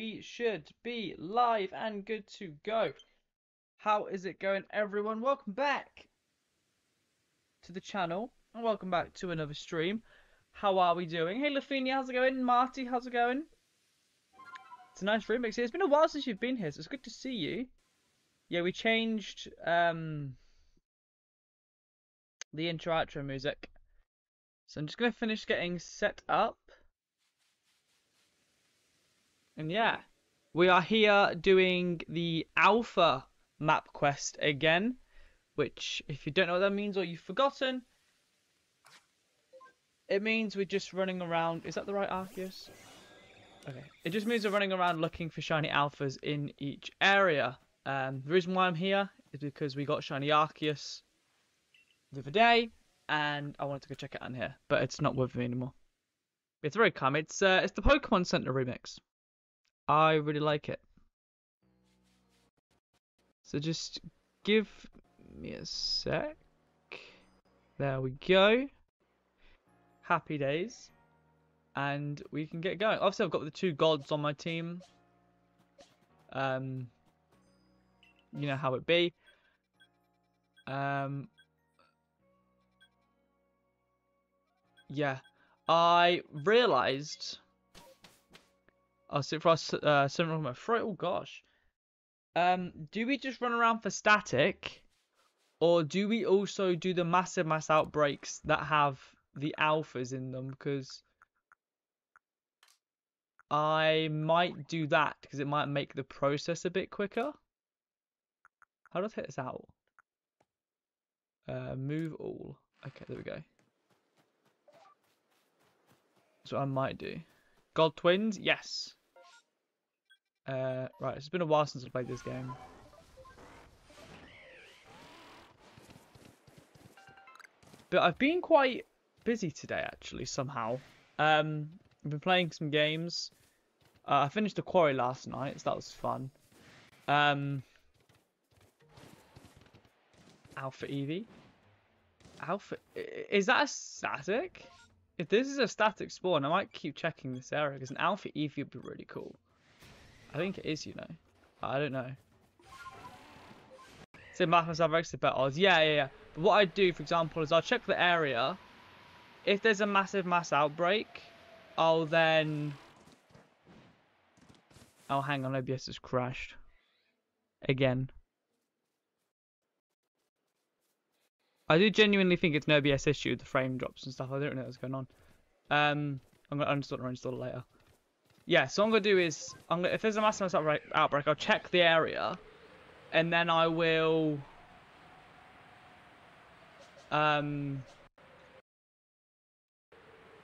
We should be live and good to go. How is it going, everyone? Welcome back to the channel and welcome back to another stream. How are we doing? Hey, Lafini, how's it going? Marty, how's it going? It's a nice remix here. It's been a while since you've been here, so it's good to see you. Yeah, we changed um, the intro outro music. So I'm just going to finish getting set up. And yeah, we are here doing the alpha map quest again, which if you don't know what that means or you've forgotten, it means we're just running around. Is that the right Arceus? Okay. It just means we're running around looking for shiny alphas in each area. Um, the reason why I'm here is because we got shiny Arceus the other day, and I wanted to go check it out in here, but it's not with me anymore. It's very calm. It's uh, it's the Pokemon Center remix. I really like it. So just give me a sec. There we go. Happy days. And we can get going. Obviously, I've got the two gods on my team. Um, you know how it be. Um, yeah, I realised I'll sit for us, uh, something on my throat. Oh gosh. Um, do we just run around for static, or do we also do the massive mass outbreaks that have the alphas in them? Because I might do that because it might make the process a bit quicker. How do I take this out? Uh, move all. Okay, there we go. That's what I might do. God Twins? Yes. Uh, right, it's been a while since I played this game. But I've been quite busy today, actually, somehow. Um, I've been playing some games. Uh, I finished the Quarry last night, so that was fun. Um, Alpha Eevee? Alpha... Is that a static? If this is a static spawn, I might keep checking this area, because an Alpha Eevee would be really cool. I think it is, you know. I don't know. So math myself extra bet odds. Yeah, yeah, yeah. But what I do, for example, is I'll check the area. If there's a massive mass outbreak, I'll then... Oh, hang on. OBS has crashed. Again. I do genuinely think it's an OBS issue, the frame drops and stuff. I don't know what's going on. Um, I'm going to uninstall or install it later. Yeah, so I'm going to do is, I'm gonna, if there's a massive outbreak, outbreak, I'll check the area, and then I will... Um,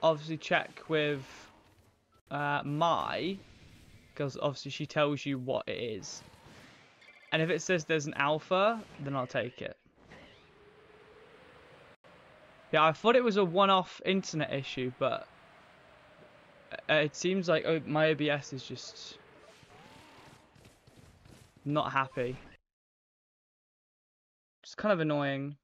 obviously check with uh, Mai, because obviously she tells you what it is. And if it says there's an alpha, then I'll take it. Yeah, I thought it was a one-off internet issue, but Uh, it seems like oh, my OBS is just not happy. It's kind of annoying.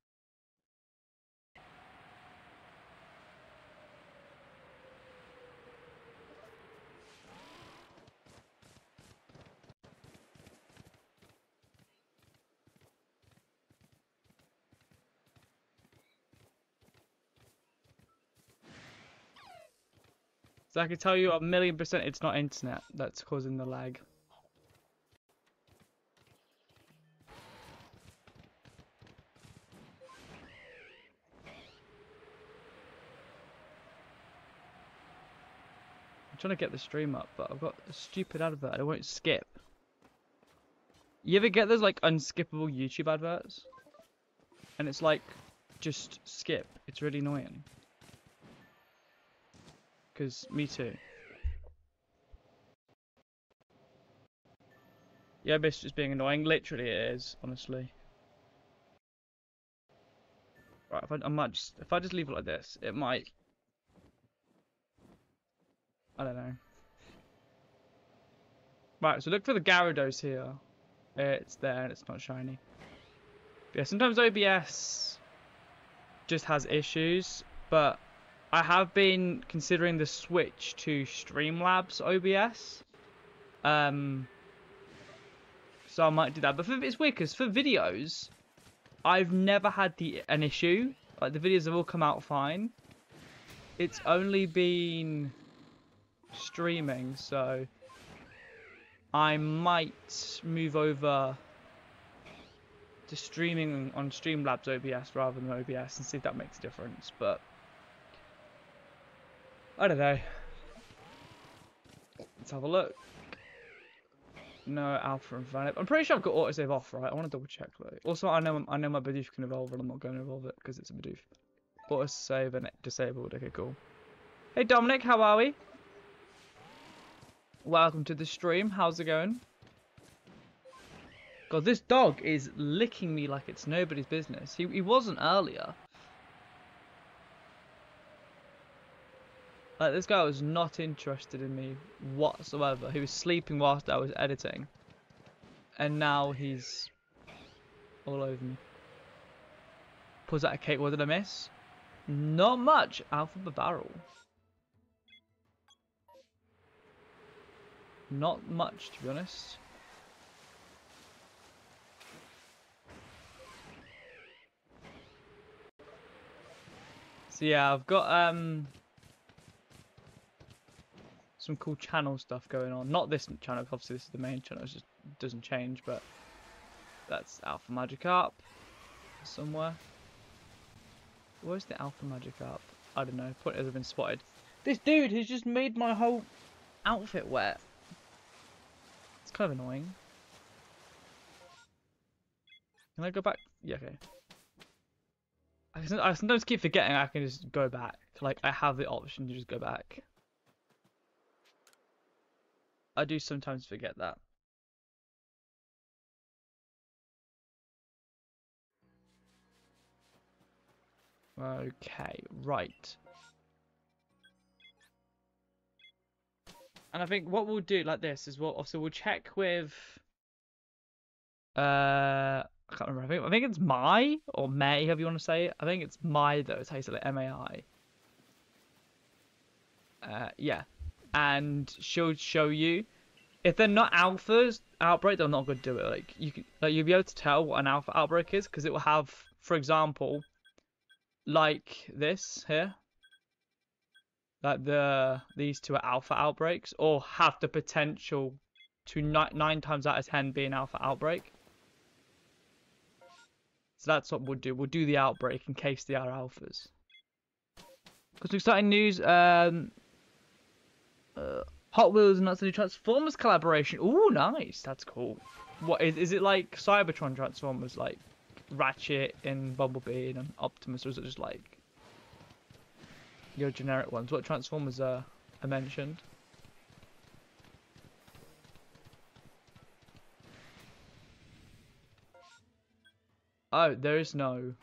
So I can tell you a million percent it's not internet that's causing the lag. I'm trying to get the stream up, but I've got a stupid advert. I won't skip. You ever get those like unskippable YouTube adverts? And it's like, just skip. It's really annoying. Because me too. Yeah, this just being annoying. Literally, it is. Honestly. Right, if I, I might just if I just leave it like this, it might. I don't know. Right, so look for the Gyarados here. It's there and it's not shiny. But yeah, sometimes OBS just has issues, but I have been considering the switch to Streamlabs OBS Um, so I might do that. But for, it's weird because for videos, I've never had the an issue. Like the videos have all come out fine. It's only been streaming, so I might move over to streaming on Streamlabs OBS rather than OBS and see if that makes a difference. But I don't know. Let's have a look. No alpha and vanip. I'm pretty sure I've got autosave off, right? I want to double check though. Also, I know I know my Bidoof can evolve, and I'm not going to evolve it because it's a Bidoof. Autosave and disabled. Okay, cool. Hey Dominic, how are we? Welcome to the stream. How's it going? God, this dog is licking me like it's nobody's business. He, he wasn't earlier. Like, this guy was not interested in me whatsoever. He was sleeping whilst I was editing. And now he's all over me. Pulls out a cake. What did I miss? Not much. Alpha barrel. Not much, to be honest. So yeah, I've got um some cool channel stuff going on. Not this channel, obviously this is the main channel, it just doesn't change, but that's Alpha Magikarp somewhere. Where's the Alpha Magikarp? I don't know, point has been spotted. This dude has just made my whole outfit wet. It's kind of annoying. Can I go back? Yeah, okay. I sometimes keep forgetting I can just go back. Like, I have the option to just go back. I do sometimes forget that. Okay, right. And I think what we'll do like this is we'll also we'll check with uh I can't remember. I think, I think it's Mai or May, however you want to say it. I think it's Mai though. It's you say it, M-A-I. Uh, yeah, and she'll show you if they're not alphas outbreak. They're not going to do it. Like you can, like you'll be able to tell what an alpha outbreak is because it will have, for example, like this here. Like the these two are alpha outbreaks, or have the potential to nine, nine times out of ten be an alpha outbreak. So that's what we'll do. We'll do the outbreak in case they are alphas. Because exciting news, um, uh, Hot Wheels and new Transformers collaboration. Ooh, nice. That's cool. What is is it like Cybertron Transformers, like Ratchet and Bumblebee and Optimus, or is it just like your generic ones? What Transformers are, are mentioned? Oh, there is no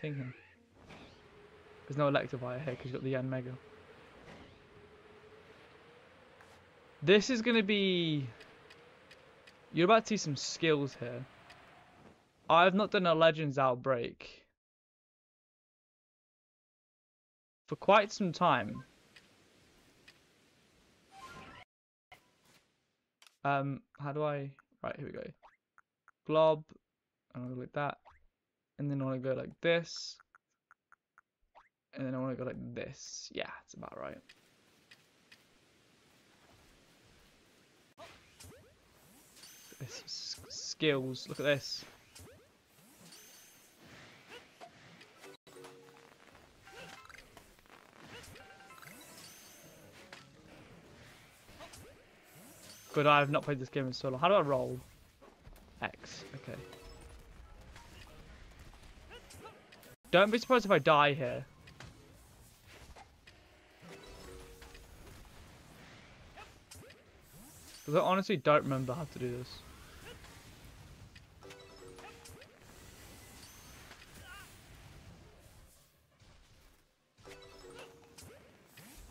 here. There's no Electivire here because you've got the Yanmega. This is going to be... You're about to see some skills here. I've not done a Legends Outbreak for quite some time. Um, how do I... Right, here we go. Glob, I want to go like that. And then I want to go like this. And then I want to go like this. Yeah, it's about right. This skills. Look at this. Good, I have not played this game in so long. How do I roll? X. Okay. Don't be surprised if I die here. Because I honestly don't remember how to do this.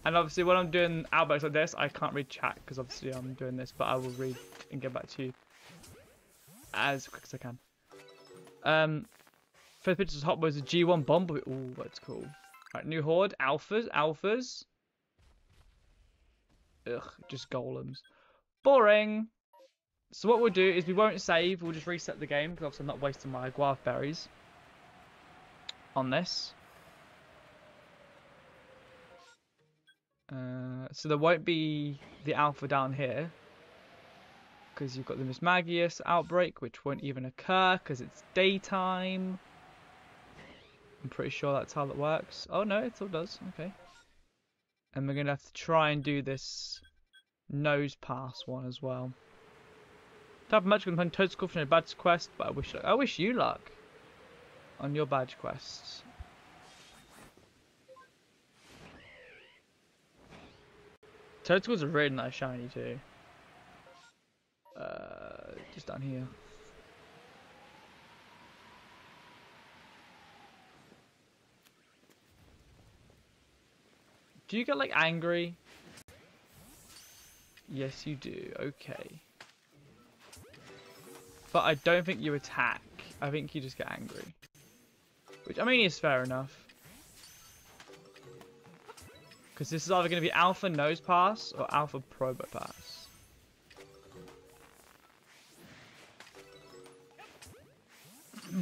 And obviously when I'm doing outbreaks like this, I can't read chat because obviously I'm doing this, but I will read and get back to you as quick as I can. Um, First picture is Hot Boys, a G1 Bumblebee. Ooh, that's cool. Right, new horde, alphas, alphas. Ugh, just golems. Boring. So what we'll do is we won't save. We'll just reset the game because obviously I'm not wasting my guava berries on this. Uh, so there won't be the alpha down here because you've got the Mismagius outbreak, which won't even occur because it's daytime. I'm pretty sure that's how that works. Oh no, it still does. Okay. And we're gonna have to try and do this Nosepass one as well. Type much can find Toad from a badge quest, but I wish I wish you luck on your badge quests. Toadstool's are really nice shiny too. Uh, just down here. Do you get like angry? Yes, you do. Okay. But I don't think you attack. I think you just get angry. Which, I mean, is fair enough. Because this is either going to be Alpha Nosepass or Alpha Probopass.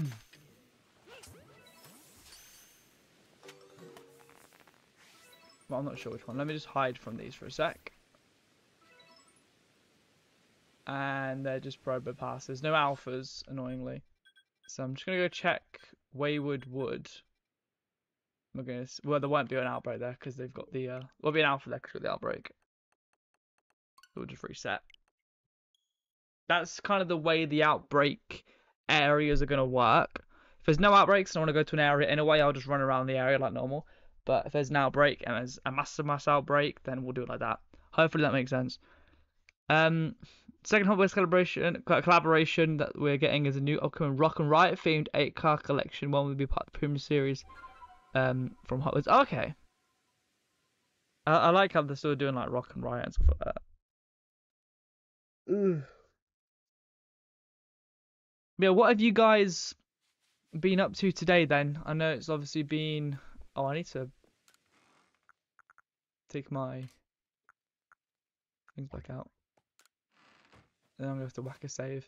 well, I'm not sure which one. Let me just hide from these for a sec. And they're just Probopasses. No Alphas, annoyingly. So I'm just going to go check Wayward Wood. We're gonna, well, there won't be an outbreak there because they've got the, uh, will be an alpha there because got the outbreak. We'll just reset. That's kind of the way the outbreak areas are going to work. If there's no outbreaks and I want to go to an area anyway, I'll just run around the area like normal. But if there's an outbreak and there's a massive mass outbreak, then we'll do it like that. Hopefully that makes sense. Um, second Hotwheels collaboration collaboration that we're getting is a new upcoming Rock and Riot themed 8 car collection. One will be part of the Puma series um, from Hot Wheels. Oh, okay. I, I, like how they're still doing like Rock and Riot and stuff like that. Yeah, what have you guys been up to today then? I know it's obviously been. Oh, I need to take my things back out. Then I'm gonna have to whack a save.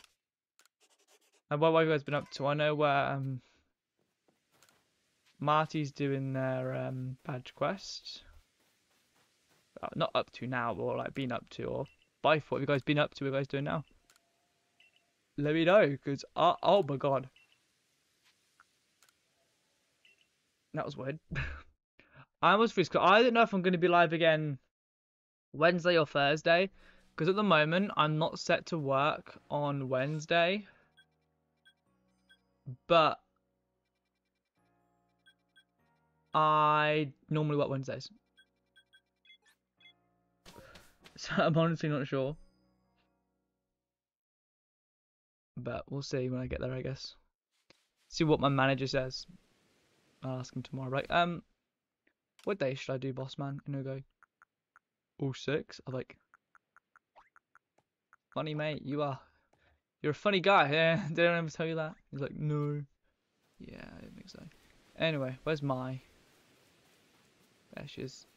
And what have you guys been up to? I know where um Marty's doing their um badge quest. Uh, not up to now, or like been up to, or by what have you guys been up to? What you guys doing now? Let me know, because uh, oh my god, that was weird. I almost freeze. I don't know if I'm going to be live again Wednesday or Thursday. Because at the moment, I'm not set to work on Wednesday. But I normally work Wednesdays. So I'm honestly not sure. But we'll see when I get there, I guess. See what my manager says. I'll ask him tomorrow. Right, um, what day should I do, boss man? And he'll go, all six? I'm like, funny mate, you are, you're a funny guy. Yeah, did anyone ever tell you that? He's like, no. Yeah, I didn't think so. Anyway, where's my? There she is.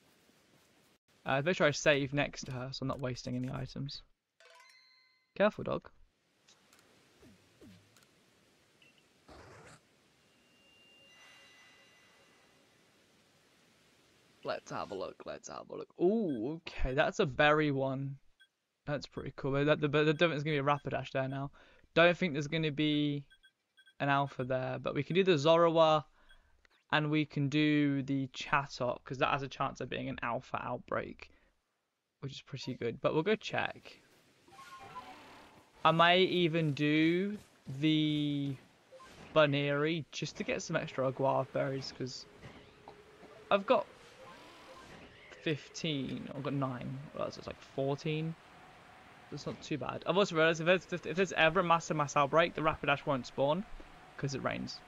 Uh, make sure I save next to her so I'm not wasting any items. Careful, dog. Let's have a look. Let's have a look. Oh, okay. That's a berry one. That's pretty cool. That, the, the, the, there's going to be a Rapidash there now. Don't think there's going to be an alpha there. But we can do the Zorua and we can do the Chatot because that has a chance of being an alpha outbreak. Which is pretty good. But we'll go check. I may even do the Buneary just to get some extra guava berries because I've got 15. I've got 9. Well, that's like 14. That's not too bad. I've also realised if if there's ever a massive mass outbreak, the Rapidash won't spawn because it rains.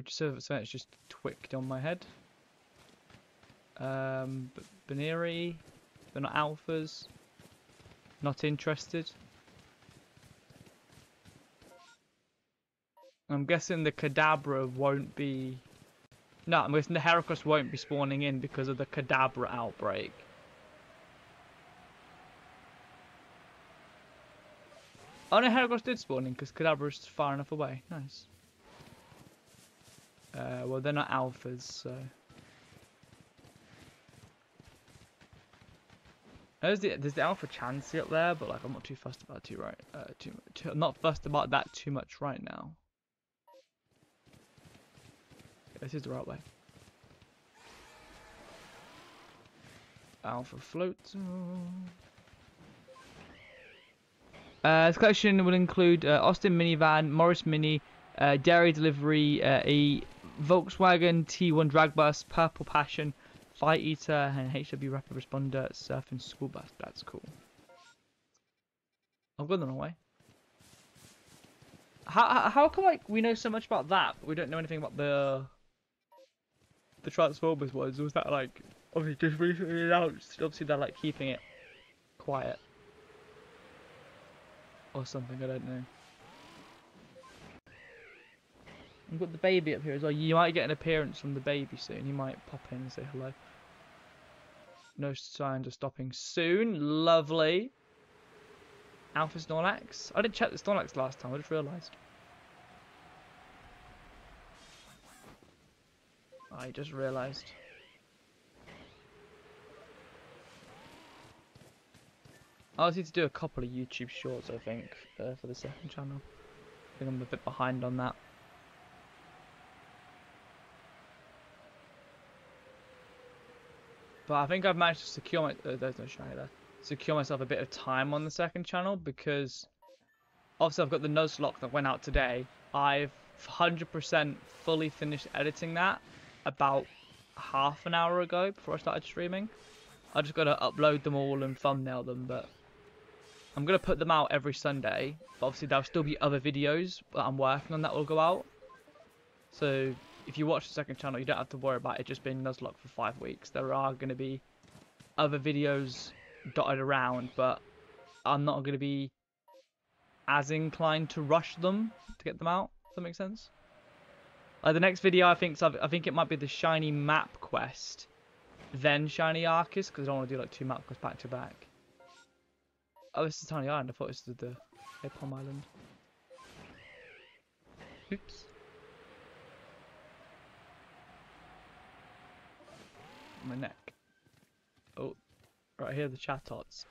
Which so it's just twicked on my head. Um, but they're not alphas. Not interested. I'm guessing the Kadabra won't be No, I'm guessing the Heracross won't be spawning in because of the Kadabra outbreak. Oh no, Heracross did spawn in because Kadabra's far enough away. Nice. Uh, well, they're not alphas, so. There's the there's the alpha Chansey up there, but like I'm not too fussed about too right. Uh, too much. I'm not fussed about that too much right now. This is the right way. Alpha floats. Uh, this collection will include uh, Austin minivan, Morris Mini, uh, dairy delivery, uh, a Volkswagen T1 drag bus, Purple Passion, Fight Eater, and HW Rapid Responder, Surfing School Bus. That's cool. I've got them away. How, how come like we know so much about that, but we don't know anything about the the Transformers ones? Was that like obviously just recently announced? Obviously they're like keeping it quiet or something. I don't know. We've got the baby up here as well. You might get an appearance from the baby soon. He might pop in and say hello. No signs of stopping soon. Lovely. Alpha Snorlax. I didn't check the Snorlax last time. I just realised. I just realised. I also need to do a couple of YouTube shorts, I think, uh, for the second channel. I think I'm a bit behind on that. But I think I've managed to secure my. Uh, there's no shiny there. Secure myself a bit of time on the second channel because obviously I've got the Nuzlocke that went out today. I've 100% fully finished editing that about half an hour ago before I started streaming. I just got to upload them all and thumbnail them, but I'm going to put them out every Sunday. But obviously there'll still be other videos that I'm working on that will go out. So if you watch the second channel, you don't have to worry about it just being Nuzlocke for five weeks. There are going to be other videos dotted around, but I'm not going to be as inclined to rush them to get them out. Does that make sense? The next video, I think I think it might be the shiny map quest, then shiny Arceus, because I don't want to do like two map quests back to back. Oh, this is Tiny Island. I thought this was the Apalm Island. Oops. My neck. Oh, right here, the Chatots.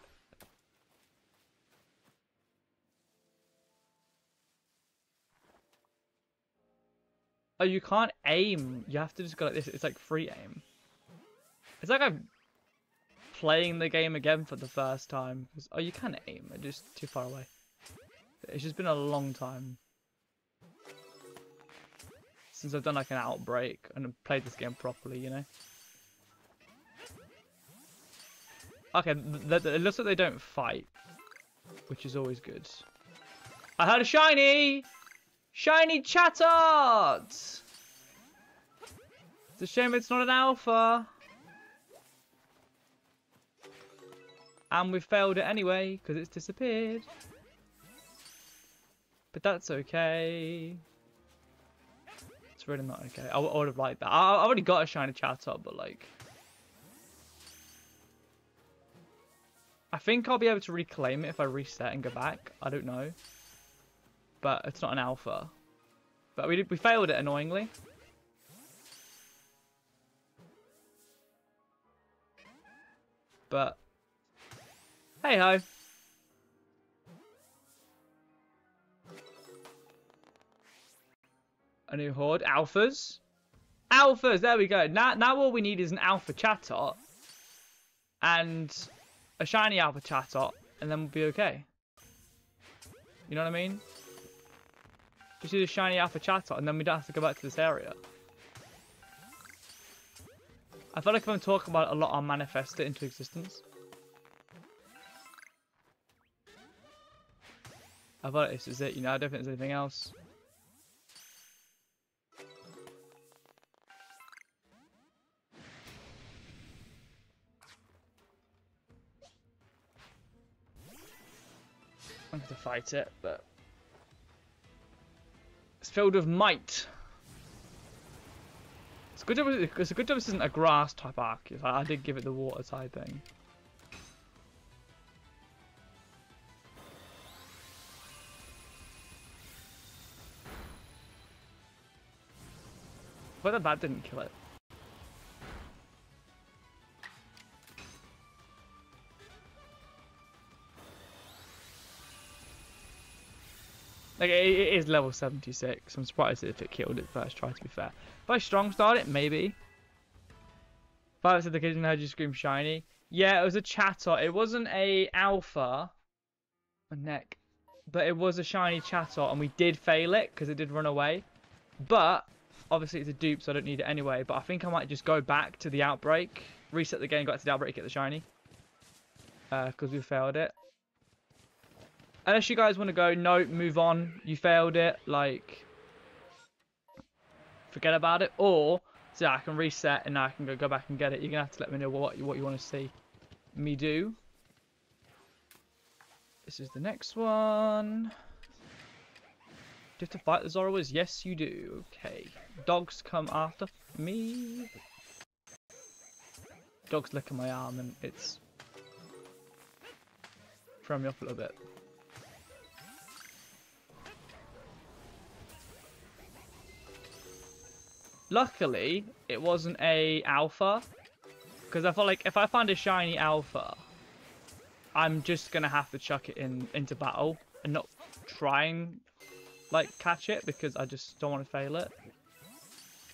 Oh, you can't aim. You have to just go like this. It's like free aim. It's like I'm playing the game again for the first time. Oh, you can aim. It's just too far away. It's just been a long time. Since I've done like an outbreak and played this game properly, you know? Okay, it looks like they don't fight, which is always good. I had a shiny! Shiny Chatot! It's a shame it's not an alpha. And we failed it anyway, because it's disappeared. But that's okay. It's really not okay. I, I would have liked that. I, I already got a shiny Chatot, but like... I think I'll be able to reclaim it if I reset and go back. I don't know. But it's not an alpha. But we did, we failed it annoyingly. But hey ho. A new horde. Alphas. Alphas, there we go. Now now all we need is an alpha chatot. And a shiny alpha chatot, and then we'll be okay. You know what I mean? Just do the shiny alpha chatot, and then we don't have to go back to this area. I feel like if I'm talking about it a lot, I'll manifest it into existence. I thought this is it, you know, I don't think there's anything else. To fight it, but it's filled with might. It's good. It's a good job. This isn't a grass type Arceus. I, I did give it the water type thing. But that didn't kill it. Like, it, it is level 76. I'm surprised if it killed it first try, to be fair. If I strong start it, maybe. I said the kitchen heard you scream shiny. Yeah, it was a chatot. It wasn't a alpha. A neck. But it was a shiny chatot, and we did fail it, because it did run away. But, obviously it's a dupe, so I don't need it anyway. But I think I might just go back to the outbreak. Reset the game, go back to the outbreak, get the shiny. Because uh, we failed it unless you guys want to go, no, move on. You failed it. Like, forget about it. Or, so I can reset and now I can go, go back and get it. You're going to have to let me know what, what you want to see me do. This is the next one. Do you have to fight the Zoroarks? Yes, you do. Okay. Dogs come after me. Dog's licking my arm and it's throwing me off a little bit. Luckily, it wasn't a alpha. Because I felt like if I find a shiny alpha, I'm just going to have to chuck it in into battle and not try and like catch it because I just don't want to fail it.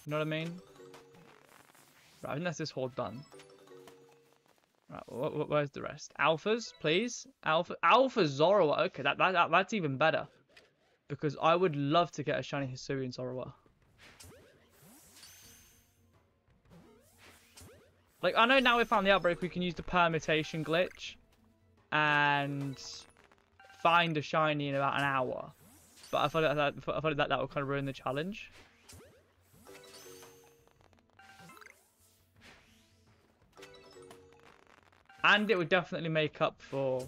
You know what I mean? Right, I that's this horde done. Right, wh wh where's the rest? Alphas, please. Alpha, Alpha Zorua. Okay, that, that, that that's even better. Because I would love to get a shiny Hisuian Zorua. Like, I know now we found the outbreak, we can use the permutation glitch and find a shiny in about an hour. But I thought that, I thought that, that would kind of ruin the challenge. And it would definitely make up for...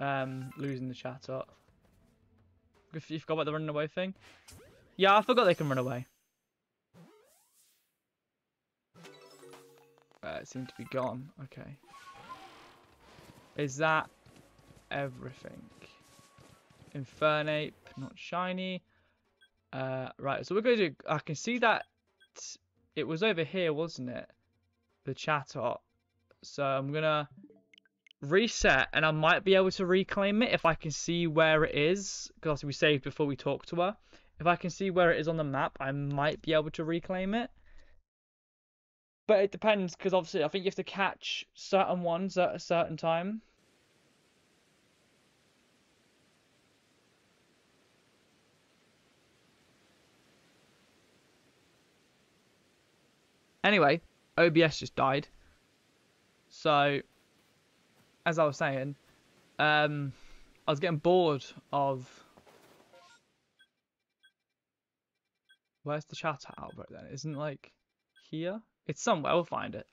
Um, losing the Chatot. You forgot about the running away thing. Yeah, I forgot they can run away. Uh, it seemed to be gone. Okay. Is that everything? Infernape, not shiny. Uh, right, so we're going to do... I can see that it was over here, wasn't it? The Chatot. So I'm going to reset and I might be able to reclaim it if I can see where it is. Because we saved before we talked to her. If I can see where it is on the map, I might be able to reclaim it. But it depends, because obviously I think you have to catch certain ones at a certain time. Anyway, OBS just died. So, as I was saying, um, I was getting bored of Where's the chat Albert then? Isn't like here? It's somewhere, we'll find it.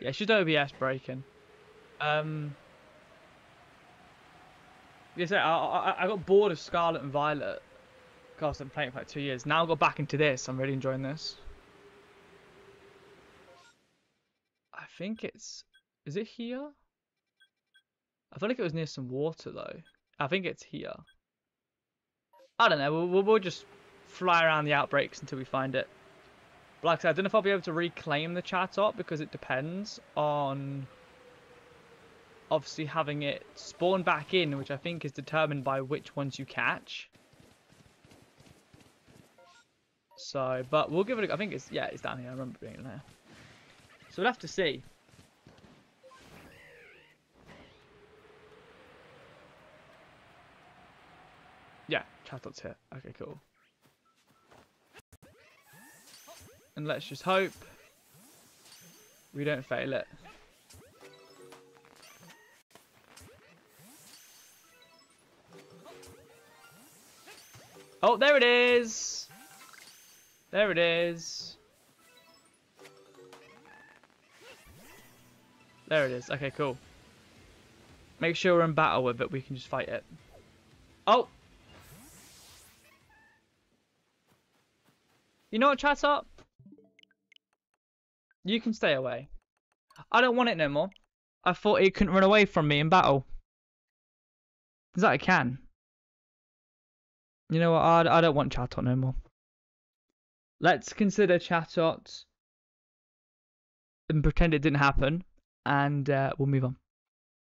Yeah, should OBS breaking. Um Yes, I, I, I got bored of Scarlet and Violet. Because I've been playing for like two years. Now I got back into this. I'm really enjoying this. I think it's... Is it here? I feel like it was near some water though. I think it's here. I don't know. We'll, we'll, we'll just fly around the outbreaks until we find it. But like I said, I don't know if I'll be able to reclaim the chat Chatot because it depends on obviously having it spawn back in, which I think is determined by which ones you catch. So, but we'll give it a, I think it's, yeah, it's down here. I remember being there. So we'll have to see. Chatot's hit. Okay, cool. And let's just hope we don't fail it. Oh, there it is! There it is. There it is. Okay, cool. Make sure we're in battle with it. We can just fight it. Oh! You know what, Chatot? You can stay away. I don't want it no more. I thought it couldn't run away from me in battle. Is that it can? You know what? I, I don't want Chatot no more. Let's consider Chatot and pretend it didn't happen, and uh, we'll move on.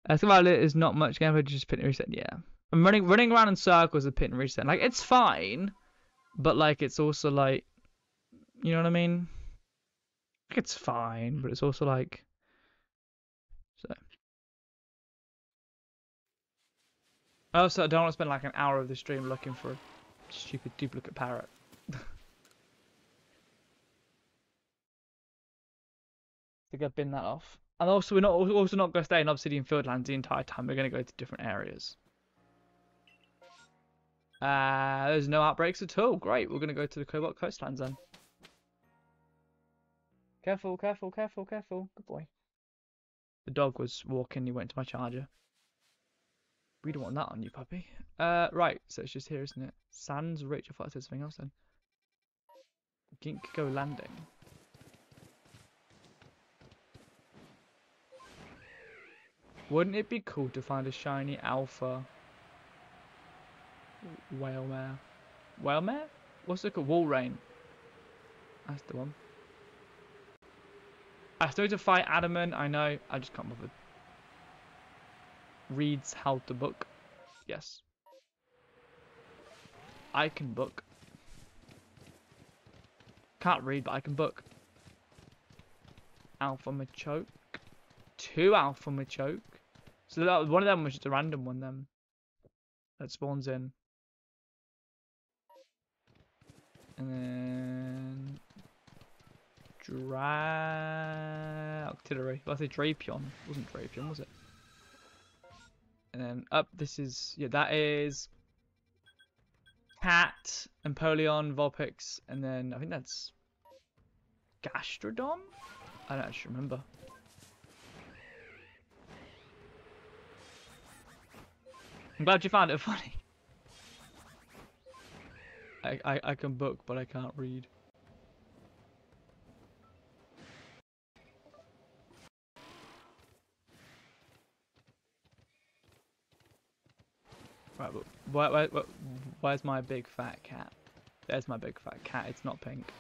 That's about it. Is not much gameplay, just pit and reset. Yeah, I'm running running around in circles with pit and reset. Like it's fine, but like it's also like, you know what I mean? Like it's fine, but it's also like, so. I don't want to spend like an hour of the stream looking for a stupid duplicate parrot. I think I've been that off. And also, we're not also not going to stay in Obsidian Fieldlands the entire time. We're going to go to different areas. Uh, there's no outbreaks at all. Great. We're going to go to the Cobalt Coastlands then. Careful, careful, careful, careful. Good boy. The dog was walking. He went to my charger. We don't want that on you, puppy. Uh, right, so it's just here, isn't it? Sand's Reach. I thought I said something else then. Ginkgo Landing. Wouldn't it be cool to find a shiny alpha whale mare? Whale mare? What's it called? Walrein. That's the one. I still need to fight Adaman, I know. I just can't bother reads how to book. Yes. I can book. Can't read, but I can book. Alpha Machoke. Two Alpha Machoke. So that, one of them was just a random one then. That spawns in. And then... Dra... Octillery. Well, I say Drapion. It wasn't Drapion, was it? And then up, this is, yeah, that is Cat, Empoleon, Vulpix, and then I think that's Gastrodon? I don't actually remember. I'm glad you found it funny. I, I, I can book, but I can't read. Right, but where's my big fat cat? There's my big fat cat. It's not pink.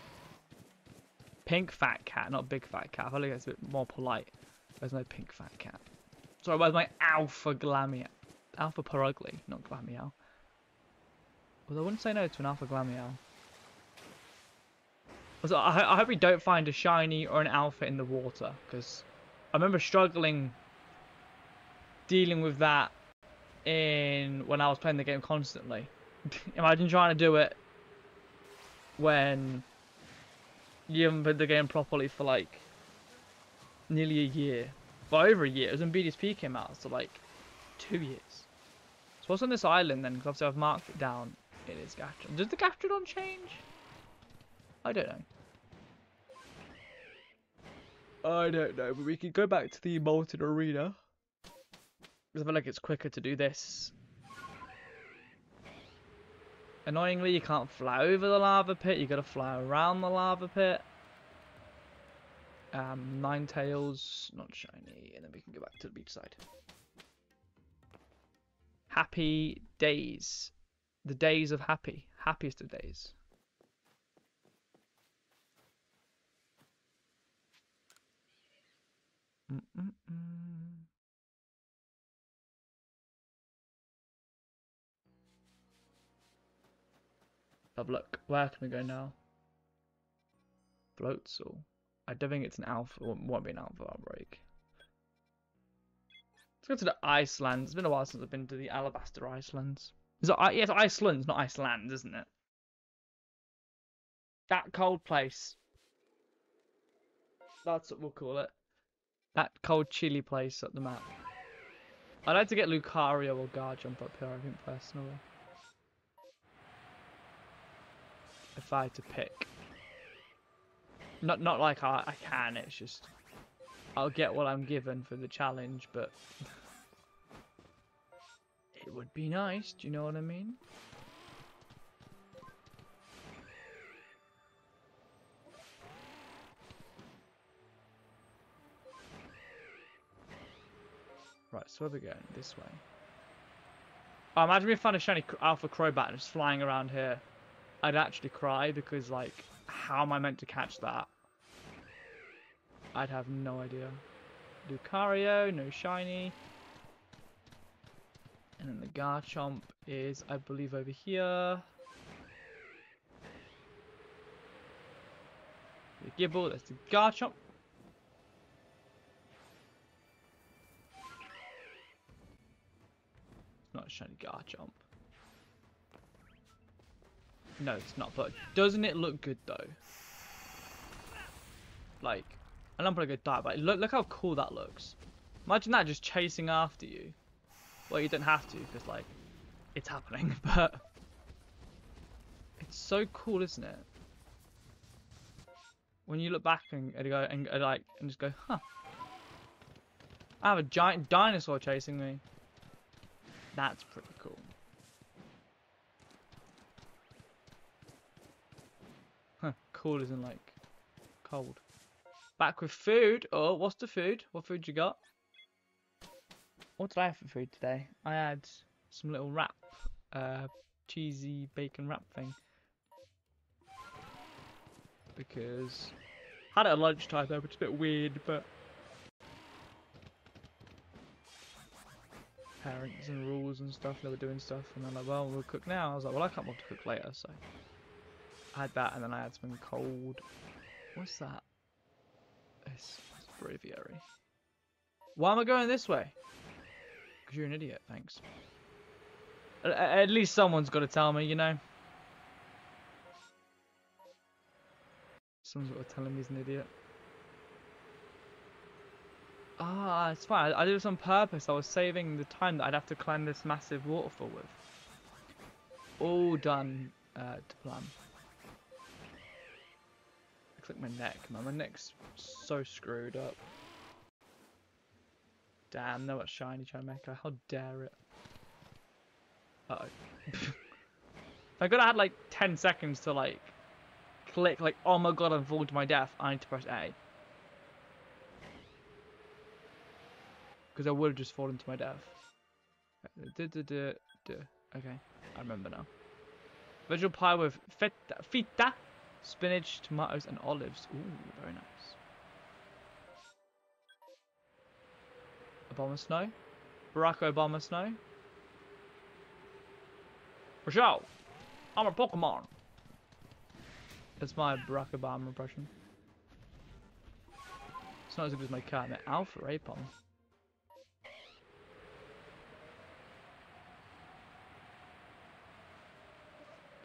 Pink fat cat, not big fat cat. I feel like it's a bit more polite. Where's my pink fat cat? Sorry, where's my alpha glameow? Alpha Purugly, not glameow. Well, I wouldn't say no to an alpha glameow. Also, I, I hope we don't find a shiny or an alpha in the water, because I remember struggling dealing with that in when I was playing the game constantly. Imagine trying to do it when you haven't played the game properly for like nearly a year. Well, over a year. It was when BDSP came out, so like two years. So what's on this island then? Because obviously I've marked it down. It is Gastrodon. Does the Gastrodon change? I don't know. I don't know, but we can go back to the Molten Arena. I feel like it's quicker to do this. Annoyingly, you can't fly over the lava pit. You got to fly around the lava pit. Um, tails, not shiny, and then we can go back to the beach side. Happy days, the days of happy, happiest of days. Mm -mm -mm. Have a look. Where can we go now? Floatzel. I don't think it's an alpha. It won't be an alpha outbreak. Let's go to the Iceland. It's been a while since I've been to the Alabaster Islands. Is it, yeah, it's Iceland, not Iceland, isn't it? That cold place. That's what we'll call it. That cold chilly place at the map. I'd like to get Lucario or Garchomp up here, I think, personally. If I had to pick. Not not like I, I can, it's just I'll get what I'm given for the challenge, but it would be nice, do you know what I mean? Right, so where we going? This way. Oh, imagine if I found a shiny Alpha Crobat just flying around here. I'd actually cry because, like, how am I meant to catch that? I'd have no idea. Lucario, no shiny. And then the Garchomp is, I believe, over here. The Gible, that's the Garchomp. Not a shiny Garchomp. No, it's not, but doesn't it look good though? Like, I'm probably gonna die, but look, look how cool that looks. Imagine that just chasing after you. Well, you don't have to, because, like, it's happening, but... It's so cool, isn't it? When you look back and, and go, and, and, like, and just go, huh. I have a giant dinosaur chasing me. That's pretty cool. Isn't like cold. Back with food. Oh, what's the food? What food you got? What did I have for food today? I had some little wrap, uh, cheesy bacon wrap thing. Because had it at lunchtime though, which is a bit weird, but parents and rules and stuff, they were doing stuff, and they're like, well, we'll cook now. I was like, well, I can't want to cook later, so I had that, and then I had something cold. What's that? It's, breviary. Why am I going this way? Because you're an idiot, thanks. At, at least someone's got to tell me, you know? Someone's got to tell him he's an idiot. Ah, it's fine. I, I did this on purpose. I was saving the time that I'd have to climb this massive waterfall with. All done uh, to plan. Like my neck, man. My neck's so screwed up. Damn, no, what shiny Chimecho. How dare it? Uh oh. I could have had like 10 seconds to like click, like, oh my god, I'm falling to my death. I need to press A. Because I would have just fallen to my death. Okay, I remember now. Veggie pie with feta, feta, spinach, tomatoes, and olives. Ooh, very nice. Obama Snow? Barack Obama Snow? Rochelle! I'm a Pokemon! That's my Barack Obama impression. It's not as good as my cat, my Alpha Apom.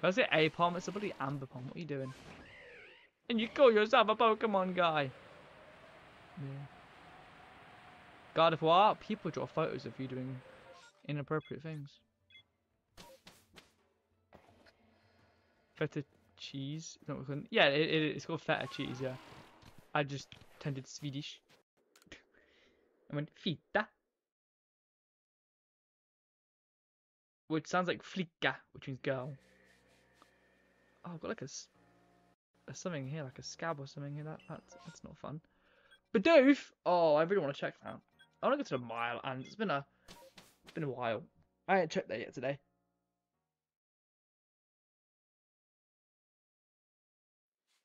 Did I say Apom? It's a bloody Ambipom. What are you doing? And you call yourself a Pokemon guy? Yeah. God of War, people draw photos of you doing inappropriate things. Feta cheese? Yeah, it, it, it's called feta cheese, yeah. I just tended Swedish. I went fita. Which sounds like flicka, which means girl. Oh, I've got like a, a something here, like a scab or something here. That that's that's not fun. Bidoof! Oh, I really want to check that. I want to go to the mile, and it's been a it's been a while. I ain't checked that yet today.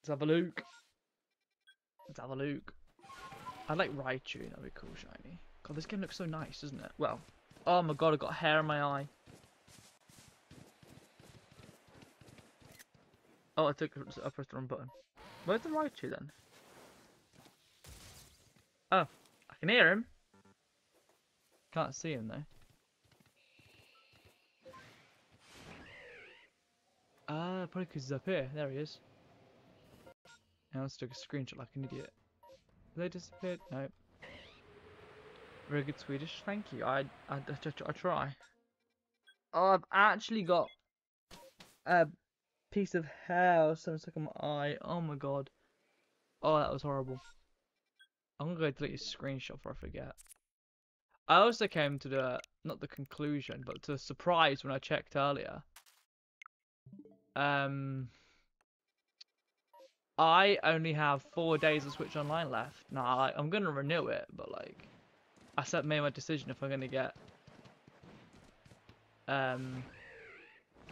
Let's have a look. Let's have a look. I like Raichu. That'd be cool, shiny. God, this game looks so nice, doesn't it? Well, oh my god, I got hair in my eye. Oh, I took. I pressed the wrong button. Where's the Raichu then? Oh, I can hear him. Can't see him though. Ah, uh, probably because he's up here. There he is. Now let's take a screenshot like an idiot. Have they disappeared? No. Very good Swedish. Thank you. I, I, I, I try. Oh, I've actually got a piece of hair something stuck in my eye. Oh my god. Oh, that was horrible. I'm gonna go delete a screenshot before I forget. I also came to the not the conclusion, but to the surprise when I checked earlier. Um, I only have four days of Switch Online left. Now I, I'm gonna renew it, but like, I set made my decision if I'm gonna get um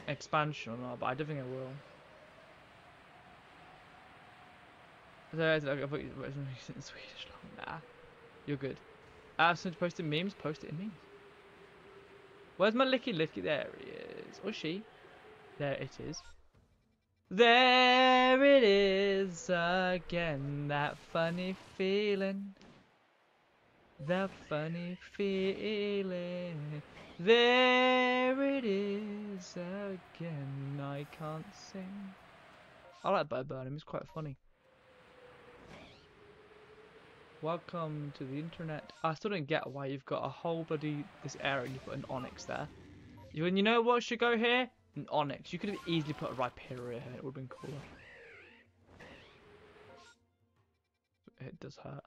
expansion or not, but I don't think it will. I thought you were in Swedish. Nah, you're good. I've since posted memes. Post it in memes. Where's my Lickilicky? There he is. Or she. There it is. There it is again. That funny feeling. That funny feeling. There it is again. I can't sing. I like Bo Burnham. He's quite funny. Welcome to the internet. I still don't get why you've got a whole bloody this area and you put an Onix there. You and you know what should go here? An Onix. You could have easily put a Rhyperior here. It would have been cooler. It does hurt.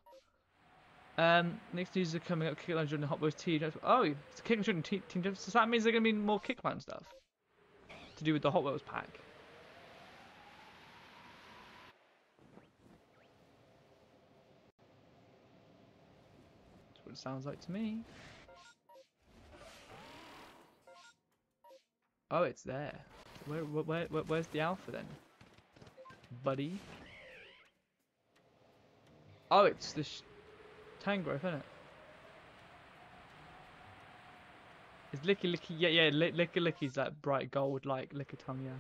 Um, next news are coming up. Kickland the Hot Wheels Team. Oh, it's Kickland Team. team so that means there's gonna be more Kickland stuff to do with the Hot Wheels pack. what it sounds like to me. Oh, it's there. Where, where, where, where's the alpha then? Buddy? Oh, it's the Tangrowth, isn't it? It's Lickilicky, yeah, yeah, Lickilicky's that bright gold, like Lickitung, yeah.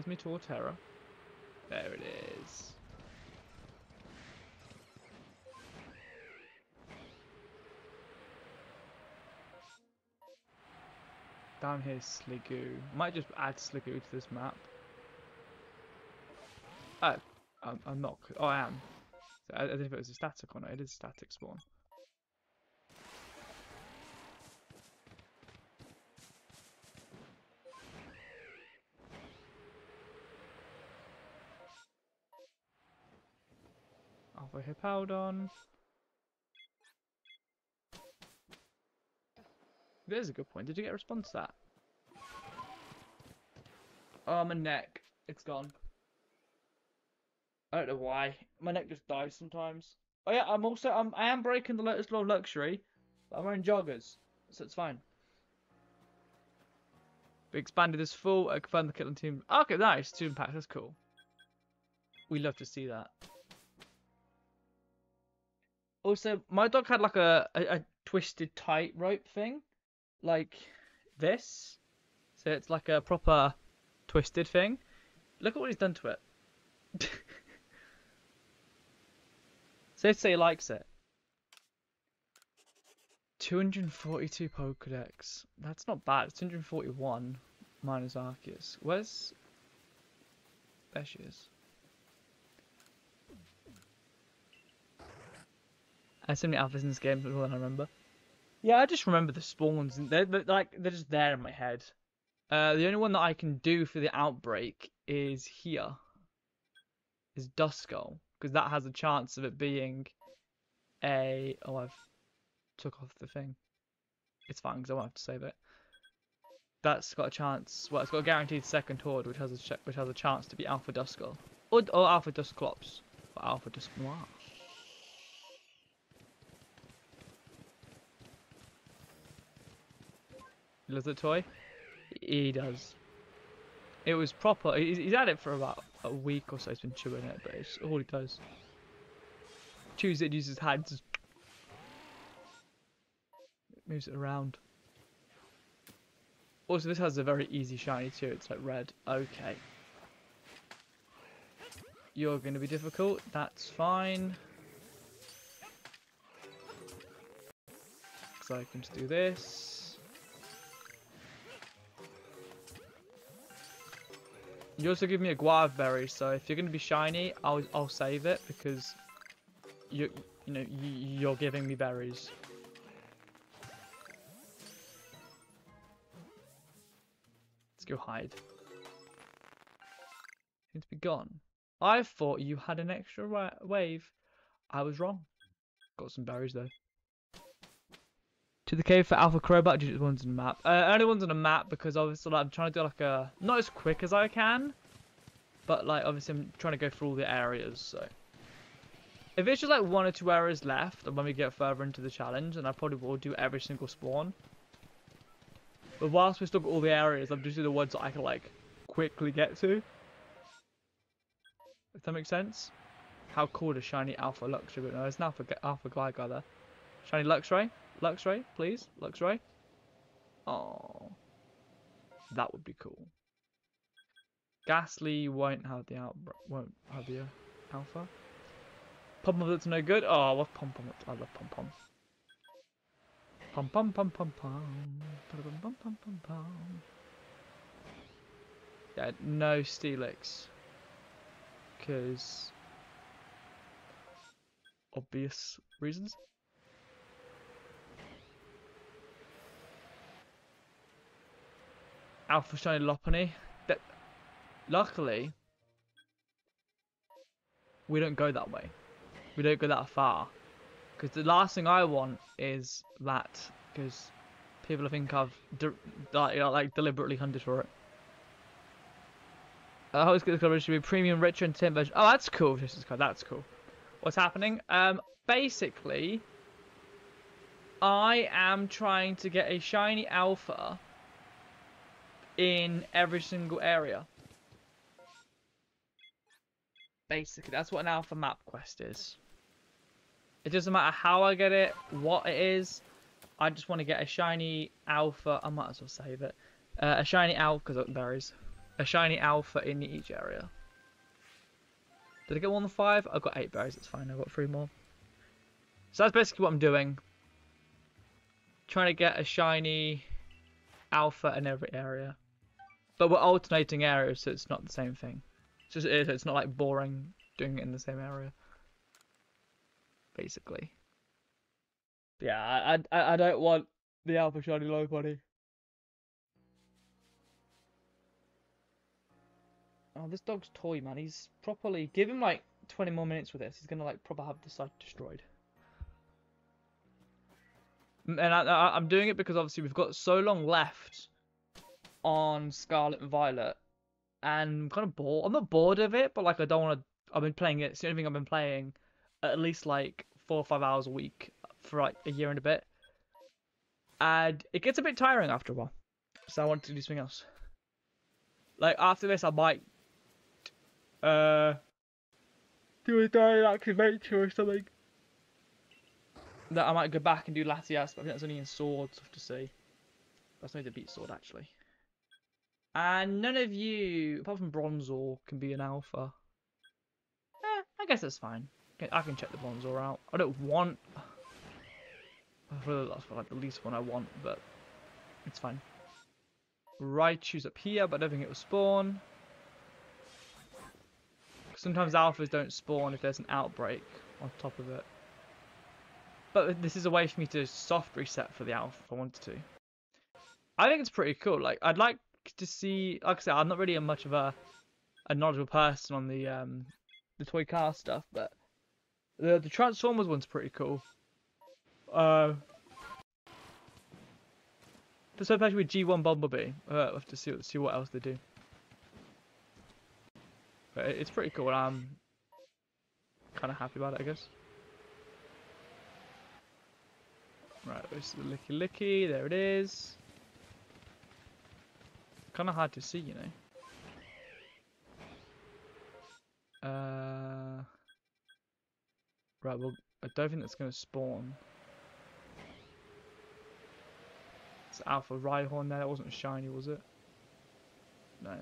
Where's me Torterra? There it is. Down here Sliggoo. Might just add Sliggoo to this map. Oh, I'm, I'm not. Oh, I am. I, I if it was a static or not. It is static spawn. Alpha Hippowdon. There's a good point. Did you get a response to that? Oh, my neck. It's gone. I don't know why. My neck just dies sometimes. Oh yeah, I'm also I'm I am breaking the Lotus Law of Luxury, but I'm wearing joggers, so it's fine. We expanded this full. I confirmed the Kitland team. Okay, nice. Two impacts. That's cool. We love to see that. Also, my dog had like a, a, a twisted tightrope thing, like this. So it's like a proper twisted thing. Look at what he's done to it. so say he likes it. 242 Pokedex. That's not bad. It's 241 minus Arceus. Where's... There she is. Have so many alphas in this game more than I remember. Yeah, I just remember the spawns. And they're, they're like they're just there in my head. Uh, the only one that I can do for the outbreak is here. Is Duskull because that has a chance of it being a. Oh, I've took off the thing. It's fine because I won't have to save it. That's got a chance. Well, it's got a guaranteed second horde, which has a which has a chance to be Alpha Duskull or, or Alpha Dusclops or Alpha Dusknoir. Loves the toy? He does. It was proper. He's, had it for about a week or so. He's been chewing it, but it's all he does. Chews it, uses his hands. Moves it around. Also, this has a very easy shiny too. It's like red. Okay. You're going to be difficult. That's fine. So I can just do this. You also give me a guava berry, so if you're gonna be shiny, I'll I'll save it because you you know you, you're giving me berries. Let's go hide. Seems to be gone. I thought you had an extra wa wave. I was wrong. Got some berries though. To the cave for Alpha Crobat, just one's on the map. Uh, only one's on the map because obviously like, I'm trying to do like a not as quick as I can, but like obviously I'm trying to go through all the areas. So if it's just like one or two areas left, and when we get further into the challenge, and I probably will do every single spawn. But whilst we still got all the areas, I'm just doing the ones that I can like quickly get to. If that makes sense. How cool does shiny Alpha Luxray? But no, there's an Alpha Alpha Gligar there. Shiny Luxray. Luxray, please. Luxray. Oh, that would be cool. Gastly won't have the out won't have the uh, alpha. Pom pom that's no good. Oh, what pom pom? I love pom pom. Pom pom pom pom pom. Pom pom pom pom pom. Yeah, no Steelix. Because obvious reasons. Alpha Shiny Lopunny. That luckily we don't go that way. We don't go that far. Because the last thing I want is that because people think I've like, like deliberately hunted for it. I hope it's should be premium, richer, and tin version. Oh, that's cool. This is. That's cool. What's happening? Um, basically, I am trying to get a shiny alpha in every single area. Basically, that's what an alpha map quest is. It doesn't matter how I get it, what it is. I just want to get a shiny alpha. I might as well save it. Uh, a shiny alpha, because there is a shiny alpha in each area. Did I get one than five? I've got eight berries. That's fine. I've got three more. So that's basically what I'm doing. Trying to get a shiny alpha in every area. But we're alternating areas, so it's not the same thing. It's just it's not like boring doing it in the same area. Basically. Yeah, I I I don't want the Alpha Shiny Lopunny. Oh, this dog's toy, man. He's properly give him like 20 more minutes with this. He's gonna like probably have the site destroyed. And I, I, I'm doing it because obviously we've got so long left on Scarlet and Violet, and I'm kind of bored. I'm not bored of it, but like I don't want to. I've been playing it. It's the only thing I've been playing at least like four or five hours a week for like a year and a bit, and it gets a bit tiring after a while. So I want to do something else. Like after this, I might uh do a daily activation or something. That I might go back and do Latias, but I think that's only in Sword, so have to see. That's only to beat Sword actually. And none of you, apart from Bronzor, can be an alpha. Eh, I guess that's fine. I can check the Bronzor out. I don't want... That's like the least one I want, but it's fine. Raichu's up here, but I don't think it will spawn. Sometimes alphas don't spawn if there's an outbreak on top of it. But this is a way for me to soft reset for the alpha if I wanted to. I think it's pretty cool. Like, I'd like to see. Like I said, I'm not really a much of a a knowledgeable person on the um the toy car stuff, but the the Transformers one's pretty cool. Uh, so especially with G1 Bumblebee. Uh, we'll have to see see what else they do. But it's pretty cool. I'm kind of happy about it, I guess. Right, this is the Lickilicky. There it is. Kind of hard to see, you know. Uh, right, well, I don't think that's going to spawn. It's Alpha Rhyhorn there. That wasn't shiny, was it? No.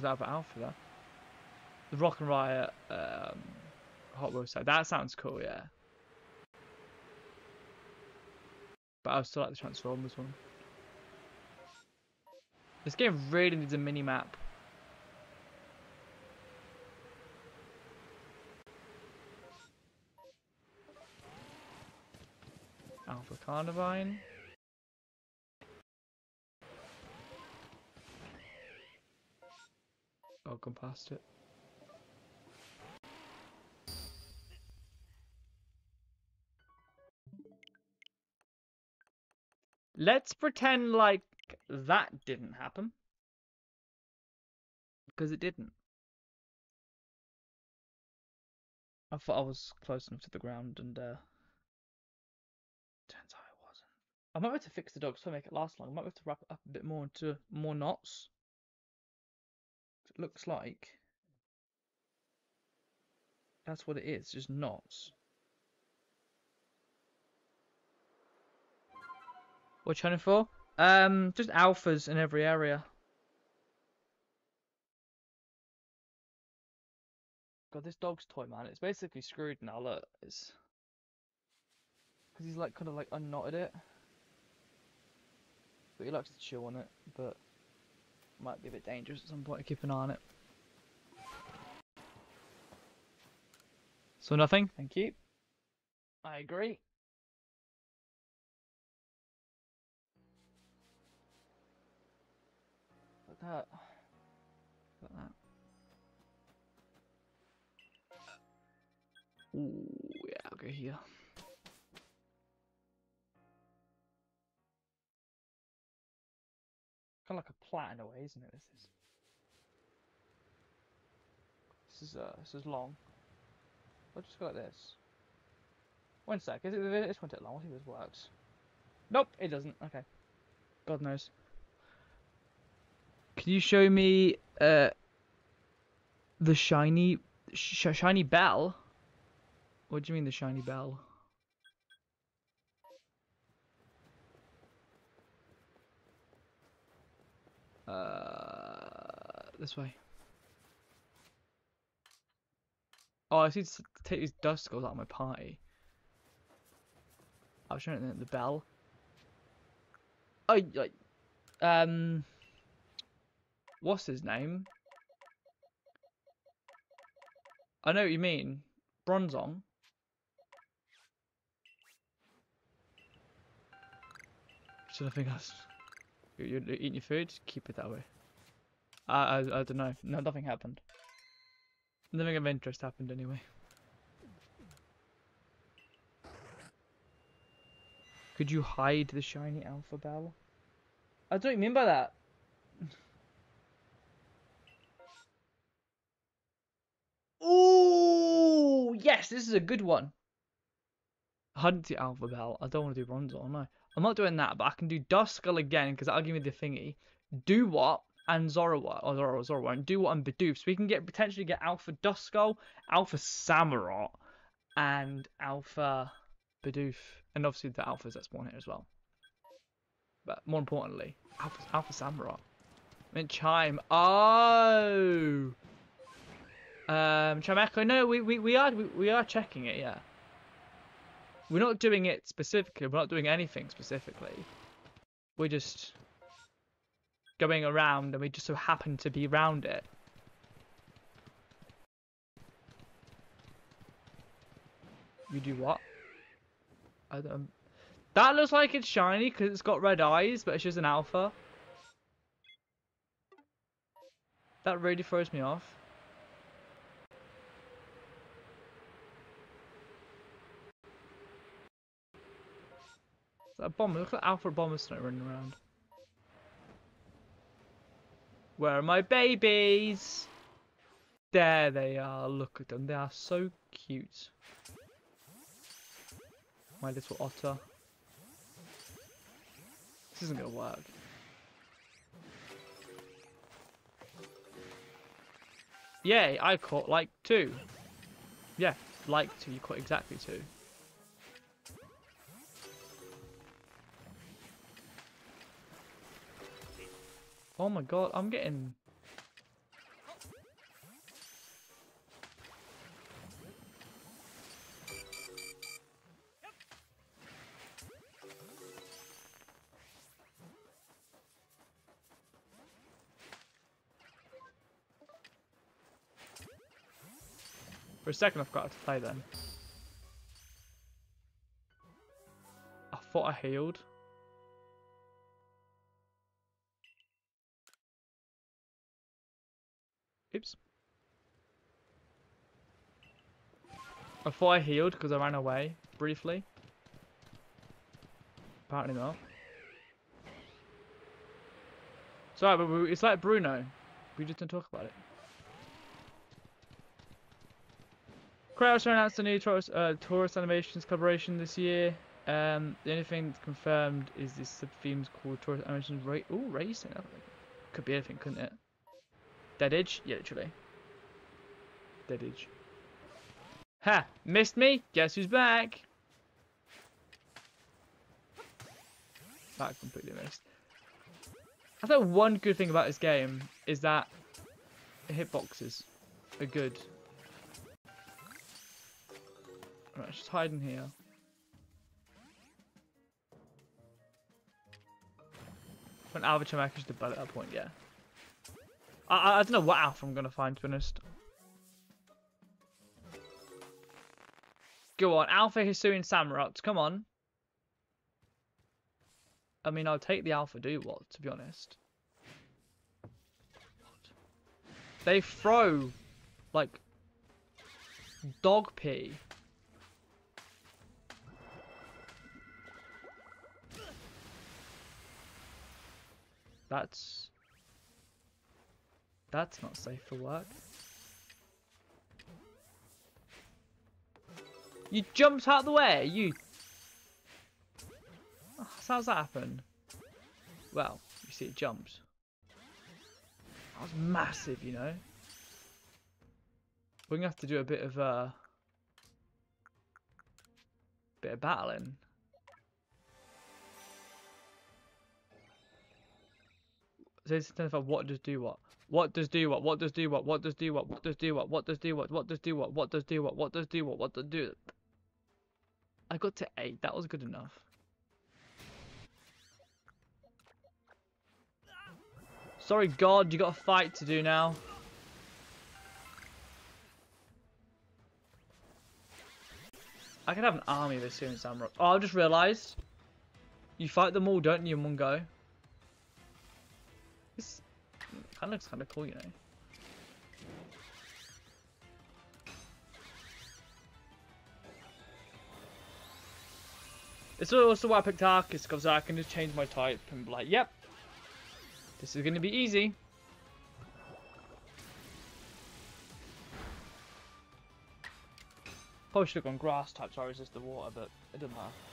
What's that Alpha? The Rock and Riot um, Hot Wheels side. That sounds cool, yeah. But I still like the Transformers one. This game really needs a mini map. Alpha Carnivine. I'll come past it. Let's pretend like that didn't happen. Because it didn't. I thought I was close enough to the ground and uh turns out I wasn't. I might have to fix the dogs to make it last long. I might have to wrap it up a bit more into more knots. Looks like that's what it is, just knots. What channel for? Um, just alphas in every area. God, this dog's toy, man. It's basically screwed now. Look, it's because he's like kind of like unknotted it, but he likes to chew on it. But might be a bit dangerous at some point. Keep an eye on it. So nothing. Thank you. I agree. Like that. Like that. Ooh, yeah, I'll go here. Kind of like a plat in a way, isn't it? This is. This is uh, this is long. I'll just go like this. One sec, is it, this won't take long, see if this works. Nope, it doesn't, okay. God knows. Can you show me, uh, the shiny, sh shiny bell? What do you mean the shiny bell? Uh, this way. Oh, I need to take these Duskulls out of my party. I was showing it the bell. Oh, like, um, what's his name? I know what you mean. Bronzong. So I think that's you're eating your food. Keep it that way. I I, I don't know. No, nothing happened. Nothing of interest happened anyway. Could you hide the shiny alpha bell? I don't by that. Ooh, yes, this is a good one. Hunt the alpha bell. I don't want to do Bronzor, no. I'm not doing that, but I can do Duskull again because that'll give me the thingy. Dewott? and Zorua, or Zorua, Zorua, and Dewott and Bidoof. So we can get potentially get Alpha Duskull, Alpha Samurott, and Alpha Bidoof, and obviously the Alphas that spawn here as well. But more importantly, Alpha Alpha Samurott. Mean Chime. Oh. Um, Chimecho. No, we, we, we are we, we are checking it. Yeah. We're not doing it specifically. We're not doing anything specifically. We're just going around and we just so happen to be around it. You do what? I don't... That looks like it's shiny because it's got red eyes, but it's just an alpha. That really throws me off. That a bomber? Look at Alpha Bomber running around. Where are my babies? There they are. Look at them. They are so cute. My little otter. This isn't going to work. Yay, I caught like two. Yeah, like two. You caught exactly two. Oh my god, I'm getting... For a second I forgot to play then. I thought I healed. Oops. I thought I healed because I ran away briefly. Apparently not. Sorry, but we, it's like Bruno. We just didn't talk about it. Kratos announced a new Taurus, uh, Taurus Animations collaboration this year. Um, the only thing confirmed is this sub-theme's called Taurus Animations Ra Ooh, Racing. Could be anything, couldn't it? Dead Edge? Yeah, literally. Dead Edge. Ha! Missed me? Guess who's back? That completely missed. I think one good thing about this game is that hitboxes are good. Right, just hide in here. When Alpha Chamak is the butt at that point, yeah. I, I, don't know what alpha I'm gonna find to be honest. Go on, Alpha Hisuian Samurott, come on. I mean, I'll take the Alpha Dewott, to be honest. They throw, like, dog pee. That's... That's not safe for work. You jumped out of the way, you... Oh, how does that happen? Well, you see it jumps. That was massive, you know? We're gonna have to do a bit of, uh... Bit of battling. So it's identify what does do what. What does do what? What does do what? What does do what? What does do what? What does do what? What does do what? What does do what? What does do what? What does do? I got to eight. That was good enough. Sorry, God, you got a fight to do now. I could have an army of Hisuian Samurott. Oh, I just realised. You fight them all, don't you, in one go? Of looks kind of cool, you know. It's also why I picked Arceus, because I can just change my type and be like, yep, this is going to be easy. Probably should have gone grass type so I resist the water, but it doesn't matter.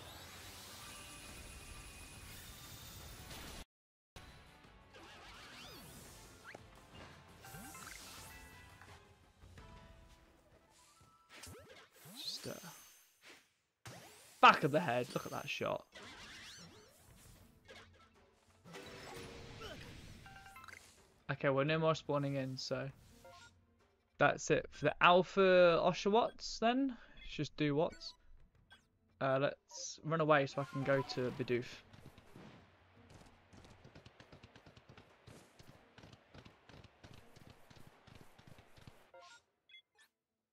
Back of the head, look at that shot. Okay, we're no more spawning in, so that's it for the alpha Oshawotts then. Let's just Dewott's. Uh, let's run away so I can go to Bidoof.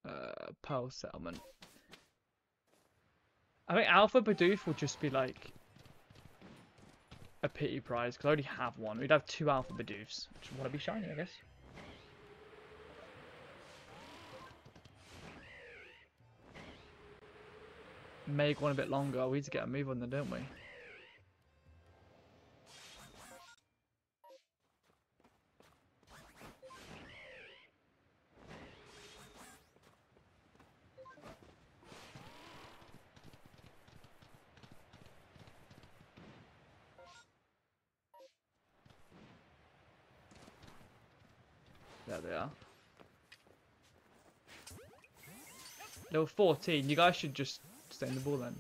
Uh, Pearl Settlement. I think Alpha Bidoof will just be like a pity prize because I already have one. We'd have two alpha Bidoofs. Just want to be shiny, I guess. Make one a bit longer. We need to get a move on them, don't we? There they are. Level 14. You guys should just stay in the ball then.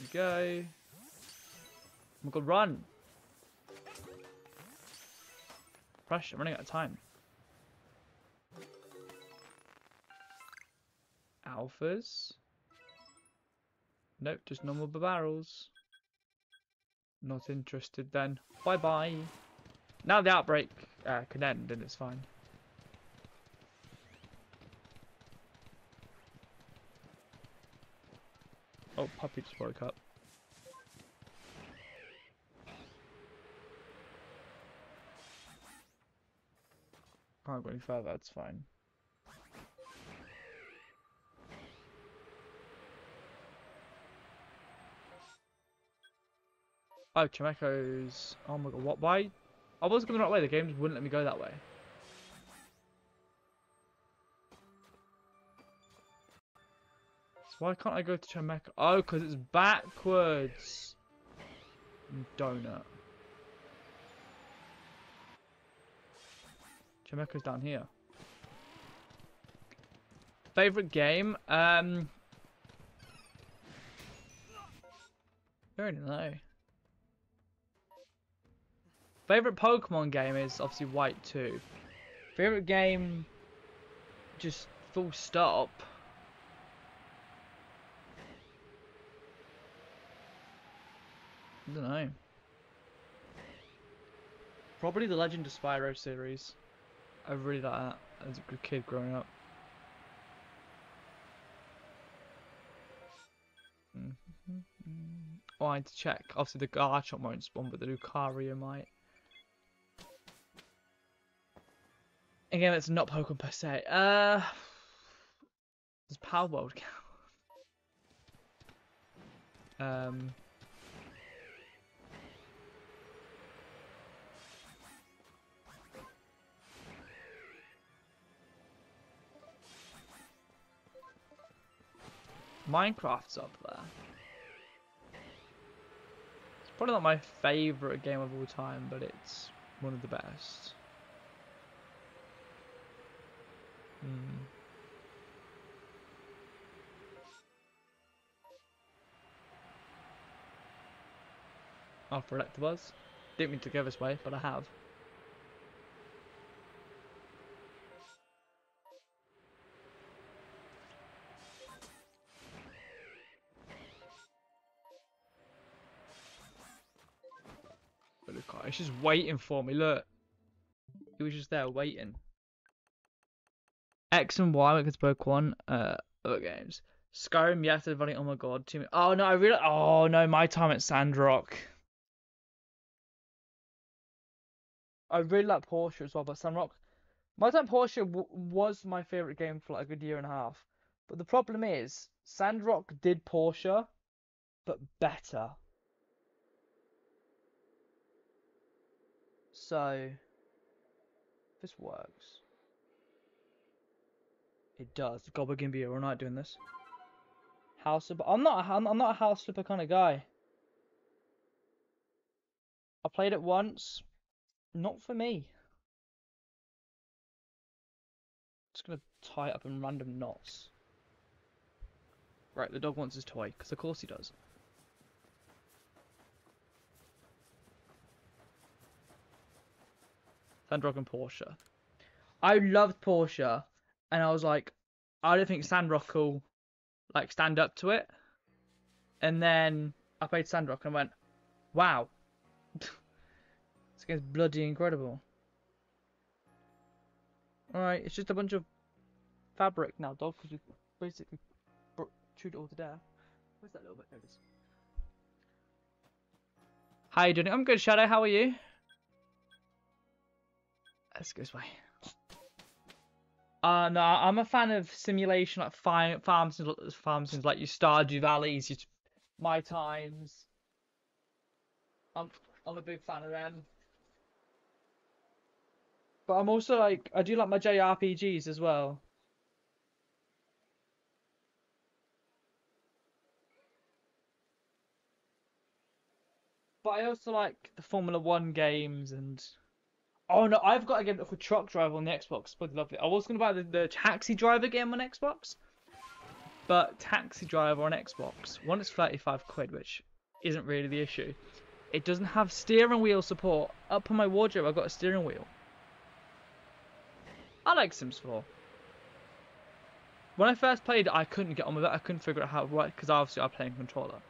you go. Oh my god, run! Rush, I'm running out of time. Alphas. Nope, just normal barrels. Not interested then. Bye bye. Now the outbreak uh, can end and it's fine. Oh, puppy just woke up. Can't go any further, that's fine. Oh, Chimecho's... Oh my god, what? Why? I was going the right way, the game just wouldn't let me go that way. So why can't I go to Chimecho? Oh, because it's backwards. Donut. Chimecho's down here. Favorite game? Um... I don't know. Favorite Pokemon game is obviously White 2. Favorite game, just full stop. I don't know. Probably the Legend of Spyro series. I really like that as a kid growing up. Mm-hmm. Oh, I need to check. Obviously, the Garchomp won't spawn, but the Lucario might. Again, it's not Pokemon per se. Uh, does Palworld count? Um. Minecraft's up there. It's probably not my favourite game of all time, but it's one of the best. Mm. Oh, for Electabuzz? Didn't mean to go this way, but I have. But look, it's just waiting for me, look. He was just there waiting. X and Y it spoke one. Uh, other games. Skyrim, yes, everybody. Oh my god, too many. Oh no, I really. Oh no, my time at Sandrock. I really like Portia as well, but Sandrock. My time Portia was my favorite game for like a good year and a half. But the problem is, Sandrock did Portia, but better. So, this works. It does. Gobbler can be all night doing this. House slipper. I'm not. I'm not a house slipper kind of guy. I played it once. Not for me. Just gonna tie it up in random knots. Right, the dog wants his toy, because of course he does. Sandrock and Portia. I loved Portia and I was like, I don't think Sandrock will like stand up to it. And then I played Sandrock and went, wow, this game's bloody incredible. Alright, it's just a bunch of fabric now, dog, because we basically chewed it all to death. Where's that little bit? There it is. How you doing? I'm good, Shadow. How are you? Let's go this way. Uh, no, I'm a fan of simulation, like fi- farms, farms, like your Stardew Valleys, your My Times. I'm, I'm a big fan of them. But I'm also like, I do like my JRPGs as well. But I also like the Formula One games and Oh no, I've got to get for Truck Driver on the Xbox. But lovely. I was gonna buy the, the Taxi Driver game on Xbox, but Taxi Driver on Xbox, one is 35 quid, which isn't really the issue. It doesn't have steering wheel support. Up on my wardrobe, I've got a steering wheel. I like Sims 4. When I first played it, I couldn't get on with it. I couldn't figure out how it worked because obviously I'm playing controller.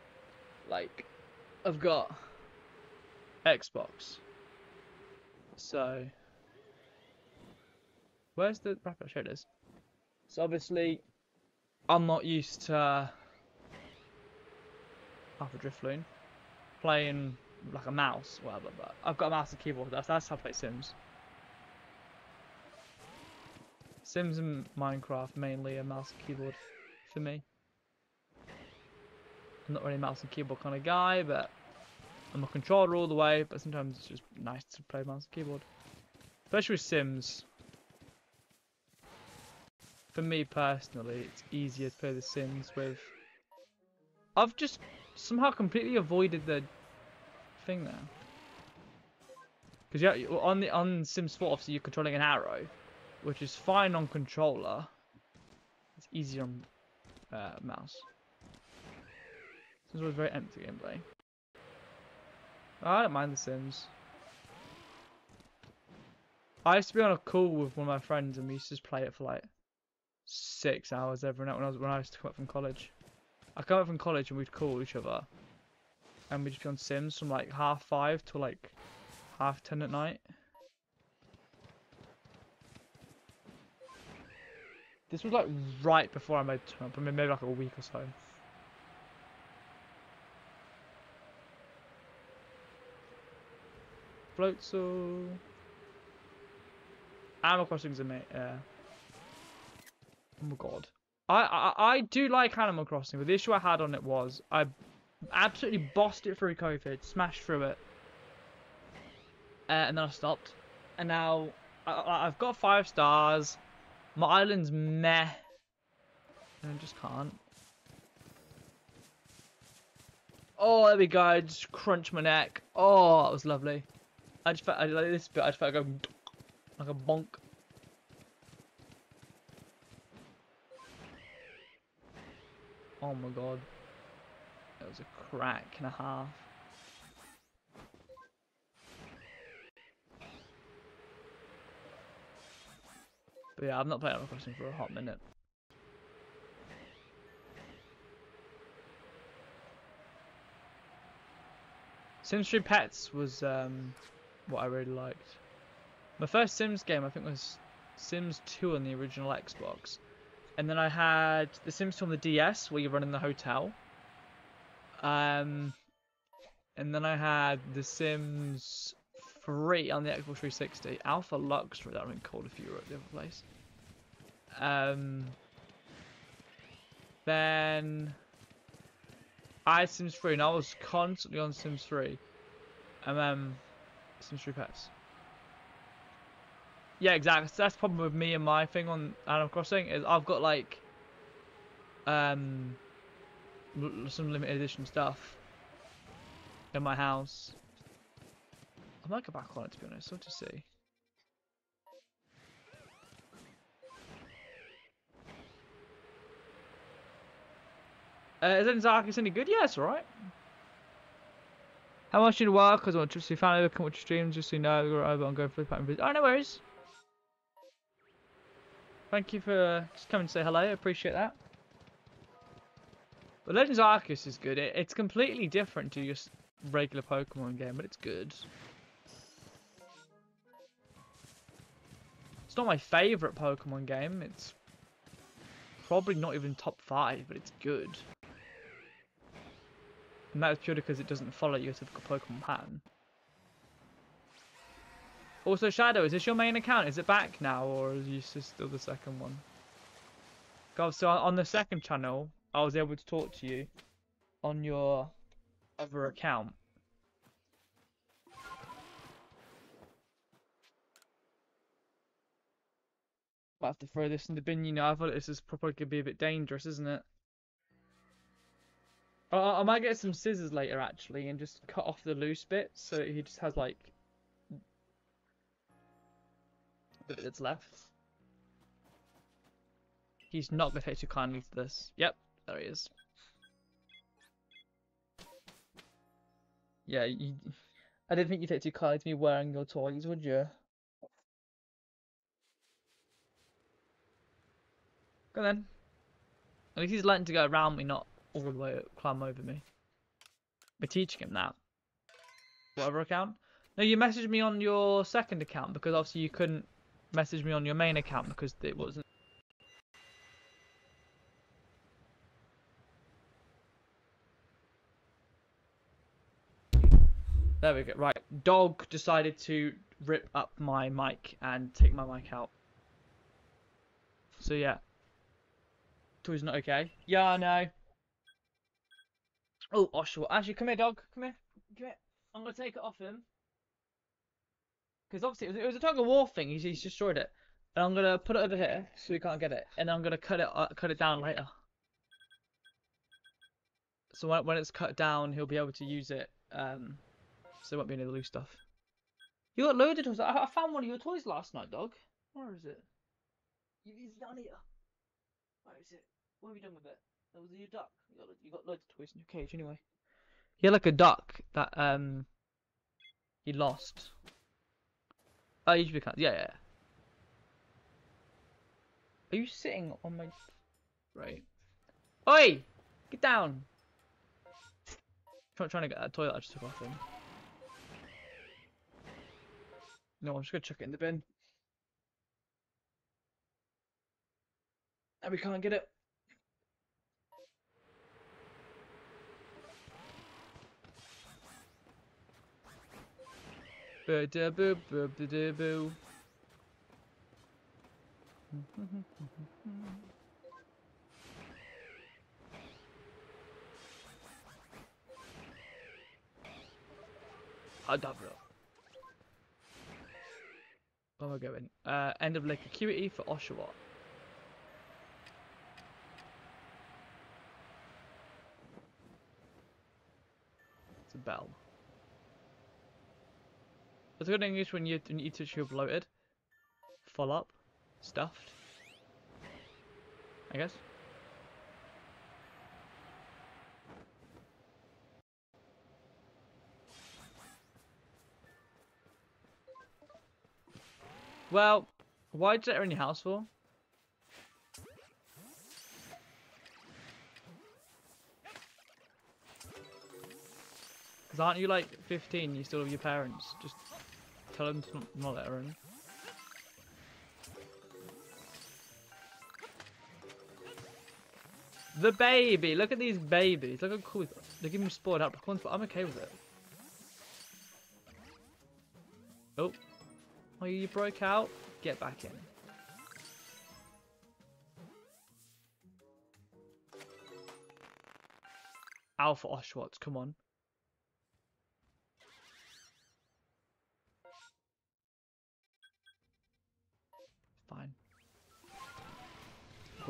Like, I've got Xbox. So, where's the wrap-up? Here. So obviously, I'm not used to half a Drifloon playing like a mouse, whatever. But I've got a mouse and keyboard. That's that's how I play Sims. Sims and Minecraft mainly a mouse and keyboard for me. I'm not really a mouse and keyboard kind of guy, but I'm a controller all the way. But sometimes it's just nice to play mouse and keyboard, especially with Sims. For me personally, it's easier to play The Sims with. I've just somehow completely avoided the thing there. Because yeah, on the on Sims 4, obviously you're controlling an arrow, which is fine on controller. It's easier on uh, mouse. This was very empty gameplay. I don't mind The Sims. I used to be on a call with one of my friends and we used to just play it for like six hours every night when I was when I used to come up from college. I come up from college and we'd call each other and we'd just be on Sims from like half five to like half ten at night. This was like right before I made Trump, I mean maybe like a week or so. Floatzel. Animal Crossing's a mate, yeah. Oh my god. I, I I do like Animal Crossing, but the issue I had on it was I absolutely bossed it through COVID, smashed through it, uh, and then I stopped. And now I, I've got five stars. My island's meh, and I just can't. Oh, there we go. Just crunch my neck. Oh, that was lovely. I just felt I like this bit. I just felt like a like a bonk. Oh my god. That was a crack and a half. But yeah, I've not played Animal Crossing for a hot minute. 3 Pets was um, what I really liked. My first Sims game I think was Sims 2 on the original Xbox. And then I had The Sims 2 on the DS where you run in the hotel. Um, and then I had The Sims 3 on the Xbox 360. Alpha Lux that would called if you were at the other place. Um, then I had Sims 3 and I was constantly on Sims 3. And then 3 Pets. Yeah, exactly. That's the problem with me and my thing on Animal Crossing is I've got like um some limited edition stuff in my house. I might go back on it to be honest. So to see. Uh, is Legends Arceus any good? Yeah, it's alright. How much did you work? Because I want to see family look at watch streams just so you know we're over and go for the pattern visit. Oh, no worries. Thank you for uh, just coming to say hello. I appreciate that. But Legends Arceus is good. It, it's completely different to just regular Pokemon game, but it's good. It's not my favourite Pokemon game. It's probably not even top 5, but it's good. And that is purely because it doesn't follow your typical Pokemon pattern. Also, Shadow, is this your main account? Is it back now, or is this still the second one? God, so on the second channel, I was able to talk to you on your other account. I have to throw this in the bin, you know. I thought this is probably going to be a bit dangerous, isn't it? I might get some scissors later, actually, and just cut off the loose bits so he just has, like, bit that's left. He's not going to take too kindly to this. Yep, there he is. Yeah, you, I didn't think you'd take too kindly to me wearing your toys, would you? Go then. At least he's learning to go around me, not all the way climb over me. We're teaching him that. whatever account. No, you messaged me on your second account because obviously you couldn't message me on your main account because it wasn't. There we go. Right, dog decided to rip up my mic and take my mic out. So yeah, toy's not okay. Yeah, I know. Oh, Oshawott. Actually, come here, dog. Come here. Come here. I'm gonna take it off him. Because obviously it was, it was a tug of war thing. He's, he's destroyed it. And I'm gonna put it over here so he can't get it. And I'm gonna cut it uh, cut it down later. So when, when it's cut down, he'll be able to use it. Um, so there won't be any loose stuff. You got loaded toys. I, I found one of your toys last night, dog. Where is it? you used It's down here. Where is it? What have you done with it? That was your duck. You got, loads of toys in your cage anyway. He had like a duck that um he lost. Oh, you should be kind. Yeah, yeah. Are you sitting on my? Right. Oi! Get down. Try, trying to get that toilet I just took off him. No, I'm just gonna chuck it in the bin. And we can't get it. Boo da boo boo da da boo. Adabra. Where am I going? Uh, end of Lake Acuity for Oshawott. It's a bell. What's good English when you when you eat it, you're bloated? Full up? Stuffed? I guess? Well, why did it in your house for? Because aren't you like 15? You still have your parents. Just tell them to not, not let her in. The baby! Look at these babies. Look how cool. They're giving me spoiled apricorns, but I'm okay with it. Oh. Oh, you broke out? Get back in. Alpha Oshawott, come on.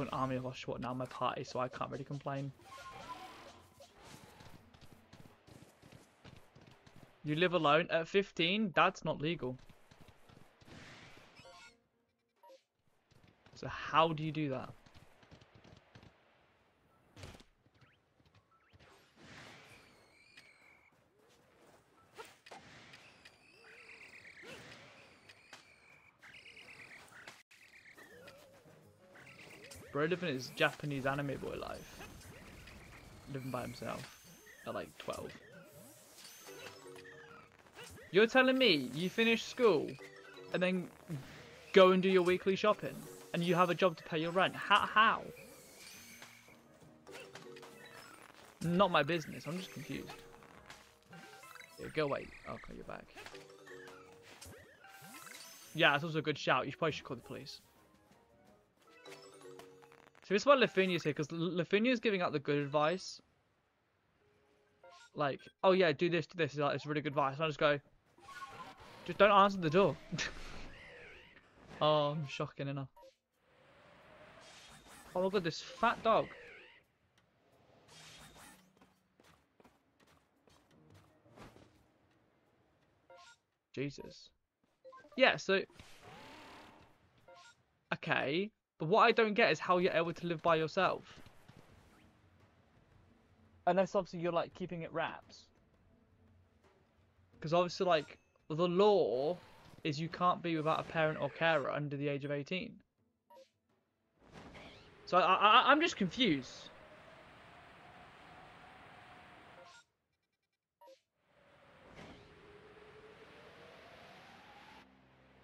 An army of Oshawott now my party, so I can't really complain. You live alone at 15? That's not legal. So how do you do that? Bro living his Japanese anime boy life. Living by himself. At like 12. You're telling me you finish school and then go and do your weekly shopping and you have a job to pay your rent? How? how? Not my business. I'm just confused. Yeah, go away. Okay, you're back. Yeah, that's also a good shout. You probably should call the police. So this is why Lifunia's here, because Lifunia's giving out the good advice. Like, oh yeah, do this, do this. It's, like, it's really good advice. And I just go, just don't answer the door. oh, I'm shocking enough. Oh look at this fat dog. Jesus. Yeah, so... Okay, what I don't get is how you're able to live by yourself. Unless obviously you're like keeping it wraps. Because obviously, like the law is you can't be without a parent or carer under the age of 18. So I, I, I'm just confused.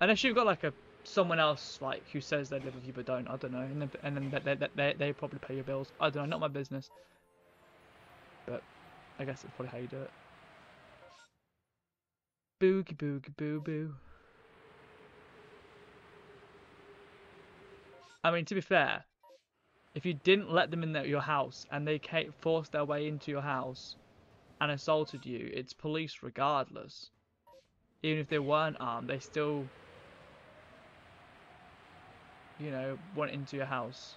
Unless you've got like a someone else like who says they live with you but don't. I don't know. And then and then they they, they, they probably pay your bills. I don't know. Not my business. But I guess it's probably how you do it. Boogie boogie boo boo. I mean, to be fair, if you didn't let them in your house and they forced their way into your house and assaulted you, it's police regardless. Even if they weren't armed, they still, you know, went into your house.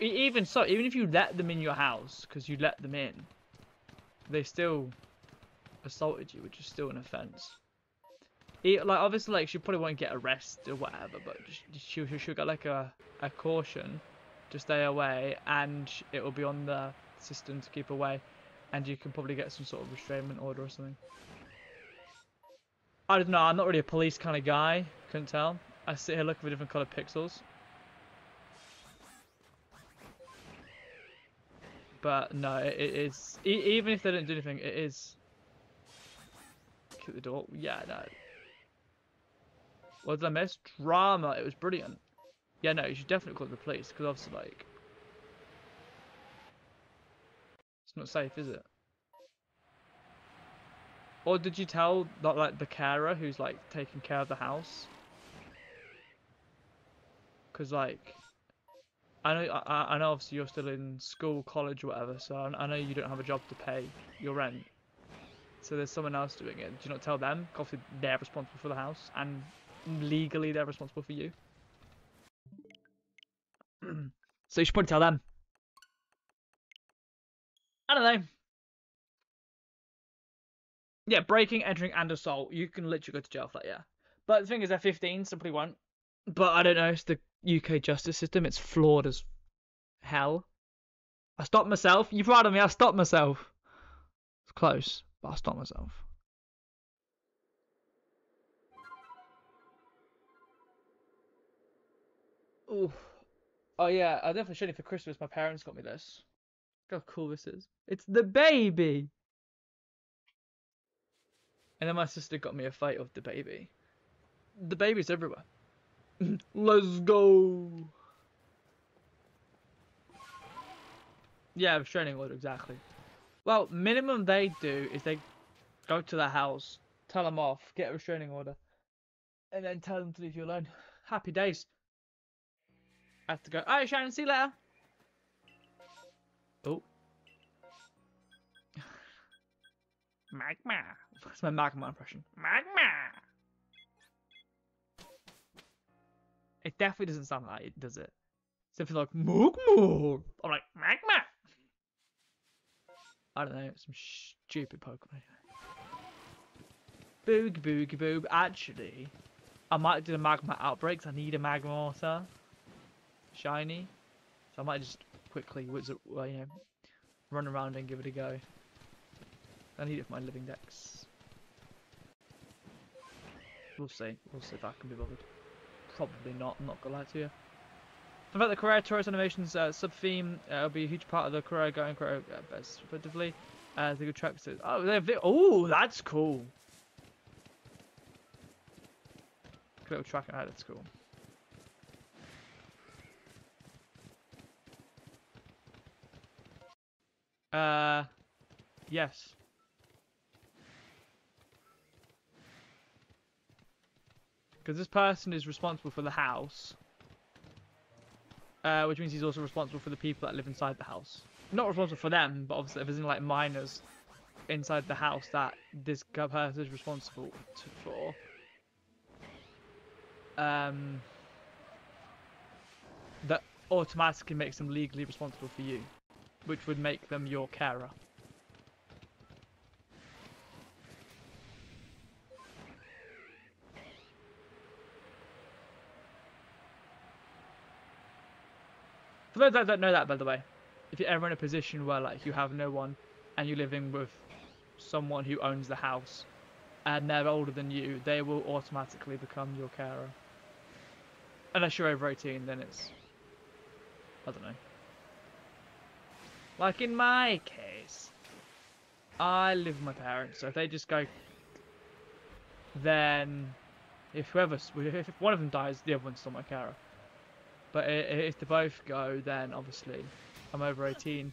Even so, even if you let them in your house because you let them in, they still assaulted you, which is still an offence. Like obviously like she probably won't get arrested or whatever, but she she should get like a a caution to stay away, and it will be on the system to keep away, and you can probably get some sort of restrainment order or something. I don't know. I'm not really a police kind of guy. Couldn't tell. I sit here looking for different colored pixels. But no, it, is. E even if they don't do anything, it is. Kick the door. Yeah, no. What did I miss? Drama. It was brilliant. Yeah, no, you should definitely call the police because obviously, like, it's not safe, is it? Or did you tell that like the carer who's like taking care of the house? Because like, I know I, I know obviously you're still in school, college, whatever. So I, I know you don't have a job to pay your rent. So there's someone else doing it. Do you not tell them? Obviously they're responsible for the house and legally they're responsible for you. so you should probably tell them. I don't know. Yeah, breaking, entering, and assault. You can literally go to jail for that, yeah. But the thing is, they're 15, simply won't. But I don't know, it's the UK justice system. It's flawed as hell. I stopped myself. You proud of me? I stopped myself. It's close, but I stopped myself. Ooh. Oh yeah, I definitely showed it for Christmas. My parents got me this. Look how cool this is. It's the baby. And then my sister got me a fight of the baby. The baby's everywhere. Let's go. Yeah, restraining order, exactly. Well, minimum they do is they go to the house, tell them off, get a restraining order, and then tell them to leave you alone. Happy days. I have to go. Alright, Sharon, see you later. Oh. Magmar. That's my Magmar impression. Magmar. It definitely doesn't sound like it, does it? Something like Magmar. I'm like Magmar. I don't know, some stupid Pokemon. Boogie boogie boob. Actually, I might do the Magmar outbreaks. I need a Magmortar. Shiny. So I might just quickly well, you know, run around and give it a go. I need it for my living dex. We'll see. We'll see if I can be bothered. Probably not. I'm not gonna lie to you. In fact, the Correa Tourist Animations uh, sub-theme uh, will be a huge part of the Correa going Correa uh, best effectively. Uh, the good tracks. Oh, they're oh, that's cool. Little track. That's cool. Uh, yes. Because this person is responsible for the house. Uh, which means he's also responsible for the people that live inside the house. Not responsible for them, but obviously if there's any like minors inside the house that this person is responsible to, for. Um, that automatically makes them legally responsible for you which would make them your carer. For those that don't know that, by the way, if you're ever in a position where like you have no one and you're living with someone who owns the house and they're older than you, they will automatically become your carer. Unless you're over 18, then it's... I don't know. Like in my case, I live with my parents, so if they just go, then if whoever if one of them dies, the other one's still my carer. But if they both go, then obviously I'm over 18.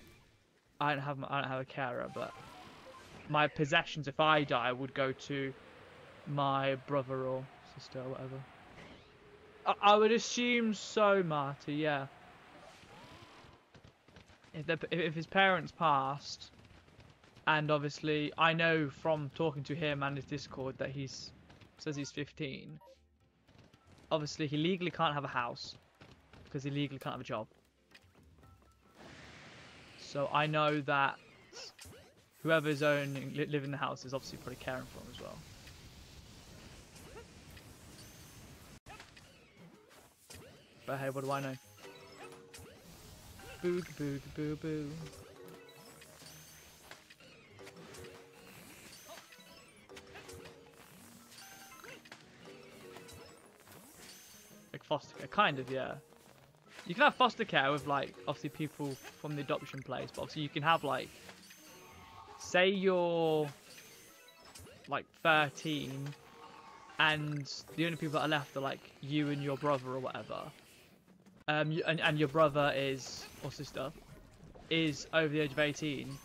I don't have I don't have a carer, but my possessions, if I die, would go to my brother or sister or whatever. I, I would assume so, Marty. Yeah. If, if his parents passed, and obviously I know from talking to him and his Discord that he's says he's 15. Obviously, he legally can't have a house because he legally can't have a job. So I know that whoever's owning, li living in the house is obviously probably caring for him as well. But hey, what do I know? Boo boo boo boo. Foster care, uh, kind of, yeah. You can have foster care with like obviously people from the adoption place, but obviously you can have like say you're like 13 and the only people that are left are like you and your brother or whatever. Um and, and your brother is or sister is over the age of 18,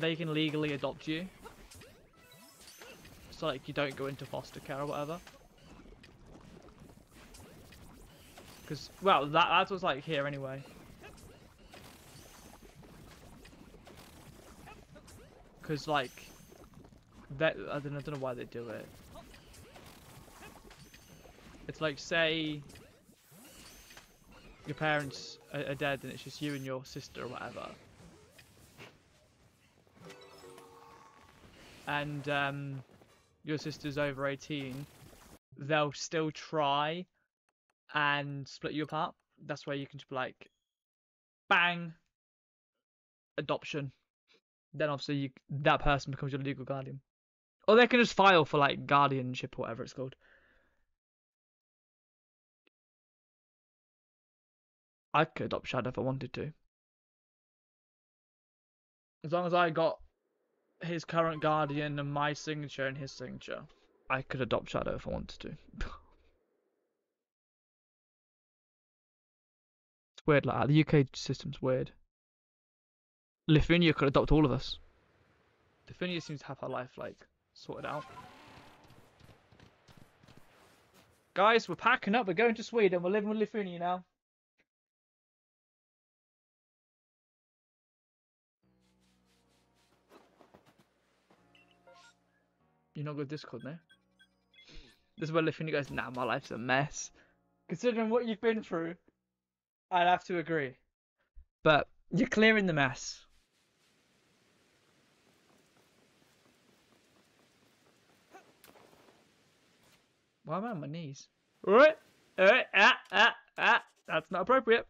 they can legally adopt you. So like you don't go into foster care or whatever. Because, well, that, that's what's like here anyway. Because, like, that I don't, I don't know why they do it. It's like, say, your parents are, are dead and it's just you and your sister or whatever. And um, your sister's over 18, they'll still try and split you apart. That's where you can just be like, bang, adoption. Then obviously you, that person becomes your legal guardian. Or they can just file for like guardianship or whatever it's called. I could adopt Shadow if I wanted to. As long as I got his current guardian and my signature and his signature, I could adopt Shadow if I wanted to. weird like that. The UK system's weird. Lifunia could adopt all of us. Lifunia seems to have her life like sorted out. Guys, we're packing up. We're going to Sweden. We're living with Lifunia now. You're not good Discord now. This is where Lifunia goes, nah, my life's a mess. Considering what you've been through, I'd have to agree. But you're clearing the mess. Why am I on my knees? Alright, alright, ah, ah, ah. That's not appropriate.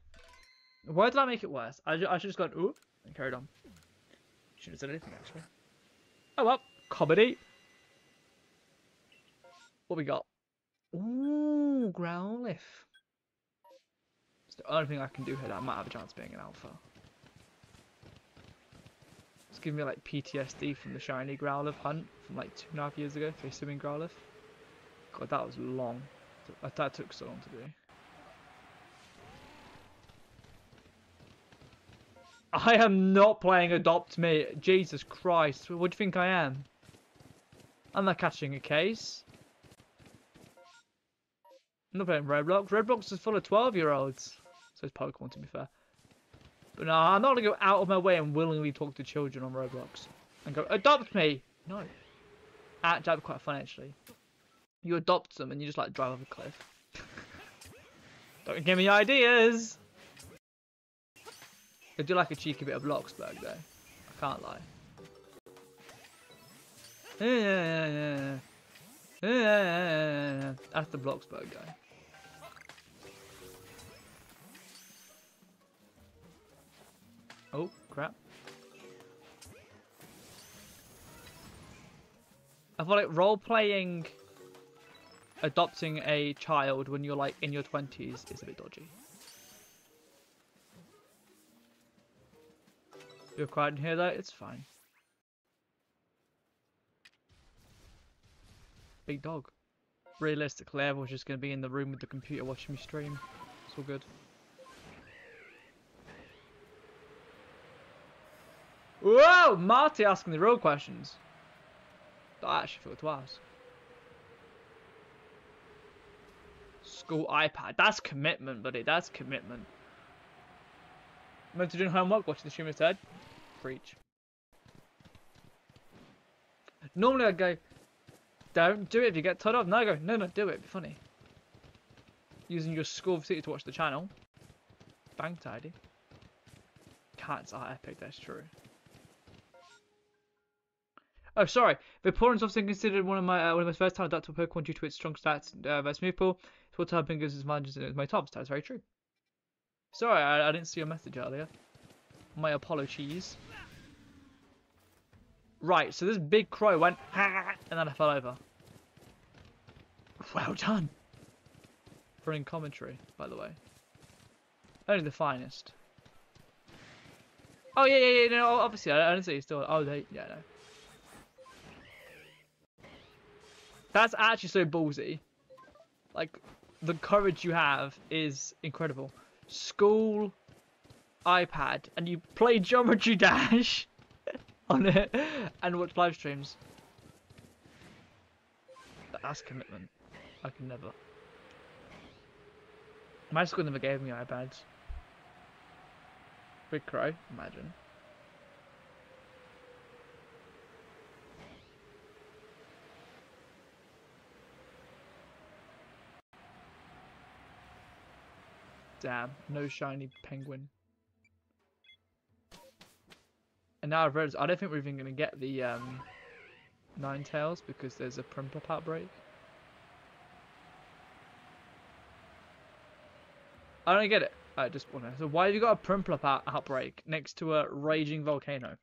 Why did I make it worse? I, I should just gone, ooh, and carried on. Shouldn't have said anything, actually. Oh well, comedy. What we got? Ooh, Growlithe. The only thing I can do here that I might have a chance of being an alpha. It's giving me like PTSD from the shiny Growlithe hunt from like two and a half years ago, swimming Growlithe. God, that was long. That took so long to do. I am not playing Adopt Me. Jesus Christ. What do you think I am? I'm not catching a case. I'm not playing Roblox. Roblox is full of 12 year olds. It's Pokemon to be fair. But no, I'm not going to go out of my way and willingly talk to children on Roblox. And go, adopt me! No. Ah, that'd be quite fun actually. You adopt them and you just like drive off a cliff. Don't give me ideas! I do like a cheeky bit of Bloxburg though. I can't lie. Yeah, yeah, yeah, yeah, yeah, yeah. That's the Bloxburg guy. Crap. I feel like role-playing adopting a child when you're like in your 20s is a bit dodgy. You're quiet in here though, it's fine. Big dog. realistically, everyone's just going to be in the room with the computer watching me stream. It's all good. Whoa! Marty asking the real questions. Ah, I actually to ask. School iPad. That's commitment, buddy. That's commitment. Meant to doing homework, watching the stream instead. Preach. Normally I'd go, don't do it if you get told off. No, I go, no, no, do it. It'd be funny. Using your school facility to watch the channel. Bang tidy. Cats are epic, that's true. Oh, sorry. Vaporeon's often considered one of my uh, one of my first time adaptable Pokemon due to its strong stats uh, versus move pool. It's what typing gives advantages in my tops. That's very true. Sorry, I, I didn't see your message earlier. My apologies. Right, so this big crow went, and then I fell over. Well done. For in commentary, by the way. Only the finest. Oh, yeah, yeah, yeah, no, obviously, I, I didn't see you still. Oh, they, yeah, no. That's actually so ballsy. Like, the courage you have is incredible. School, iPad, and you play Geometry Dash. on it and watch live streams. That's commitment. I can never. My school never gave me iPads. Big crow, imagine. Damn, no shiny penguin. And now I've realized I don't think we're even going to get the um, tails because there's a Prinplup outbreak. I don't get it. I just want to. So why have you got a Prinplup out outbreak next to a raging volcano?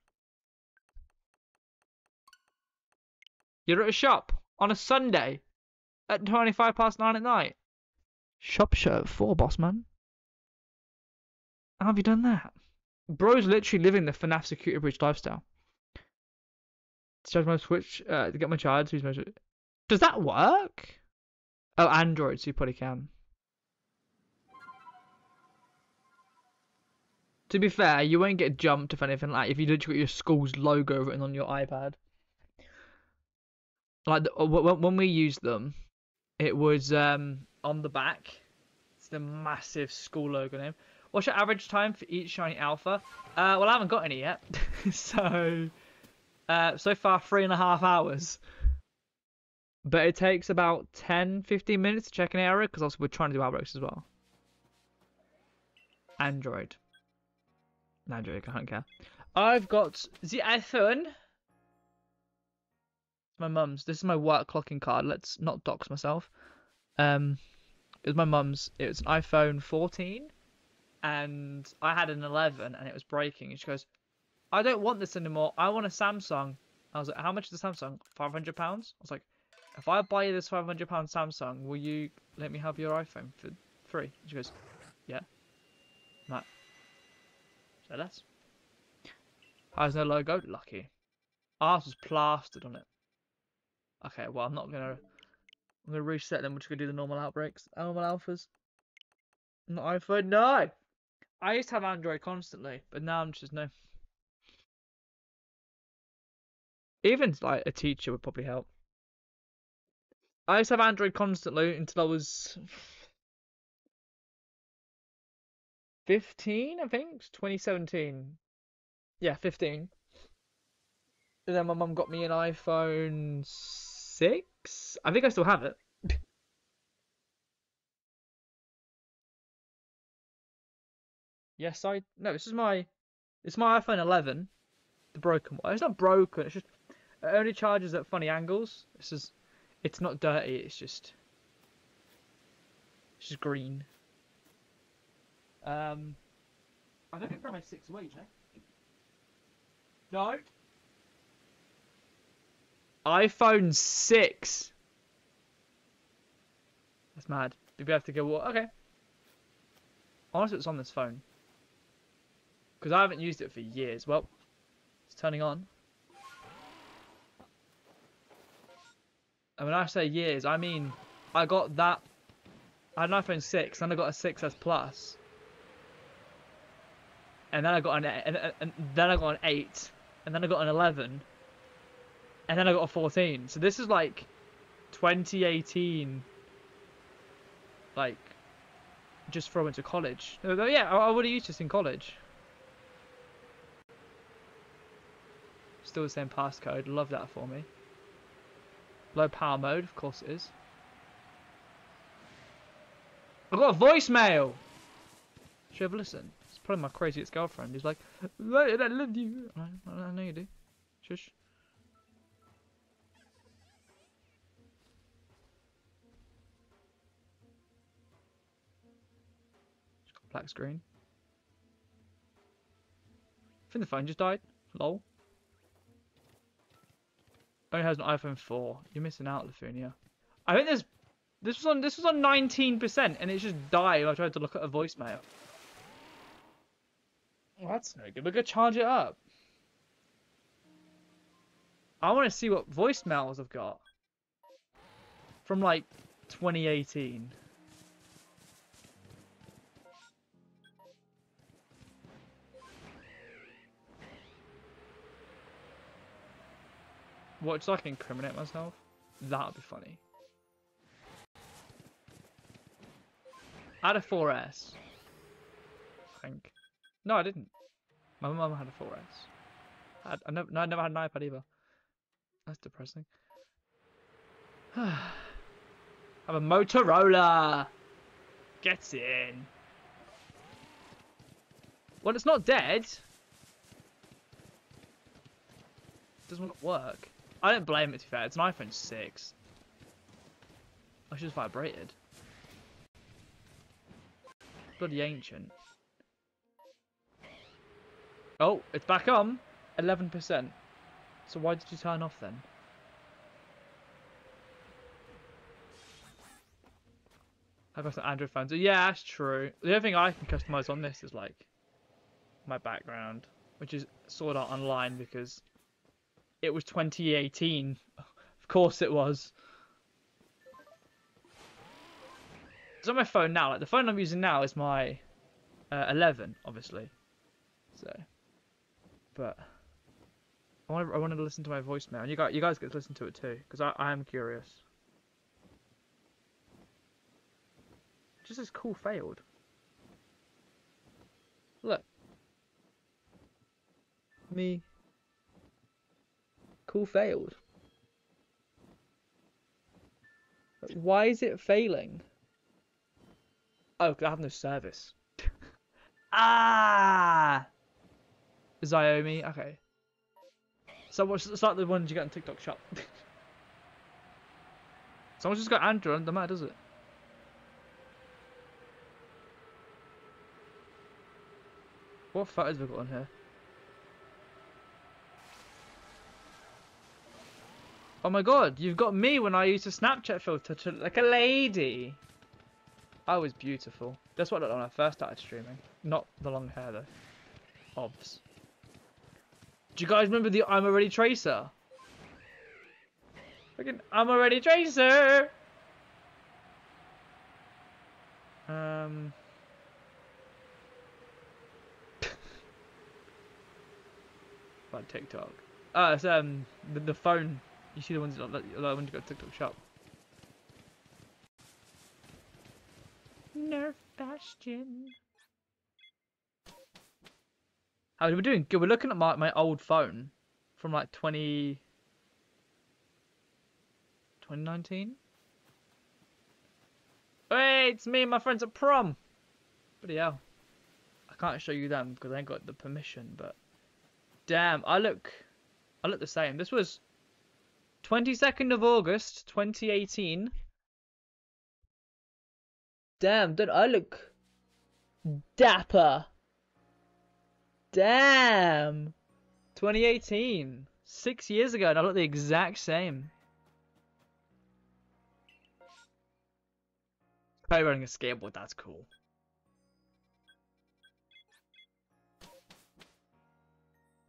You're at a shop on a Sunday at 25 past 9 at night. Shop shirt 4, boss man. How have you done that? Bro's literally living the FNAF security breach lifestyle. Charge my Switch, uh, to get my use my... Does that work? Oh, Android, so you probably can. To be fair, you won't get jumped if anything like if you literally got your school's logo written on your iPad. Like the, when we used them, it was um, on the back. It's the massive school logo name. What's your average time for each shiny alpha? Uh, well, I haven't got any yet. so, uh, so far, three and a half hours. But it takes about 10, 15 minutes to check an area because also we're trying to do outbreaks as well. Android. Android, I don't care. I've got the iPhone. My mum's. This is my work clocking card. Let's not dox myself. Um, it was my mum's. It was an iPhone 14 and I had an 11 and it was breaking. And she goes, I don't want this anymore. I want a Samsung. I was like, how much is the Samsung? 500 pounds? I was like, if I buy you this 500 pound Samsung, will you let me have your iPhone for free? And she goes, yeah. I'm like, say less. Has no logo? Lucky. Ours was plastered on it. Okay, well, I'm not gonna. I'm gonna reset them. We're just gonna do the normal outbreaks, normal alphas. Not iPhone, no. I used to have Android constantly, but now I'm just no. Even like a teacher would probably help. I used to have Android constantly until I was 15, I think, 2017. Yeah, 15. And then my mum got me an iPhone 6. I think I still have it. Yes, I no. This is my it's my iPhone 11, the broken one. It's not broken. It's just it only charges at funny angles. This is it's not dirty. It's just it's just green. Um, I don't think my six away, eh? No. iPhone six. That's mad. You'd be able to go. Well, okay. Honestly, it's on this phone. Because I haven't used it for years. Well, it's turning on. And when I say years, I mean I got that. I had an iPhone 6, then I got a 6s Plus, and then I got an then I got an 8, and then I got an 11, and then I got a 14. So this is like 2018, like just before into college. Yeah, I, I would have used this in college. Still the same passcode. Love that for me. Low power mode, of course it is. I got a voicemail. Should have listened? It's probably my crazy ex-girlfriend. He's like, "Ryan, I love you. I, I know you do. Shush. Black screen. I think the phone just died. Lol. Only has an iPhone 4. You're missing out, Lifunia. I think there's this was on this was on 19% and it just died I tried to look at a voicemail. Well, that's no good. We're gonna charge it up. I want to see what voicemails I've got from like 2018. What, so I can incriminate myself? That'd be funny. I had a 4S. I think. No, I didn't. My mum had a 4S. I, had, I, never, no, I never had an iPad either. That's depressing. I have a Motorola. Get in. Well, it's not dead. doesn't work. I don't blame it, to be fair. It's an iPhone 6. I should have vibrated. Bloody ancient. Oh, it's back on. 11%. So why did you turn off then? I've got some Android phones. Yeah, that's true. The only thing I can customize on this is like my background, which is sort of online because it was 2018. Of course it was. It's on my phone now. Like the phone I'm using now is my uh, 11, obviously. So, but I want I wanted to listen to my voicemail, and you guys you guys get to listen to it too, because I I am curious. Just as cool failed. Look. Me. Cool failed. Why is it failing? Oh, I have no service. ah! Xiaomi, okay. So what's it's like the ones you get in TikTok shop. Someone's just got Android, doesn't matter, does it? What photos have we got on here? Oh my god, you've got me when I used a Snapchat filter to look like a lady. I was beautiful. That's what I looked when I first started streaming. Not the long hair though. Obs. Do you guys remember the I'm already tracer? Freaking I'm already tracer. Um. About TikTok. Ah, it's um the, the phone. You see the ones that like, like when you got TikTok shop. Nerf Bastion. Oh, How are we doing? Good. We're looking at my, my old phone from like 20... 2019? Hey, it's me and my friends at prom. Bloody hell. I can't show you them because I ain't got the permission, but... Damn, I look... I look the same. This was 22nd of August, 2018. Damn, don't I look dapper? Damn! 2018. Six years ago, and I look the exact same. Probably running a skateboard, that's cool.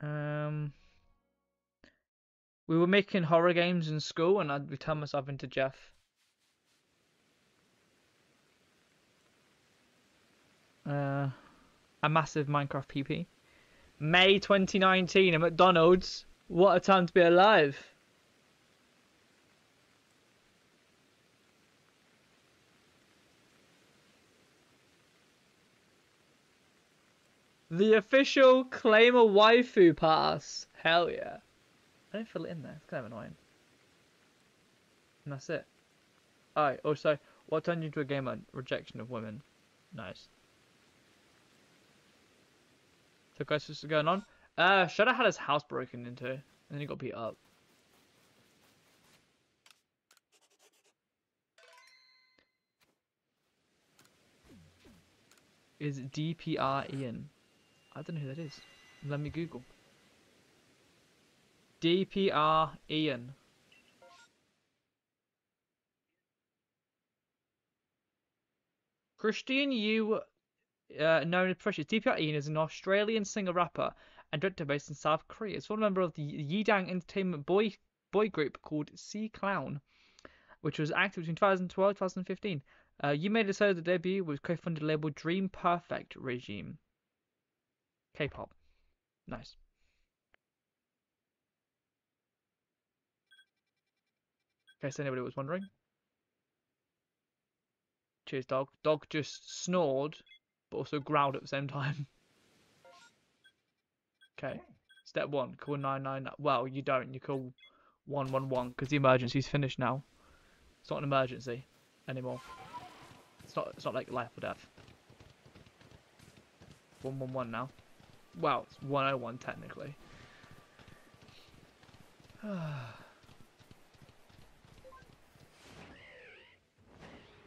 Um, we were making horror games in school, and I'd turn myself into Jeff. Uh, a massive Minecraft PP. May 2019 at McDonald's. What a time to be alive. The official claim a waifu pass. Hell yeah. I don't fill it in there. It's kind of annoying. And that's it. Alright, also, what turned you into a gamer? Rejection of women. Nice. So guys, what's going on? Uh, Shadow had his house broken into, and then he got beat up. Is DPR Ian? I don't know who that is. Let me Google. DPR Ian. Christian Yu, uh, known as Precious. DPR Ian is an Australian singer-rapper and director based in South Korea. He's one member of the Yedang Entertainment boy boy group called C Clown, which was active between 2012 and 2015. Uh, you made a solo debut with co-funded label Dream Perfect Regime. K-pop. Nice. In case anybody was wondering. Cheers, dog. Dog just snored, but also growled at the same time. okay. Step one, call 999. Well, you don't. You call 111 because the emergency's finished now. It's not an emergency anymore. It's not. It's not like life or death. 111 now. Well, it's 101 technically.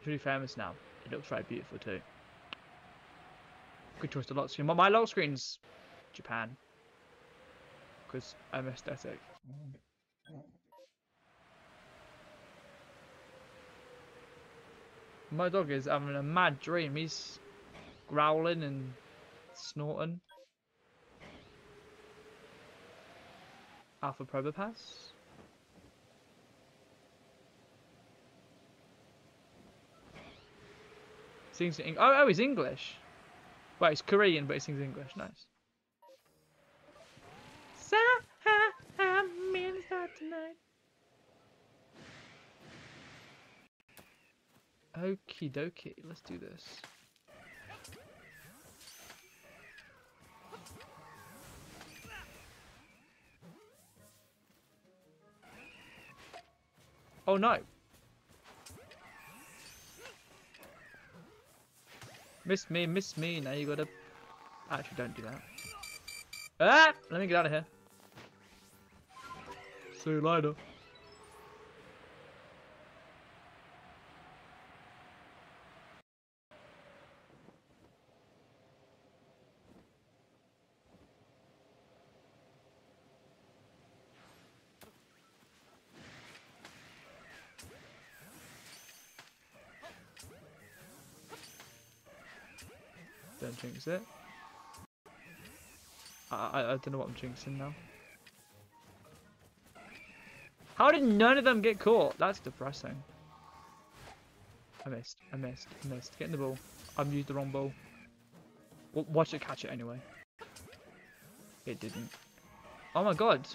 Pretty famous now. It looks very beautiful too. Good choice to lock screen. My lock screen's Japan. Because I'm aesthetic. My dog is having a mad dream. He's growling and snorting. Alpha Probopass. Sings in oh, oh, he's English. Well, he's Korean, but he sings English. Nice. Okie dokie, let's do this. Oh no. Miss me, miss me. Now you gotta... Actually, don't do that. Ah! Let me get out of here. See you later. Don't it. I, I, I don't know what I'm jinxing now. How did none of them get caught? That's depressing. I missed. I missed. I missed. Get in the ball. I've used the wrong ball. Well, watch it catch it anyway. It didn't. Oh my god.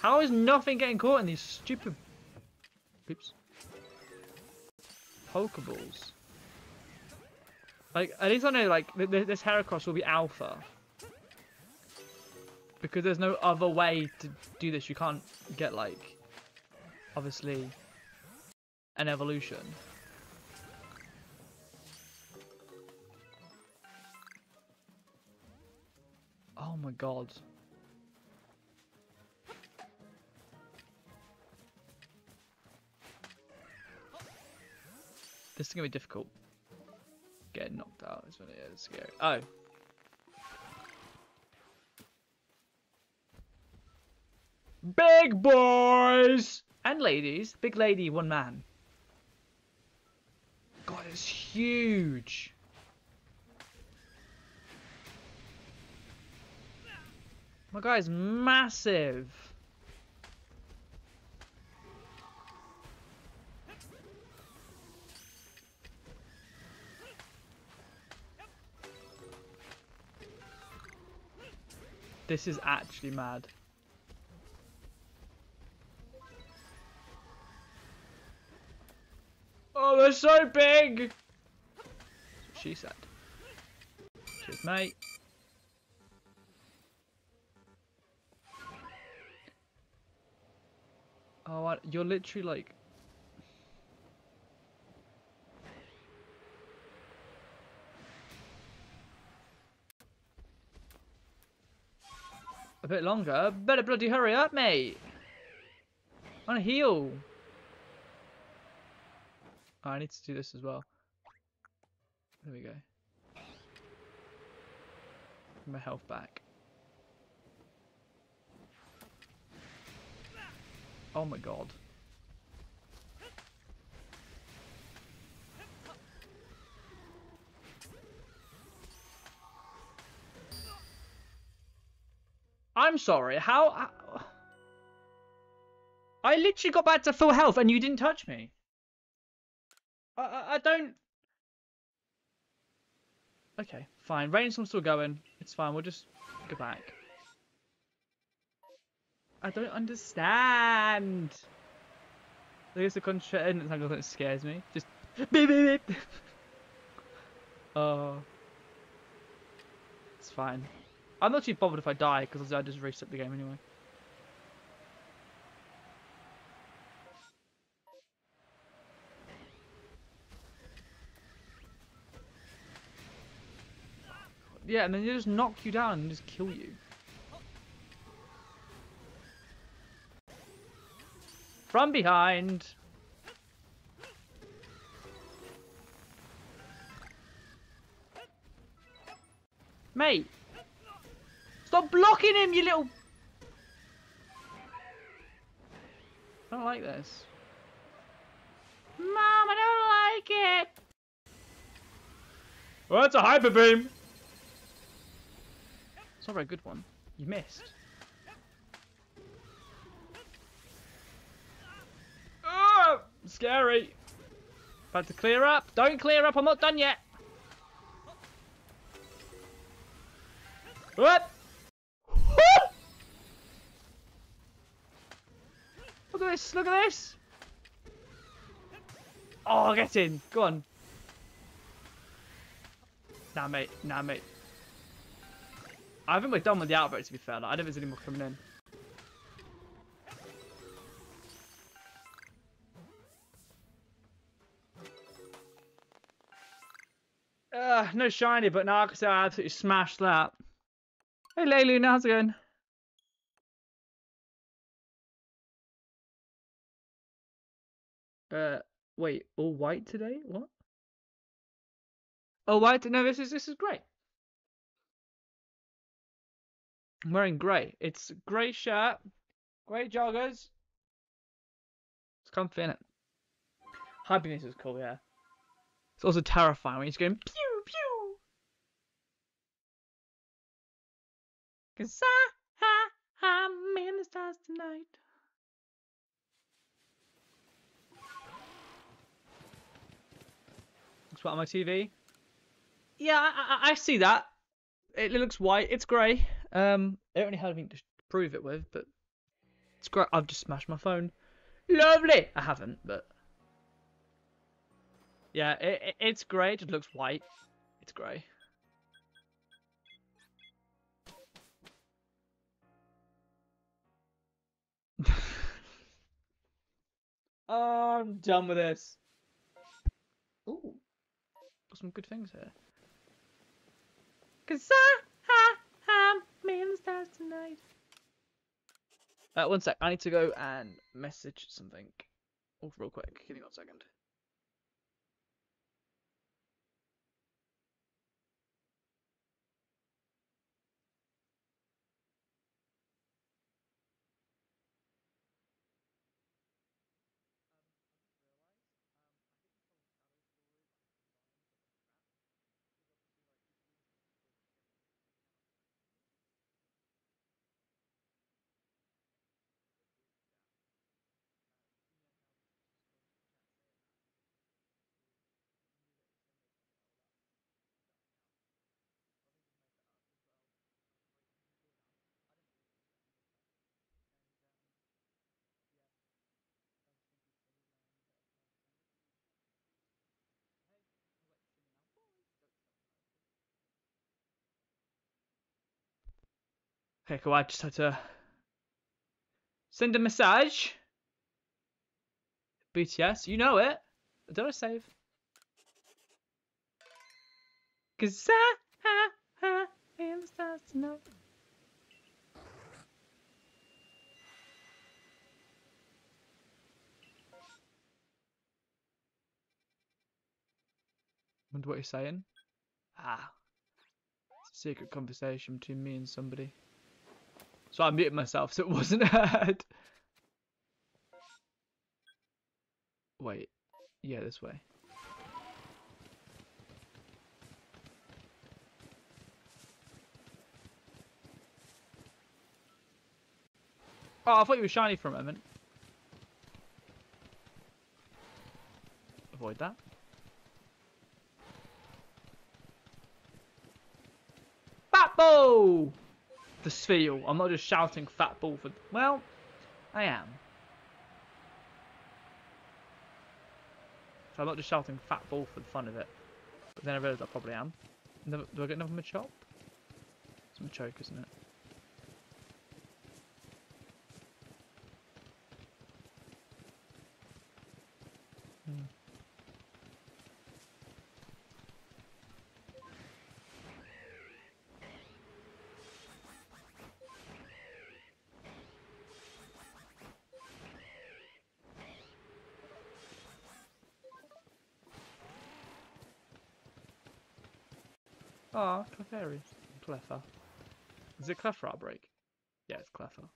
How is nothing getting caught in these stupid... Oops. Pokeballs. Like, at least I know, like, th th this Heracross will be Alpha. Because there's no other way to do this. You can't get, like, obviously, an evolution. Oh my god. This is gonna be difficult. Getting knocked out is when it is scary. Oh. Big boys and ladies. Big lady, one man. God, it's huge. My guy's massive. This is actually mad. Oh, they're so big! She said. Cheers, mate. Oh, you're literally like... A bit longer? Better bloody hurry up, mate! Want to heal! Oh, I need to do this as well. There we go. My health back. Oh my god. I'm sorry, how... how- I literally got back to full health and you didn't touch me. I, I, I don't... Okay, fine. Rainstorm's still going. It's fine, we'll just go back. I don't understand. I guess the concentrated entangle that scares me. Just beep beep beep. Oh, it's fine. I'm not too bothered if I die because I just reset the game anyway. Yeah, and then they just knock you down and just kill you. From behind. Mate. Stop blocking him, you little... I don't like this. Mom, I don't like it. Well, that's a hyper beam. It's not a very good one. You missed. Oh, scary. About to clear up. Don't clear up. I'm not done yet. What? Look at this. Look at this. Oh, get in. Go on. Nah, mate. Nah, mate. I think we're done with the outbreak, to be fair. Like, I don't think there's any more coming in. Uh, no shiny, but now I can say I absolutely smashed that. Hey, Laylu, how's it going? Uh, wait, all white today? What? All white? No, this is this is great. I'm wearing grey. It's grey shirt, grey joggers. It's comfy, innit? Happiness is cool, yeah. It's also terrifying when he's going pew pew. Cause I, I, I'm in the stars tonight. What on my TV? Yeah, I, I, I see that. It looks white. It's grey. Um, I don't really have anything to prove it with, but it's great. I've just smashed my phone. Lovely. I haven't, but yeah, it, it, it's grey. It just looks white. It's grey. oh, I'm done with this. Ooh, some good things here. Cause I, I, I'm in the stars tonight. Uh, one sec. I need to go and message something. Oh, real quick. Give me one second. Okay, cool. I just had to send a message. BTS, you know it. Did I save? Cause I, I, I am the stars tonight. Wonder what you're saying. Ah. It's a secret conversation between me and somebody. So I muted myself so it wasn't heard. Wait. Yeah, this way. Oh, I thought you were shiny for a moment. Avoid that. Ball! The sphere. I'm not just shouting fat ball for. Well, I am. So I'm not just shouting fat ball for the fun of it. But then I realise I probably am. Do I get another Machop? It's Machoke, isn't it? Ah, Clefairy. Cleffa. Is it Cleffa break? Yeah, it's Cleffa.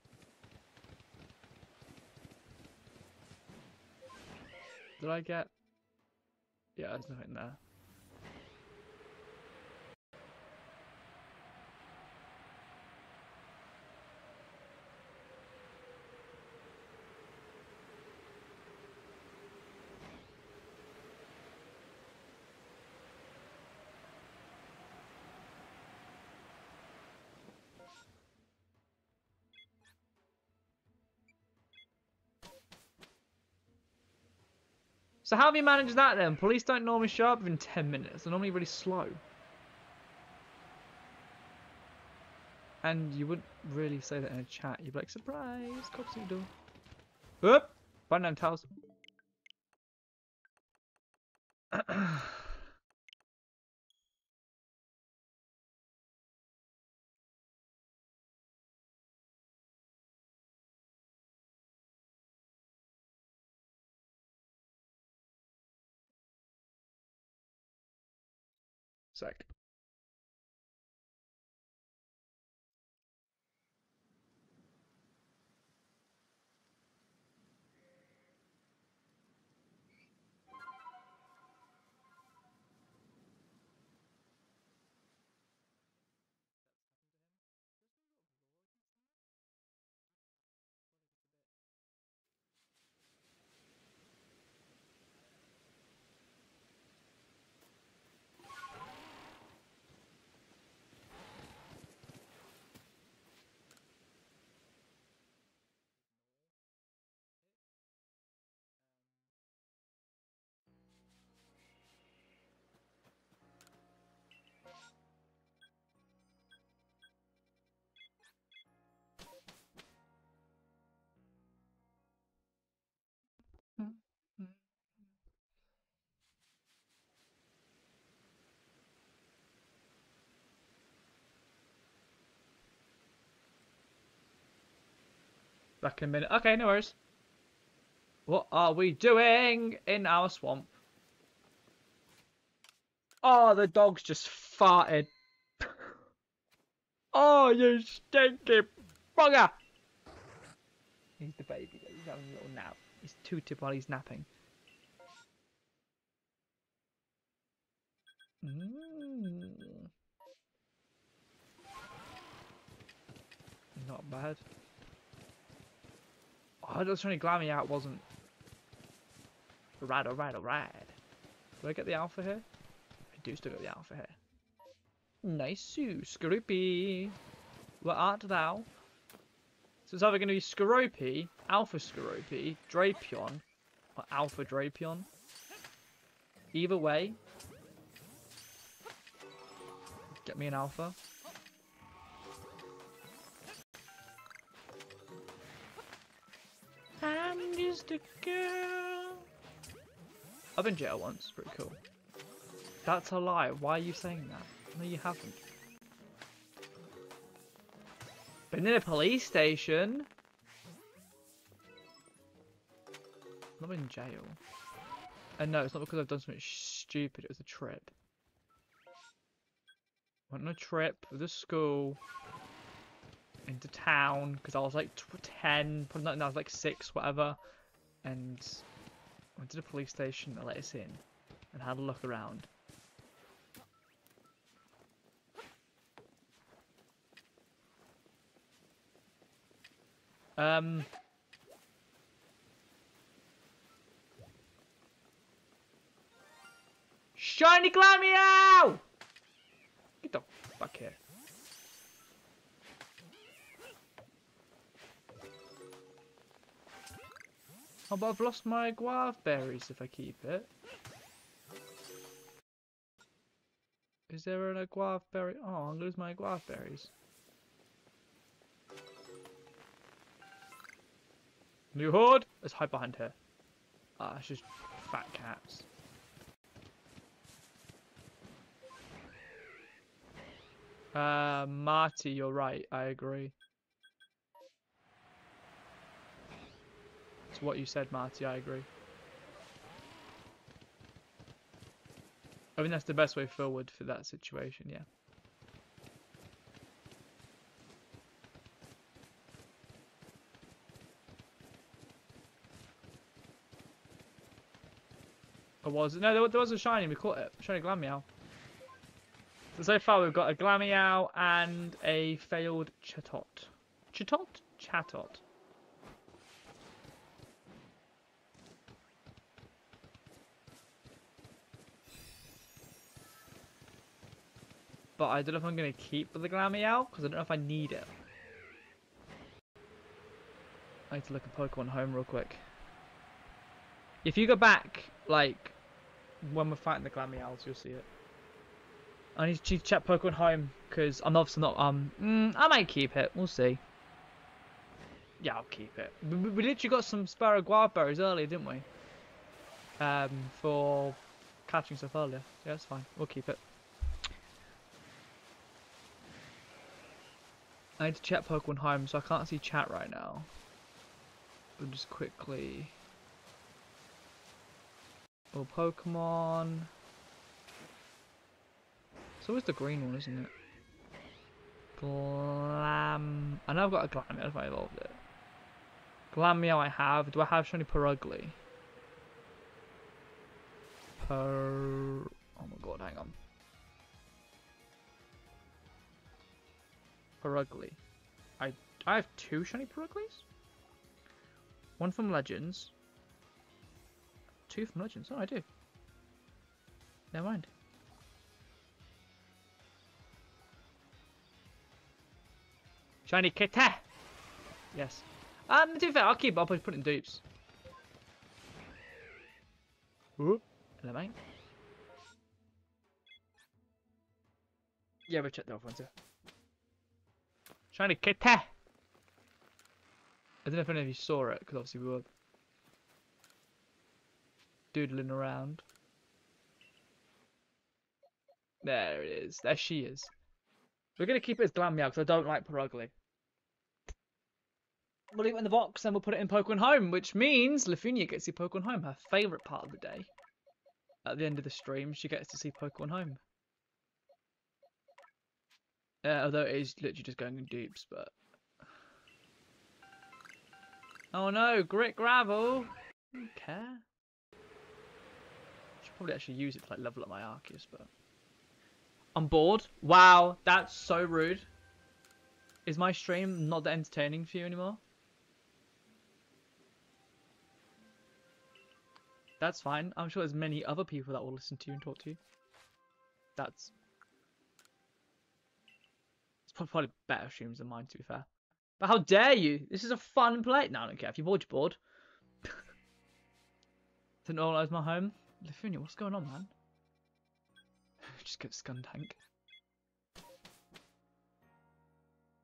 Did I get... Yeah, there's nothing there. So how have you managed that then? Police don't normally show up within 10 minutes. They're normally really slow. And you wouldn't really say that in a chat. You'd be like, surprise, cops at door. Whoop! Button down towels. Sec. Back in a minute. Okay, no worries. What are we doing in our swamp? Oh, the dog's just farted. oh, you stinky bugger! He's the baby. He's having a little nap. He's tooted while he's napping. Mm. Not bad. Oh, that's trying to glammy out wasn't. Alright, alright, alright. Do I get the alpha here? I do still get the alpha here. Nice, Skorupi. What art thou? So it's either going to be Skorupi, Alpha Skorupi, Drapion, or Alpha Drapion. Either way, get me an Alpha. I'm girl. I've been jail once. Pretty cool. That's a lie. Why are you saying that? No, you haven't. Been in a police station. Not in jail. And no, it's not because I've done something stupid. It was a trip. Went on a trip with the school into town because I was like 10, probably not, no, I was like 6, whatever. And went to the police station, they let us in and had a look around. Um. Shiny Glameow! Get the fuck here. Oh, but I've lost my guava berries if I keep it. Is there an guava berry? Oh, I'll lose my guava berries. New horde! Let's hide behind her. Ah, it's just fat cats. Uh, Marty, you're right. I agree. What you said, Marty. I agree. I think that's the best way forward for that situation, yeah. Or was it? No, there, was a shiny. We caught it. Shiny Glameow. So, so far we've got a Glameow and a failed Chatot. Chatot? Chatot. But I don't know if I'm going to keep the Glameow because I don't know if I need it. I need to look at Pokemon Home real quick. If you go back, like, when we're fighting the Glameows, you'll see it. I need to check Pokemon Home because I'm obviously not. Um, mm, I might keep it. We'll see. Yeah, I'll keep it. We, we literally got some Sparrow Guava berries earlier, didn't we? Um, for catching stuff earlier. Yeah, that's fine. We'll keep it. I need to chat Pokemon Home, so I can't see chat right now. But just quickly. Oh, Pokemon. It's always the green one, isn't it? Glam. I know I've got a Glameow if I evolved it. Glameow I have. Do I have shiny Purugly? Per. Oh my god, hang on. Purugly. I I have two shiny Puruglys? One from Legends. Two from Legends. Oh, I do. Never mind. Shiny Kitty! Yes. Um, to be fair, I'll keep I'll put in dupes. Ooh. Hello, mate. Yeah, we'll check the other ones, yeah. Shiny Kitty! I don't know if any of you saw it, because obviously we were doodling around. There it is. There she is. We're going to keep it as Glameow because I don't like Purugly. We'll leave it in the box and we'll put it in Pokemon Home, which means Lifunia gets to see Pokemon Home, her favourite part of the day. At the end of the stream, she gets to see Pokemon Home. Uh, although it is literally just going in dupes, but... Oh no, grit gravel! Don't care. Should probably actually use it to like level up my Arceus, but... I'm bored. Wow, that's so rude. Is my stream not that entertaining for you anymore? That's fine. I'm sure there's many other people that will listen to you and talk to you. That's... Probably better streams than mine, to be fair. But how dare you? This is a fun play. No, I don't care. If you're bored, you're bored. Didn't organise my home. Lifunia, what's going on, man? Just get Skuntank.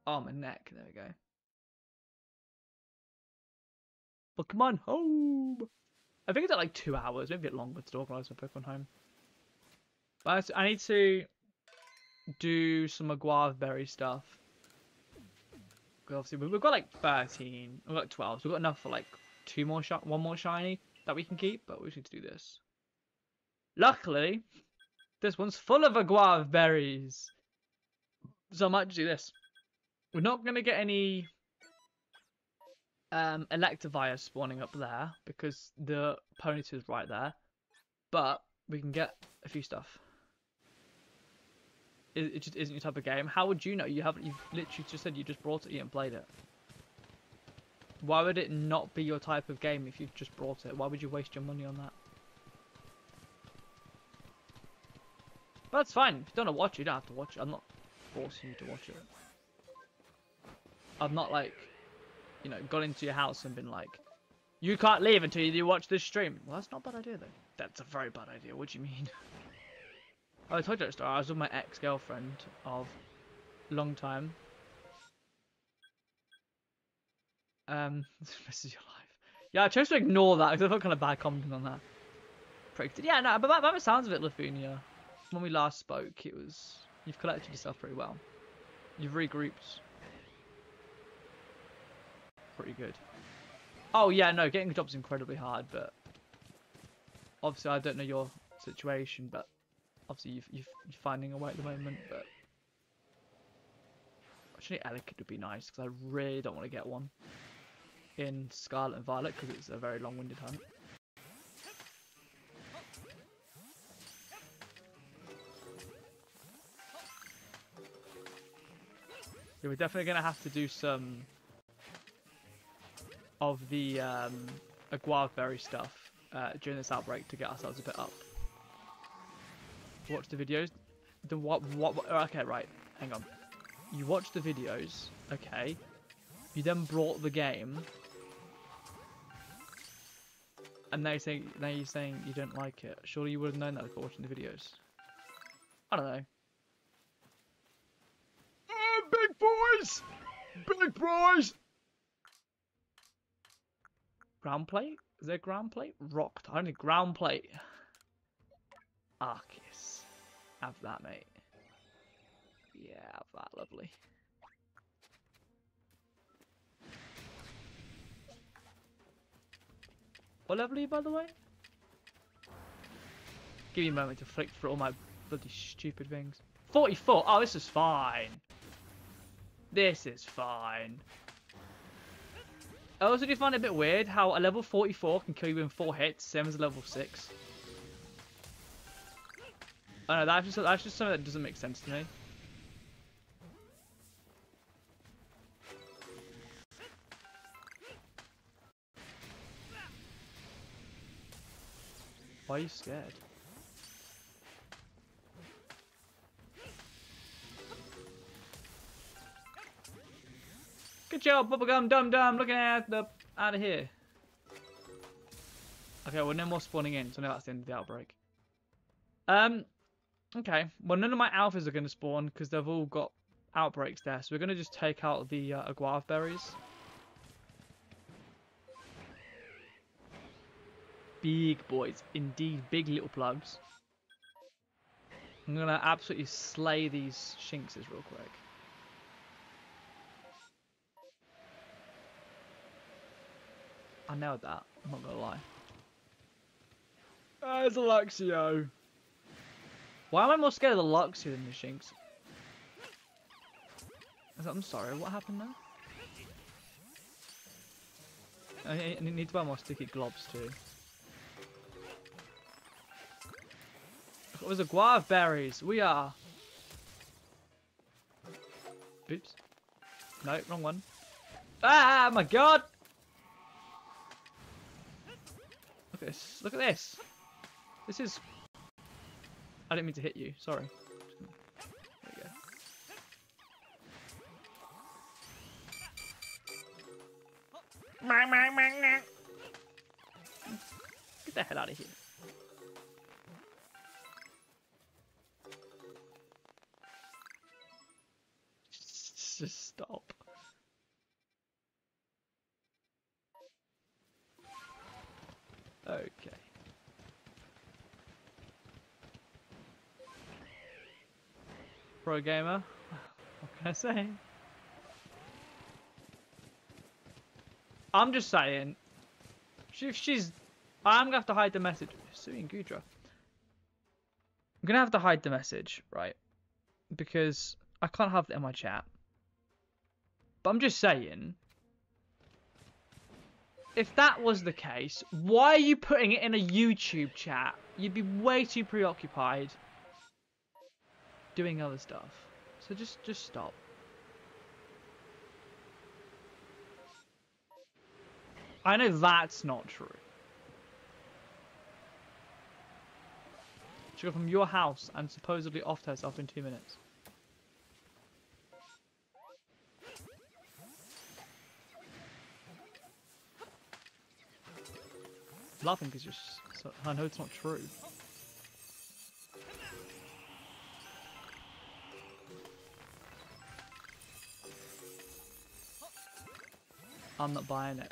Oh, my neck. There we go. Pokemon home. I think it's at like two hours, maybe a bit longer to organise my Pokemon home. But I need to do some Aguave Berry stuff. Obviously, we've got like 13, we've got 12, so we've got enough for like two more shot, one more shiny that we can keep, but we just need to do this. Luckily, this one's full of Aguave Berries. So I might do this. We're not going to get any um, Electivire spawning up there because the Ponyta is right there. But we can get a few stuff. It, it just isn't your type of game. How would you know? You haven't. You've literally just said you just brought it, you haven't played it. Why would it not be your type of game if you've just brought it? Why would you waste your money on that? But that's fine. If you don't want to watch it, you don't have to watch it. I'm not forcing you to watch it. I've not like, you know, got into your house and been like, you can't leave until you watch this stream. Well, that's not a bad idea though. That's a very bad idea. What do you mean? oh, I told you that story. I was with my ex-girlfriend of long time. Um, this is your life. Yeah, I chose to ignore that because I felt kind of bad commenting on that. Pricked. Yeah, no, but that, that sounds of it, Lifunia. When we last spoke, it was you've collected yourself pretty well. You've regrouped. Pretty good. Oh yeah, no, getting a job's incredibly hard, but obviously I don't know your situation, but obviously you've, you've, you're finding a way at the moment, but actually Elekid would be nice because I really don't want to get one in Scarlet and Violet because it's a very long-winded hunt. Yeah, we're definitely going to have to do some of the um, Aguave Berry stuff uh, during this outbreak to get ourselves a bit up. Watch the videos. The what, what? What? Okay, right. Hang on. You watch the videos. Okay. You then brought the game. And now you're saying now you're saying you don't like it. Surely you would have known that before watching the videos. I don't know. Oh, big boys! Big boys! Ground plate? Is there ground plate? Rocked. I need ground plate. Ah, Arceus. Have that, mate. Yeah, have that. Lovely. What level are you, by the way? Give me a moment to flick through all my bloody stupid things. 44! Oh, this is fine. This is fine. I also do find it a bit weird how a level 44 can kill you in 4 hits, same as a level 6. I don't know, that's just, that's just something that doesn't make sense to me. Why are you scared? Good job, Bubblegum Dum Dum, looking at the out of here. Okay, well no more spawning in, so now that's the end of the outbreak. Um, okay, well none of my alphas are going to spawn because they've all got outbreaks there, so we're going to just take out the uh, aguave berries. big boys. Indeed, big little plugs. I'm going to absolutely slay these shinxes real quick. I know that. I'm not going to lie. There's a Luxio. Why am I more scared of the Luxio than the Shinx? I'm sorry, what happened there? I need to buy more sticky globs too. It was a guava berries. We are. Oops. No, wrong one. Ah, my god! Look at this. Look at this. This is... I didn't mean to hit you. Sorry. There we go. Get the hell out of here. just stop. Pro gamer. What can I say? I'm just saying. If she's, I'm gonna have to hide the message. Suing Gudra. I'm gonna have to hide the message, right? Because I can't have that in my chat. But I'm just saying. If that was the case, why are you putting it in a YouTube chat? You'd be way too preoccupied doing other stuff. So just just stop. I know that's not true. She go from your house and supposedly off to herself in two minutes. laughing because you're. So, I know it's not true. I'm not buying it.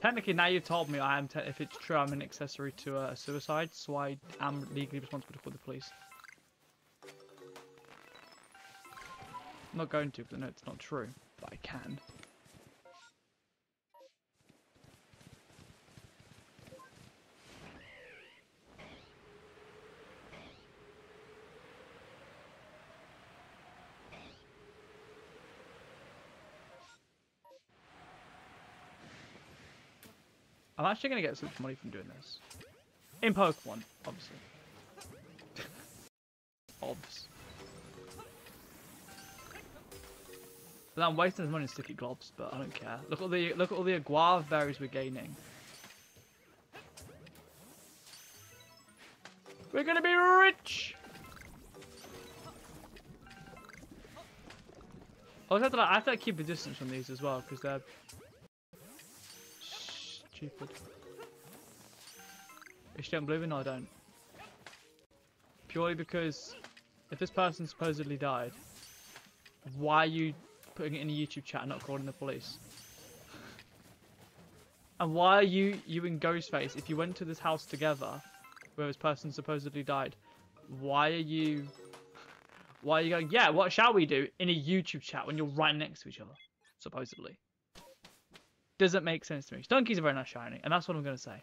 Technically, now you've told me I am. if it's true, I'm an accessory to a suicide, so I am legally responsible to call the police. I'm not going to, but no, it's not true. But I can. I'm actually going to get some money from doing this. In Pokemon, obviously. Obs. But I'm wasting his money on sticky globs, but I don't care. Look at the look at all the guava berries we're gaining. We're gonna be rich. I have to, like, I have to like, keep a distance from these as well because they're stupid. Is she blue? No, I don't. Purely because if this person supposedly died, why are you putting it in a YouTube chat and not calling the police? And why are you, you and Ghostface, if you went to this house together, where this person supposedly died, why are you, why are you going, yeah, what shall we do, in a YouTube chat when you're right next to each other, supposedly? Doesn't make sense to me. Stunky's a very nice shiny, and that's what I'm going to say.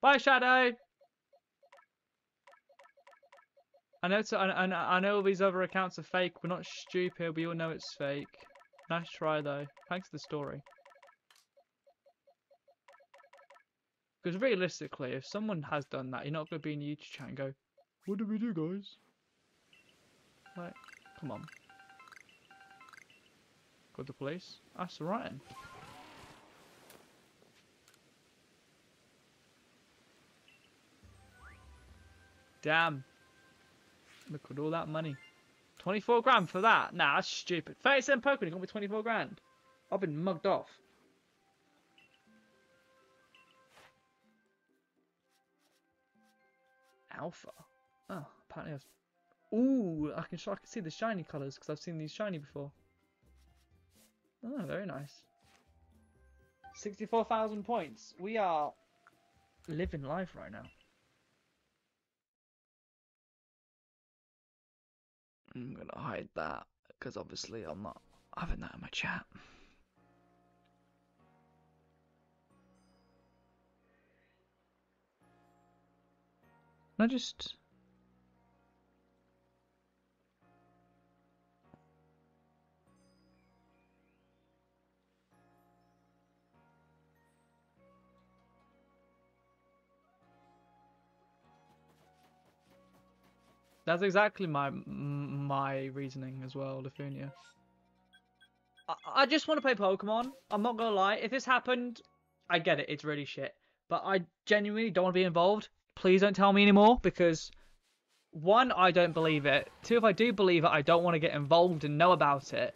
Bye, Shadow! I know, I, I, I know all these other accounts are fake. We're not stupid. We all know it's fake. Nice try, though. Thanks for the story. Because realistically, if someone has done that, you're not going to be in the YouTube chat and go, What did we do, guys? Like, come on. Go to the police? That's right. Damn. Look at all that money. 24 grand for that? Nah, that's stupid. 37 Pokemon, you got me 24 grand. I've been mugged off. Alpha. Oh, apparently I've... Ooh, I can, I can see the shiny colours because I've seen these shiny before. Oh, very nice. 64,000 points. We are living life right now. I'm gonna hide that because obviously I'm not having that in my chat. I just That's exactly my my reasoning as well, Lifunia. I, I just want to play Pokemon. I'm not gonna lie. If this happened, I get it. It's really shit. But I genuinely don't want to be involved. Please don't tell me anymore because one, I don't believe it. Two, if I do believe it, I don't want to get involved and know about it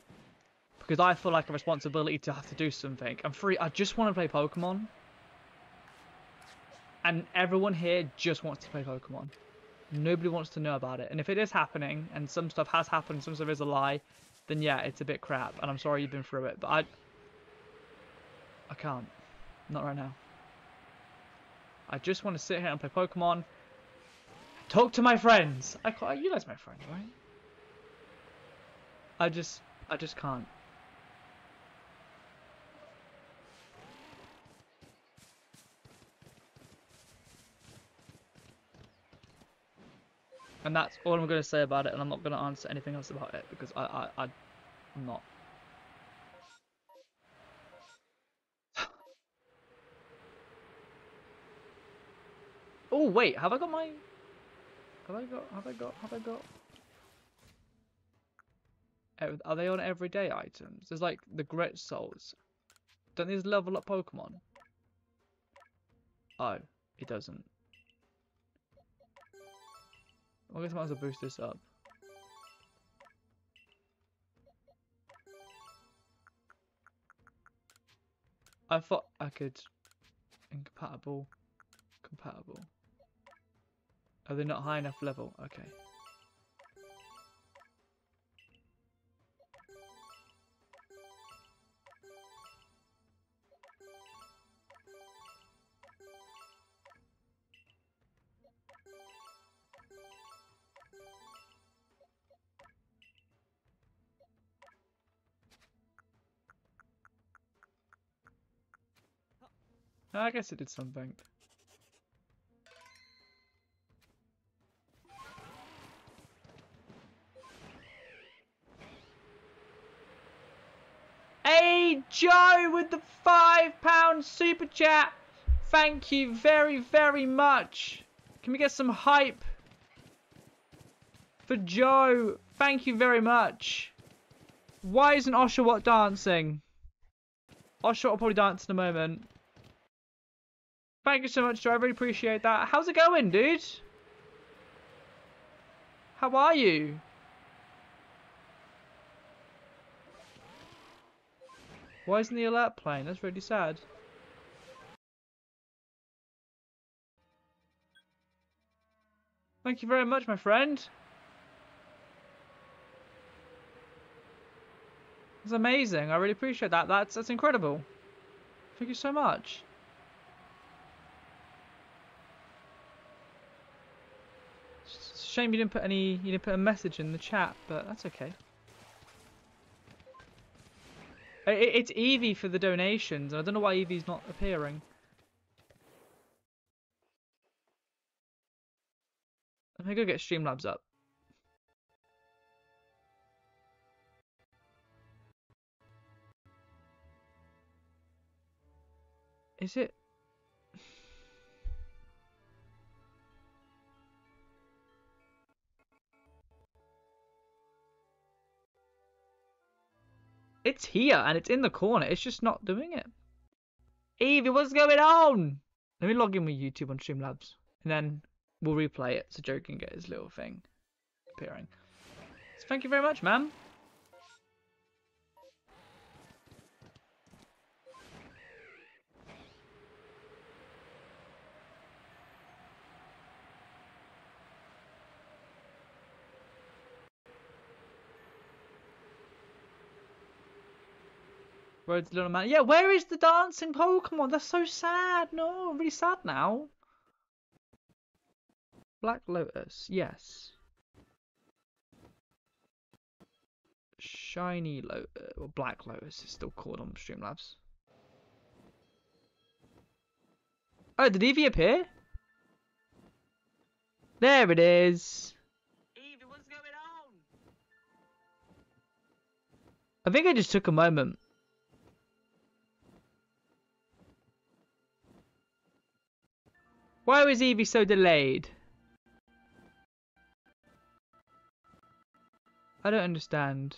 because I feel like a responsibility to have to do something. And three, I just want to play Pokemon. And everyone here just wants to play Pokemon. Nobody wants to know about it. And if it is happening, and some stuff has happened, some stuff is a lie, then yeah, it's a bit crap. And I'm sorry you've been through it, but I, I can't. Not right now. I just want to sit here and play Pokemon. Talk to my friends. I call you guys my friends, right? I just, I just can't. And that's all I'm going to say about it, and I'm not going to answer anything else about it because I, I, I I'm not. oh wait, have I got my? Have I got? Have I got? Have I got? Eh, are they on everyday items? There's like the Gret Souls. Don't these level up Pokemon? Oh, it doesn't. I guess I might as well boost this up. I thought I could incompatible compatible. Are they not high enough level? Okay. I guess it did something. Hey Joe with the five pound super chat. Thank you very, very much. Can we get some hype for Joe? Thank you very much. Why isn't Oshawott dancing? Oshawott will probably dance in a moment. Thank you so much, Joe. I really appreciate that. How's it going, dude? How are you? Why isn't the alert playing? That's really sad. Thank you very much, my friend. That's amazing. I really appreciate that. That's that's incredible. Thank you so much. Shame you didn't put any you didn't put a message in the chat, but that's okay. It, it's Eevee for the donations. I don't know why Eevee's not appearing. i Let me go get Streamlabs up. Is it? It's here and it's in the corner. It's just not doing it. Eevee, what's going on? Let me log in with YouTube on Streamlabs and then we'll replay it so Joe can get his little thing appearing. So thank you very much, ma'am. Road's Little Man. Yeah, where is the dancing Pokemon? That's so sad. No, I'm really sad now. Black Lotus, yes. Shiny Lotus, or Black Lotus is still called on Streamlabs. Oh, did Eevee appear? There it is. Eevee, what's going on? I think I just took a moment. Why was Eevee so delayed? I don't understand.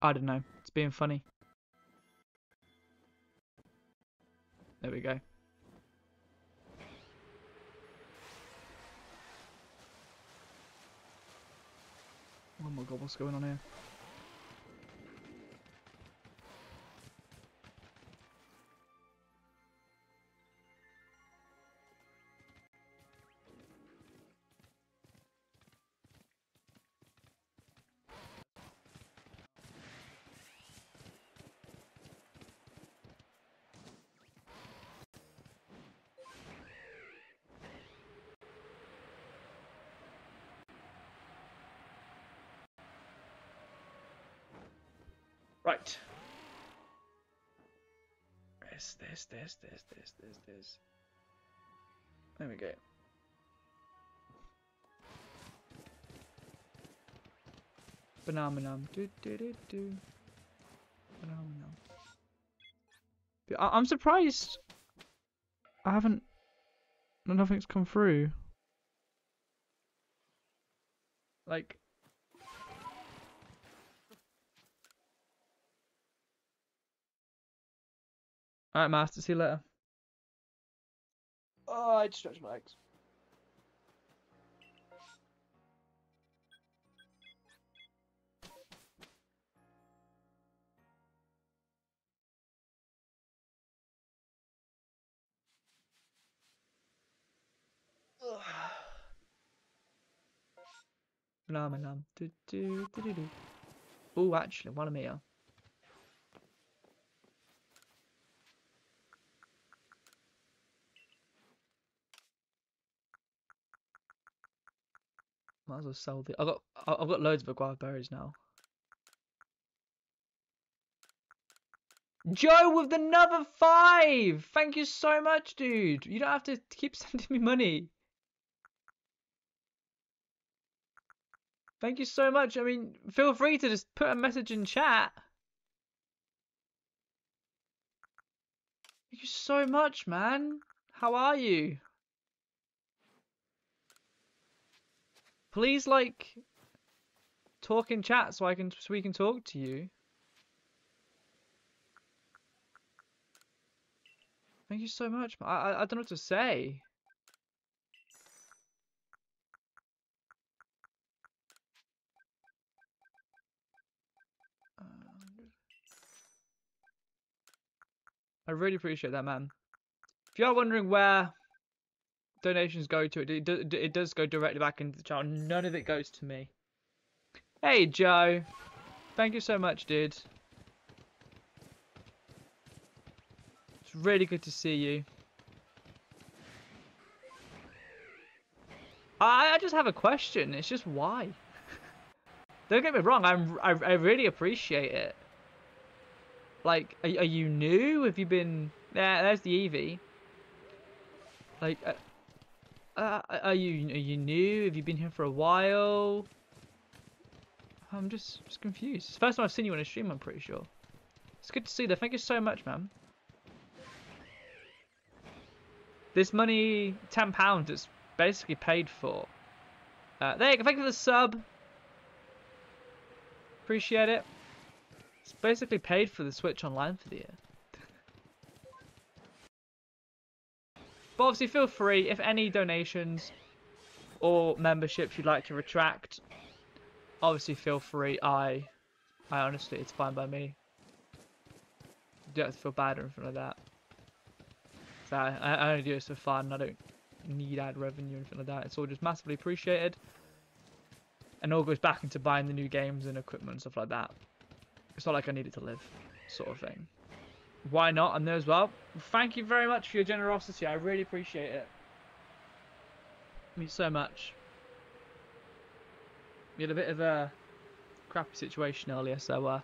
I don't know. It's being funny. There we go. Oh my god, what's going on here? This, this, this, this, this, this. There we go. Phenomenon. Do do do do. Phenomenon. I I'm surprised. I haven't. Nothing's come through. Like. Alright, Master, see you later. Oh, I just stretched my legs. Phenomenon. Do, do, do, do, do. Oh, actually, one of me. Might as well sell the. I got. I've got loads of guava berries now. Joe with another five. Thank you so much, dude. You don't have to keep sending me money. Thank you so much. I mean, feel free to just put a message in chat. Thank you so much, man. How are you? Please, like, talk in chat so I can so we can talk to you. Thank you so much. I I, I don't know what to say. I really appreciate that, man. If you are wondering where donations go to, it, it, do- it does go directly back into the channel. None of it goes to me. Hey, Joe. Thank you so much, dude. It's really good to see you. I, I just have a question. It's just why? Don't get me wrong. I'm I, I really appreciate it. Like, are, are you new? Have you been? Yeah, there's the Eevee. Like, uh, uh, are you are you new? Have you been here for a while? I'm just just confused. First time I've seen you on a stream. I'm pretty sure. It's good to see you. Thank you so much, man. This money, ten pounds, it's basically paid for. Uh, there you go. Thank you for the sub. Appreciate it. It's basically paid for the Switch Online for the year. But obviously, feel free if any donations or memberships you'd like to retract. Obviously, feel free. I, I honestly, it's fine by me. You don't have to feel bad or anything like that. So I, I only do this for fun. I don't need ad revenue or anything like that. It's all just massively appreciated. And all goes back into buying the new games and equipment and stuff like that. It's not like I need it to live, sort of thing. Why not? I'm there as well. Thank you very much for your generosity. I really appreciate it. means so much. We had a bit of a crappy situation earlier, so uh,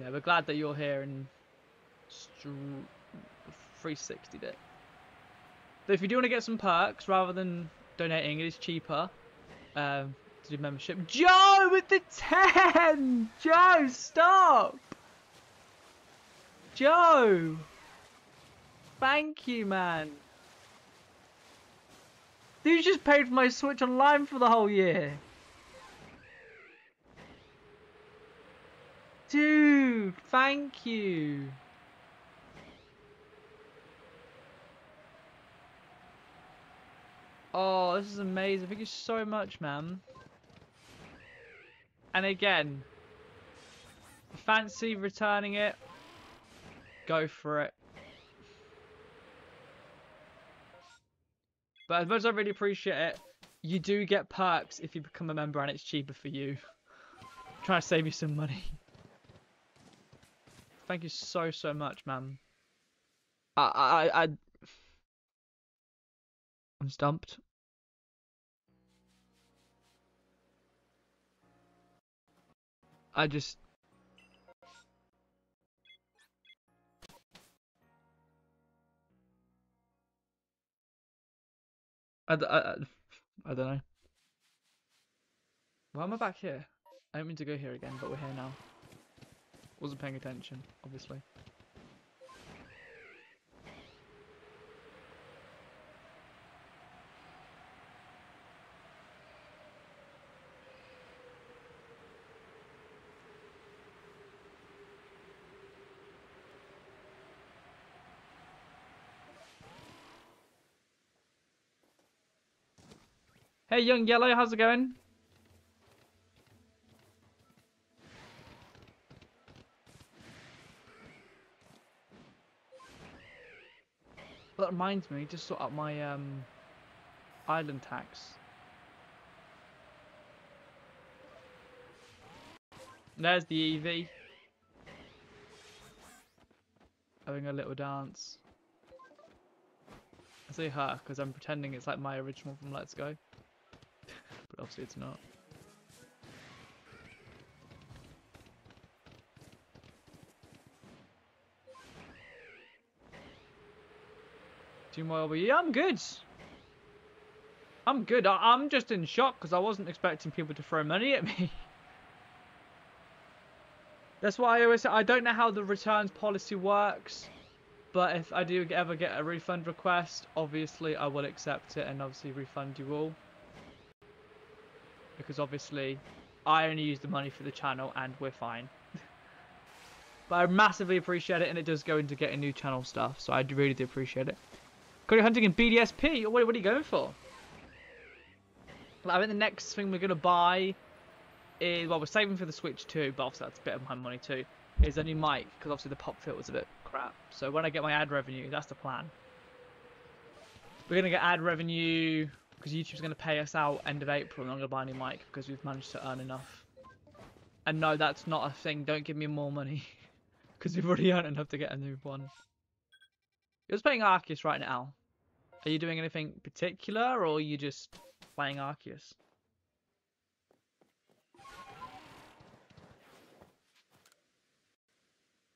yeah, we're glad that you're here and str- 360 it. So if you do want to get some perks rather than donating, it is cheaper um, to do membership. Joe with the 10! Joe, stop! Joe! Thank you, man. You just paid for my Switch Online for the whole year. Dude, thank you. Oh, this is amazing. Thank you so much, man. And again, fancy returning it go for it. But as much as I really appreciate it, you do get perks if you become a member and it's cheaper for you. trying to save you some money. Thank you so, so much, man. I, I, I, I'm stumped. I just... I, I, I don't know. Why am I back here? I don't mean to go here again, but we're here now. Wasn't paying attention, obviously. Hey, Young Yellow, how's it going? That reminds me, just sort out my um, island tax. There's the Eevee. Having a little dance. I say her because I'm pretending it's like my original from Let's Go but obviously it's not. Two more yeah, I'm good. I'm good. I am just in shock because I wasn't expecting people to throw money at me. That's why I always say I don't know how the returns policy works. But if I do ever get a refund request, obviously I will accept it and obviously refund you all because obviously I only use the money for the channel and we're fine. but I massively appreciate it and it does go into getting new channel stuff, so I really do appreciate it. Go hunting in BDSP? What, what are you going for? Like, I think the next thing we're going to buy is, well, we're saving for the Switch too, but obviously that's a bit of my money too, is a new mic, because obviously the pop filter's a bit crap. So when I get my ad revenue, that's the plan. We're going to get ad revenue because YouTube's going to pay us out end of April and I'm going to buy a new mic because we've managed to earn enough. And no, that's not a thing. Don't give me more money because we've already earned enough to get a new one. You're just playing Arceus right now. Are you doing anything particular or are you just playing Arceus?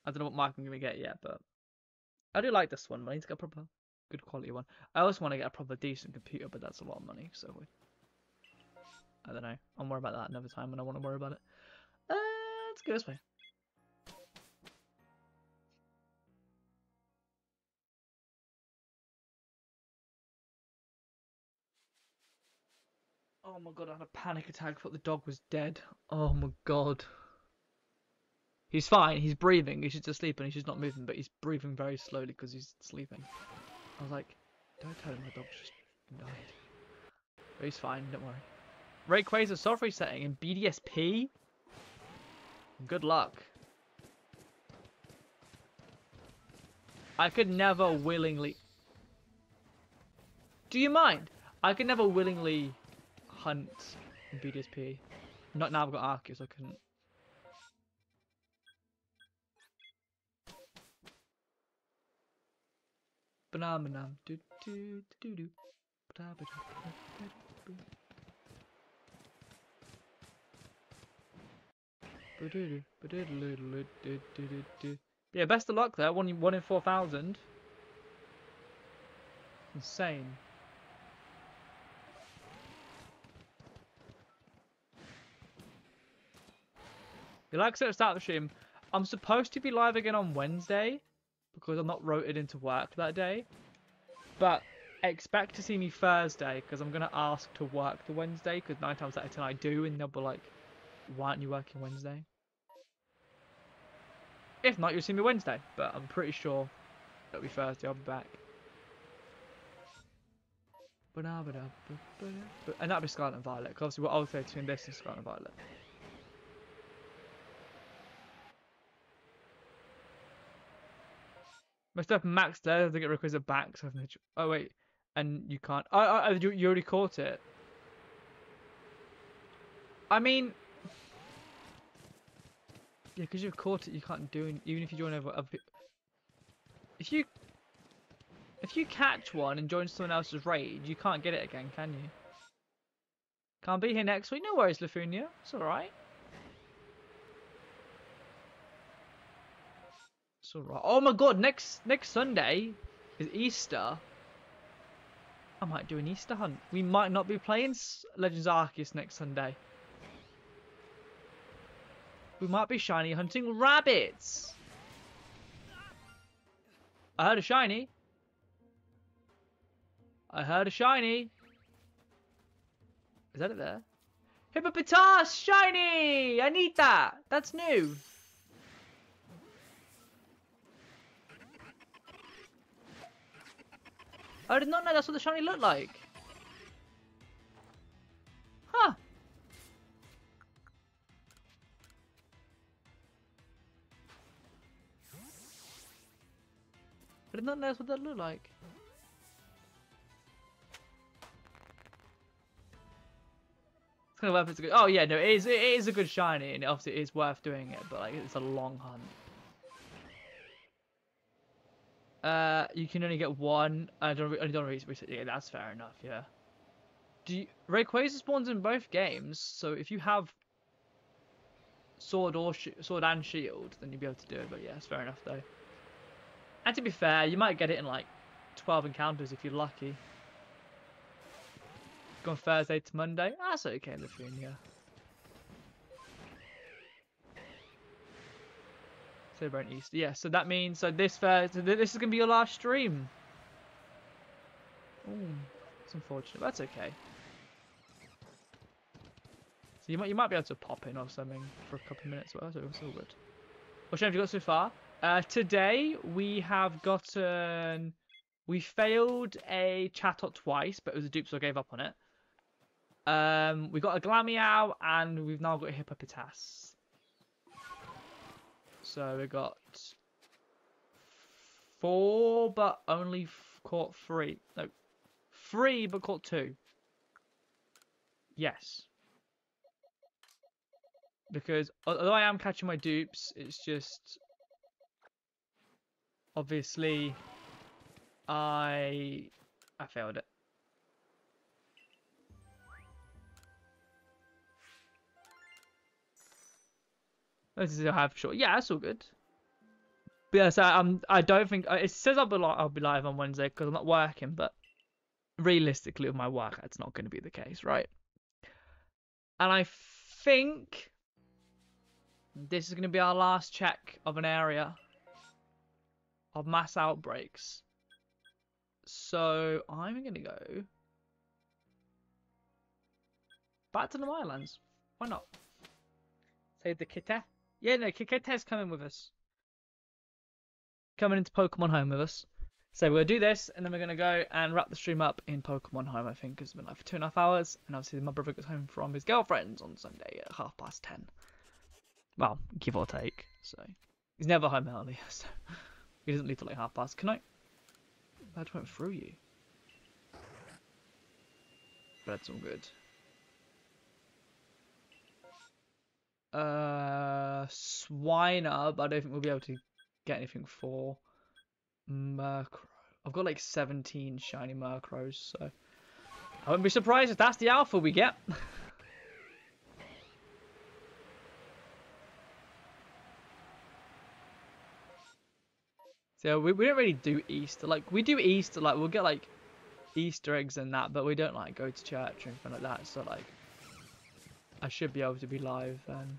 I don't know what mic I'm going to get yet, but I do like this one. I need to get proper good quality one. I also want to get a proper decent computer, but that's a lot of money, so. I don't know. I'll worry about that another time when I want to worry about it. Uh, let's go this way. Oh my god, I had a panic attack. Thought the dog was dead. Oh my god. He's fine, he's breathing, he's just asleep and he's just not moving, but he's breathing very slowly because he's sleeping. I was like, don't tell him my dog's just died. But he's fine, don't worry. Rayquaza soft resetting in BDSP? Good luck. I could never willingly... Do you mind? I could never willingly hunt in BDSP. Not now I've got Arceus, I couldn't. Banana do do do do Yeah, best of luck there. One, one in 4,000. Insane. You like to start the stream. I'm supposed to be live again on Wednesday because I'm not rotated into work that day. But expect to see me Thursday because I'm going to ask to work the Wednesday because nine times out of ten I do and they'll be like, why aren't you working Wednesday? If not, you'll see me Wednesday, but I'm pretty sure it'll be Thursday. I'll be back. And that'll be Scarlet and Violet because obviously, we're alternating between this and Scarlet and Violet. My stuff maxed there. I have to get requisite back. So I to- oh wait, and you can't. Oh, oh, you, you already caught it. I mean, yeah, because you've caught it, you can't do it. Even if you join over other people. If you if you catch one and join someone else's raid, you can't get it again, can you? Can't be here next week. No worries, Lifunia. It's alright. Oh my god, next next Sunday is Easter. I might do an Easter hunt. We might not be playing Legends Arceus next Sunday. We might be shiny hunting rabbits. I heard a shiny. I heard a shiny. Is that it there? Hippopotas! Shiny! I need that! That's new. I did not know that's what the shiny looked like. Huh. I did not know that's what that looked like. Oh yeah, no, it is. It is a good shiny, and obviously it is worth doing it. But like, it's a long hunt. Uh, you can only get one. I don't. I don't reach- Yeah, that's fair enough. Yeah. Do you, Rayquaza spawns in both games, so if you have sword or sword and shield, then you'll be able to do it. But yeah, it's fair enough though. And to be fair, you might get it in like 12 encounters if you're lucky. Gone Thursday to Monday. That's okay, Lifunia. Celebrate Easter. Yeah, so that means so this this is gonna be your last stream. Oh, it's unfortunate. But that's okay. So you might you might be able to pop in or something for a couple of minutes. Well, so it's all good. What have you got so far? Uh, today we have gotten. We failed a Chatot twice, but it was a dupe, so I gave up on it. Um, we got a Glameow, and we've now got a Hippopotas. So we got four, but only caught three. No, three, but caught two. Yes. Because although I am catching my dupes, it's just obviously I I failed it. This is a half short. Yeah, that's all good. But yeah, so um, I don't think uh, it says I'll be li- I'll be live on Wednesday because I'm not working, but realistically, with my work, that's not going to be the case, right? And I think this is going to be our last check of an area of mass outbreaks. So I'm going to go back to the Islands. Why not? Save the Kitty. Yeah, no, Kite's coming with us. Coming into Pokemon Home with us. So we're gonna do this, and then we're gonna go and wrap the stream up in Pokemon Home. I think because it's been like for two and a half hours, and obviously my brother gets home from his girlfriend's on Sunday at half past ten. Well, give or take. So he's never home early, so he doesn't leave till like half past. Can I? That went through you. But it's all good. Uh, Swiner, but I don't think we'll be able to get anything for Murkrow. I've got like 17 shiny Murkrows, so I wouldn't be surprised if that's the alpha we get. so we, we don't really do Easter. Like, we do Easter, like, we'll get like Easter eggs and that, but we don't like go to church or anything like that, so like, I should be able to be live then.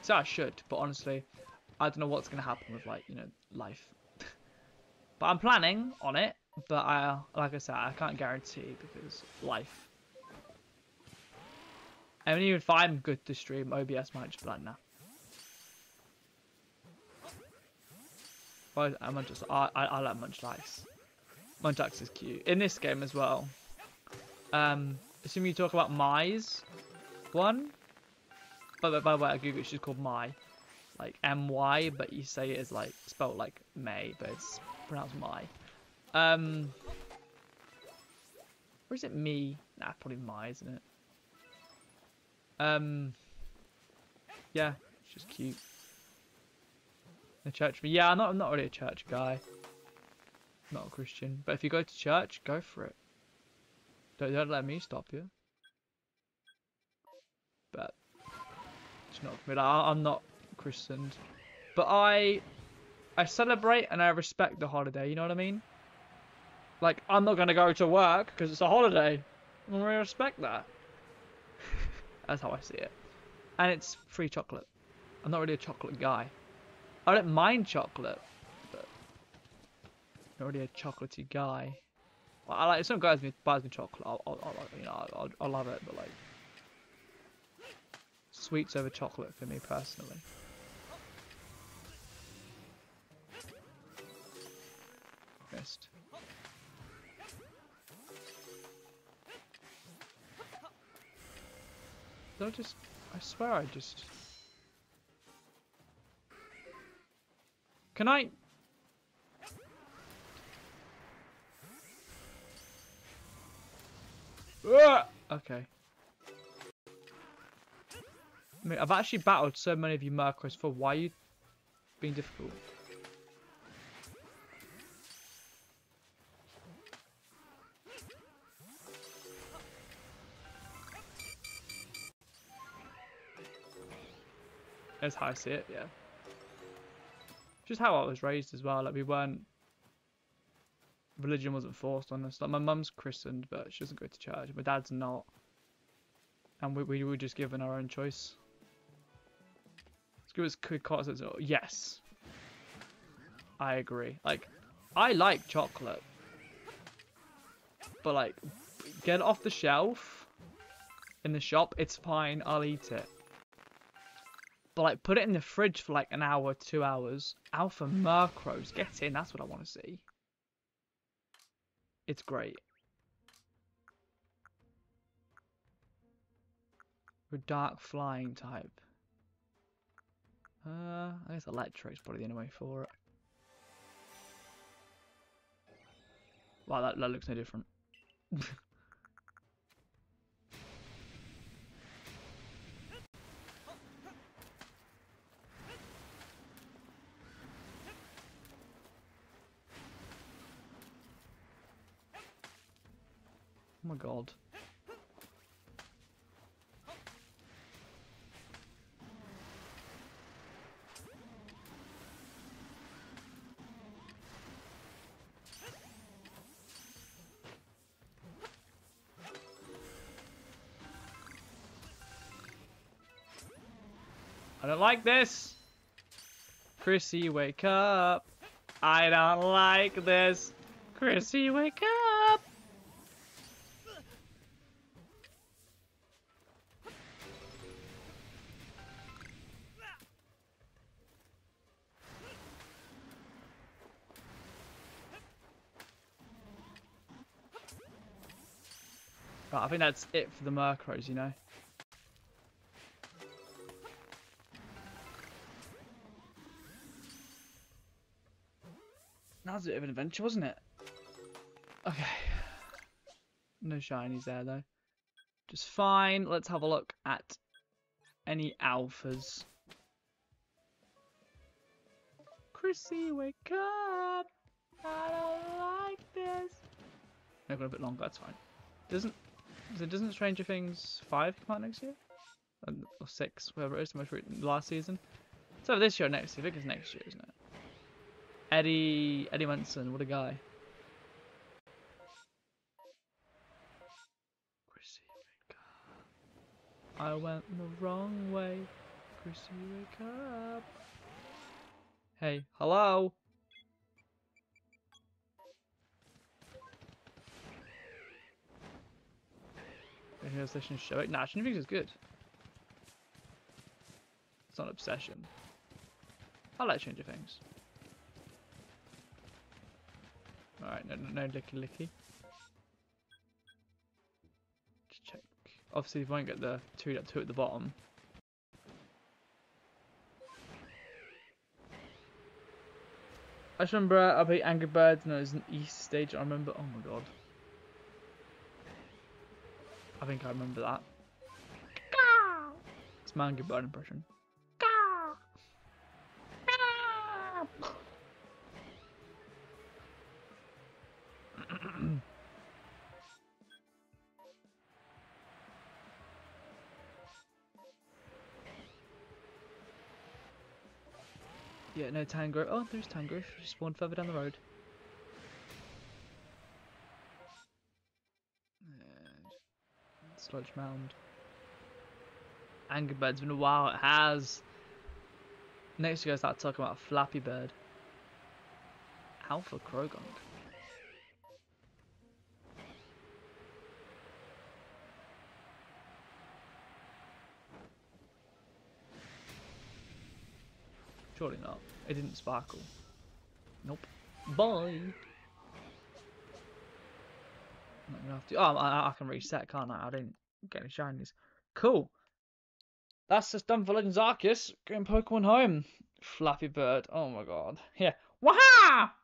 So I should, but honestly, I don't know what's gonna happen with like you know life. but I'm planning on it. But I, like I said, I can't guarantee because life. And even if I'm good to stream, OBS might just be like, nah. Why I munch I, I I like Munchlax. Munchlax is cute in this game as well. Um, assuming you talk about Mai's one. But by, by the way, I Google she's called Mai, like M Y, but you say it is like spelled like May, but it's pronounced Mai. Um, or is it me? Nah, probably Mai, isn't it? Um, yeah, she's cute. The church, yeah, I'm not, I'm not really a church guy. not a Christian, but if you go to church, go for it. Don't, don't let me stop you. But it's not for me. Like, I, I'm not christened, but I, I celebrate and I respect the holiday. You know what I mean? Like, I'm not gonna go to work because it's a holiday. I really respect that. That's how I see it. And it's free chocolate. I'm not really a chocolate guy. I don't mind chocolate, but not already a chocolatey guy. Well, I like if some guys buys me chocolate, I'll, I'll, I'll you know, I'll, I'll love it, but like sweets over chocolate for me personally. Missed. I just... I swear I just... Can I... Ah! Okay. I mean, I've actually battled so many of you Murkrows for why you being difficult? That's how I see it, yeah. Just how I was raised as well. Like we weren't religion wasn't forced on us. Like my mum's christened, but she doesn't go to church. My dad's not, and we we were just given our own choice. Let's give us quick. Yes, I agree. Like, I like chocolate, but like, get it off the shelf in the shop. It's fine. I'll eat it. But like put it in the fridge for like an hour, two hours. Alpha Murkrows, get in. That's what I want to see. It's great. We're dark flying type. Uh, I guess Electric's probably the only way for it. Wow, that, that looks no different. my god. I don't like this. Chrissy, wake up. I don't like this. Chrissy, wake up. I think that's it for the Murkrows, you know. That was a bit of an adventure, wasn't it? Okay. No shinies there, though. Just fine. Let's have a look at any alphas. Chrissy, wake up! I don't like this. Got a bit longer, that's fine. Doesn't so doesn't Stranger Things 5 come out next year? Or 6, whatever it is, most last season? So this year next year? I think it's next year, isn't it? Eddie, Eddie Munson, what a guy. I went the wrong way. Chrissy, wake up. Hey, hello? Here's Session show it. Nah, Shinfix is good. It's not obsession. I like Stranger Things. Alright, no, no, no Lickilicky. Just check. Obviously, we won't get the 2.2 at the bottom. I just remember I beat Angry Birds and it was an East stage. I remember. Oh my god. I think I remember that. It's my Angry Bird impression. Yeah, no Tangrowth. Oh, there's Tangrowth. She spawned further down the road. Sludge Mound. Angry Bird's been a while. It has. Next, you guys start talking about Flappy Bird. Alpha Croagunk. Surely not. It didn't sparkle. Nope. Bye. I'm not gonna have to. Oh, I, I can reset, can't I? I didn't get any shinies. Cool. That's just done for Legends Arceus. Going Pokemon home. Flappy Bird. Oh my god. Yeah. Waha!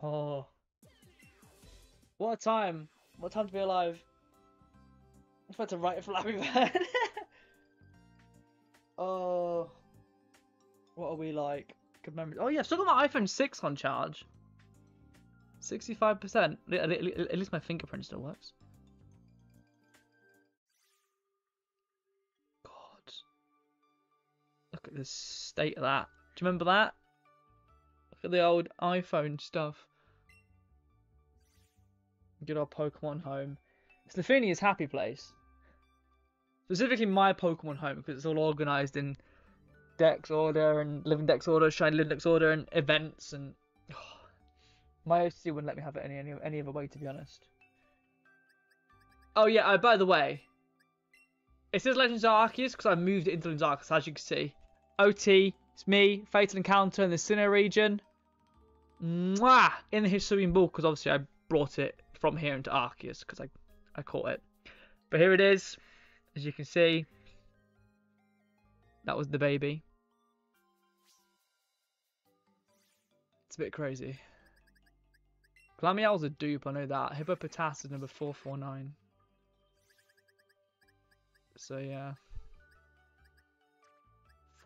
Oh. What a time. What a time to be alive. I'm supposed to write a Flappy Bird. oh. What are we like? Good memories. Oh yeah, still got my iPhone 6 on charge. 65%. At least my fingerprint still works. Look at the state of that. Do you remember that? Look at the old iPhone stuff. Good old Pokemon Home. It's the Finia's happy place. Specifically my Pokemon Home because it's all organised in Dex order and living Dex order, shiny living Dex order, and events and oh, my OC wouldn't let me have it any any, any other way to be honest. Oh yeah, uh, by the way, it says Legends Arceus because I moved it into Legends Arceus as you can see. OT, it's me, Fateful Encounter in the Sinnoh region. Mwah! In the Hisuian Ball because obviously I brought it from here into Arceus because I, I caught it. But here it is, as you can see. That was the baby. It's a bit crazy. Glameow's a dupe, I know that. Hippopotas is number 449. So yeah.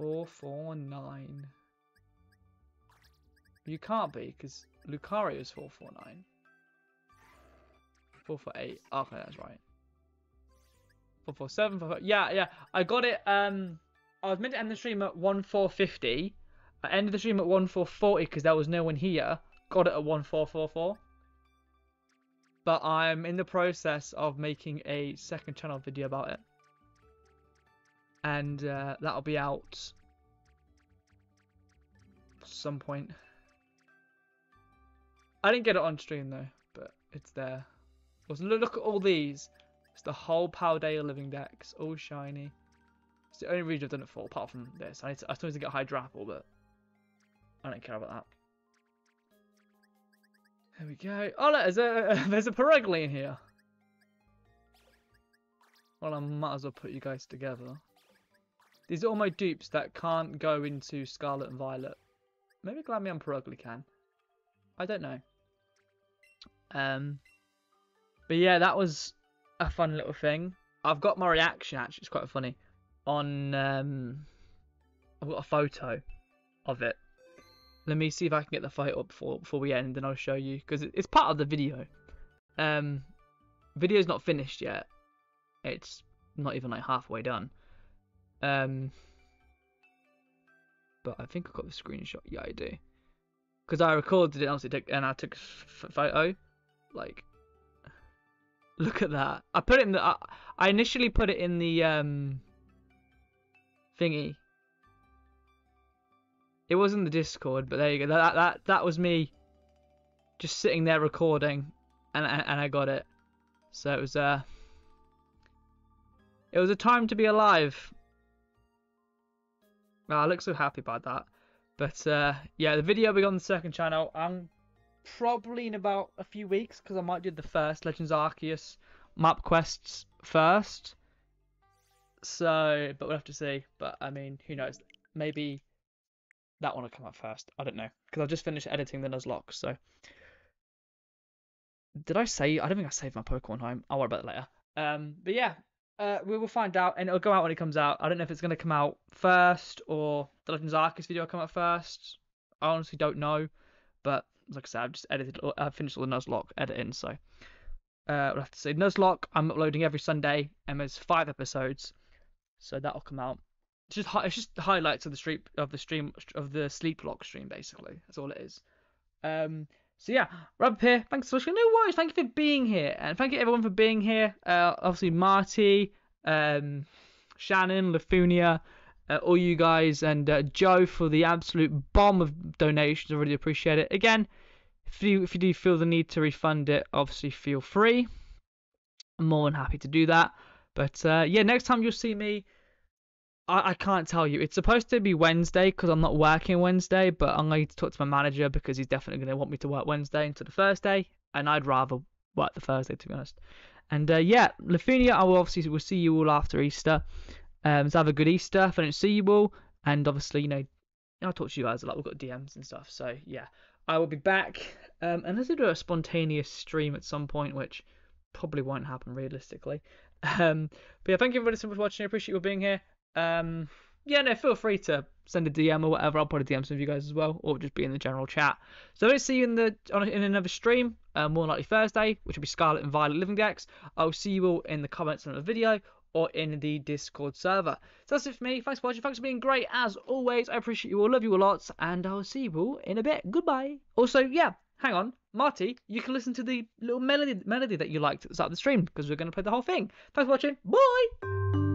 449. You can't be, because Lucario is 449. 448. Okay, that's right. 447, 447. Yeah, yeah. I got it. Um, I was meant to end the stream at 1450. I ended the stream at 1440 because there was no one here. Got it at 1444. But I'm in the process of making a second channel video about it. And uh, that'll be out some point. I didn't get it on stream though, but it's there. Look at all these. It's the whole Paldea living Dex, all shiny. It's the only region I've done it for, apart from this. I, to, I still need to get Hydrapple, but I don't care about that. There we go. Oh, look, there's a, there's a in here. Well, I might as well put you guys together. These are all my dupes that can't go into Scarlet and Violet. Maybe Glameow and Purugly can. I don't know. Um, but yeah, that was a fun little thing. I've got my reaction actually. It's quite funny. On um, I've got a photo of it let me see if I can get the fight up before before we end, and I'll show you because it's part of the video. Um, video's not finished yet. It's not even like halfway done. Um, but I think I got the screenshot. Yeah, I do. Because I recorded it obviously, and I took a photo. Like, look at that. I put it in the. I, I initially put it in the um thingy it was in the Discord, but there you go. That that that was me, just sitting there recording, and and I got it. So it was uh, it was a time to be alive. Oh, I look so happy about that. But uh, yeah, the video will be on the second channel. I'm probably in about a few weeks because I might do the first Legends Arceus map quests first. So, but we'll have to see. But I mean, who knows? Maybe that one will come out first. I don't know because I've just finished editing the Nuzlocke. So, did I say? I don't think I saved my Pokemon home. I'll worry about it later. Um, but yeah, uh, we will find out, and it'll go out when it comes out. I don't know if it's going to come out first or the Legends Arceus video will come out first. I honestly don't know, but like I said, I've just edited, I've finished all the Nuzlocke editing, so uh, we'll have to see. Nuzlocke, I'm uploading every Sunday, and there's five episodes, so that'll come out. It's just it's just highlights of the stream of the stream of the sleep lock stream, basically. That's all it is. Um, so yeah, up here. Thanks so much. No worries. Thank you for being here, and thank you everyone for being here. Uh, obviously Marty, um, Shannon, Lifunia, uh, all you guys, and uh, Joe for the absolute bomb of donations. I really appreciate it. Again, if you if you do feel the need to refund it, obviously feel free. I'm more than happy to do that. But uh, yeah, next time you'll see me, I, I can't tell you. It's supposed to be Wednesday because I'm not working Wednesday, but I'm going to talk to my manager because he's definitely going to want me to work Wednesday into the Thursday, and I'd rather work the Thursday to be honest. And uh, yeah, Lifunia, I will obviously will see you all after Easter. Um, so have a good Easter if I don't see you all. And obviously, you know, I'll talk to you guys a lot. We've got DMs and stuff. So yeah, I will be back. Um, unless I do a spontaneous stream at some point, which probably won't happen realistically. Um, but yeah, thank you everybody so much for watching. I appreciate you being here. Um, yeah, no, feel free to send a DM or whatever. I'll a DM some of you guys as well, or just be in the general chat. So let's see you in the on in another stream, uh, more likely Thursday, which will be Scarlet and Violet Living Dex. I'll see you all in the comments on the video or in the Discord server. So that's it for me. Thanks for watching. Thanks for being great as always. I appreciate you all. Love you a lot, and I'll see you all in a bit. Goodbye. Also, yeah, hang on, Marty, you can listen to the little melody melody that you liked at the start of the stream because we're going to play the whole thing. Thanks for watching. Bye.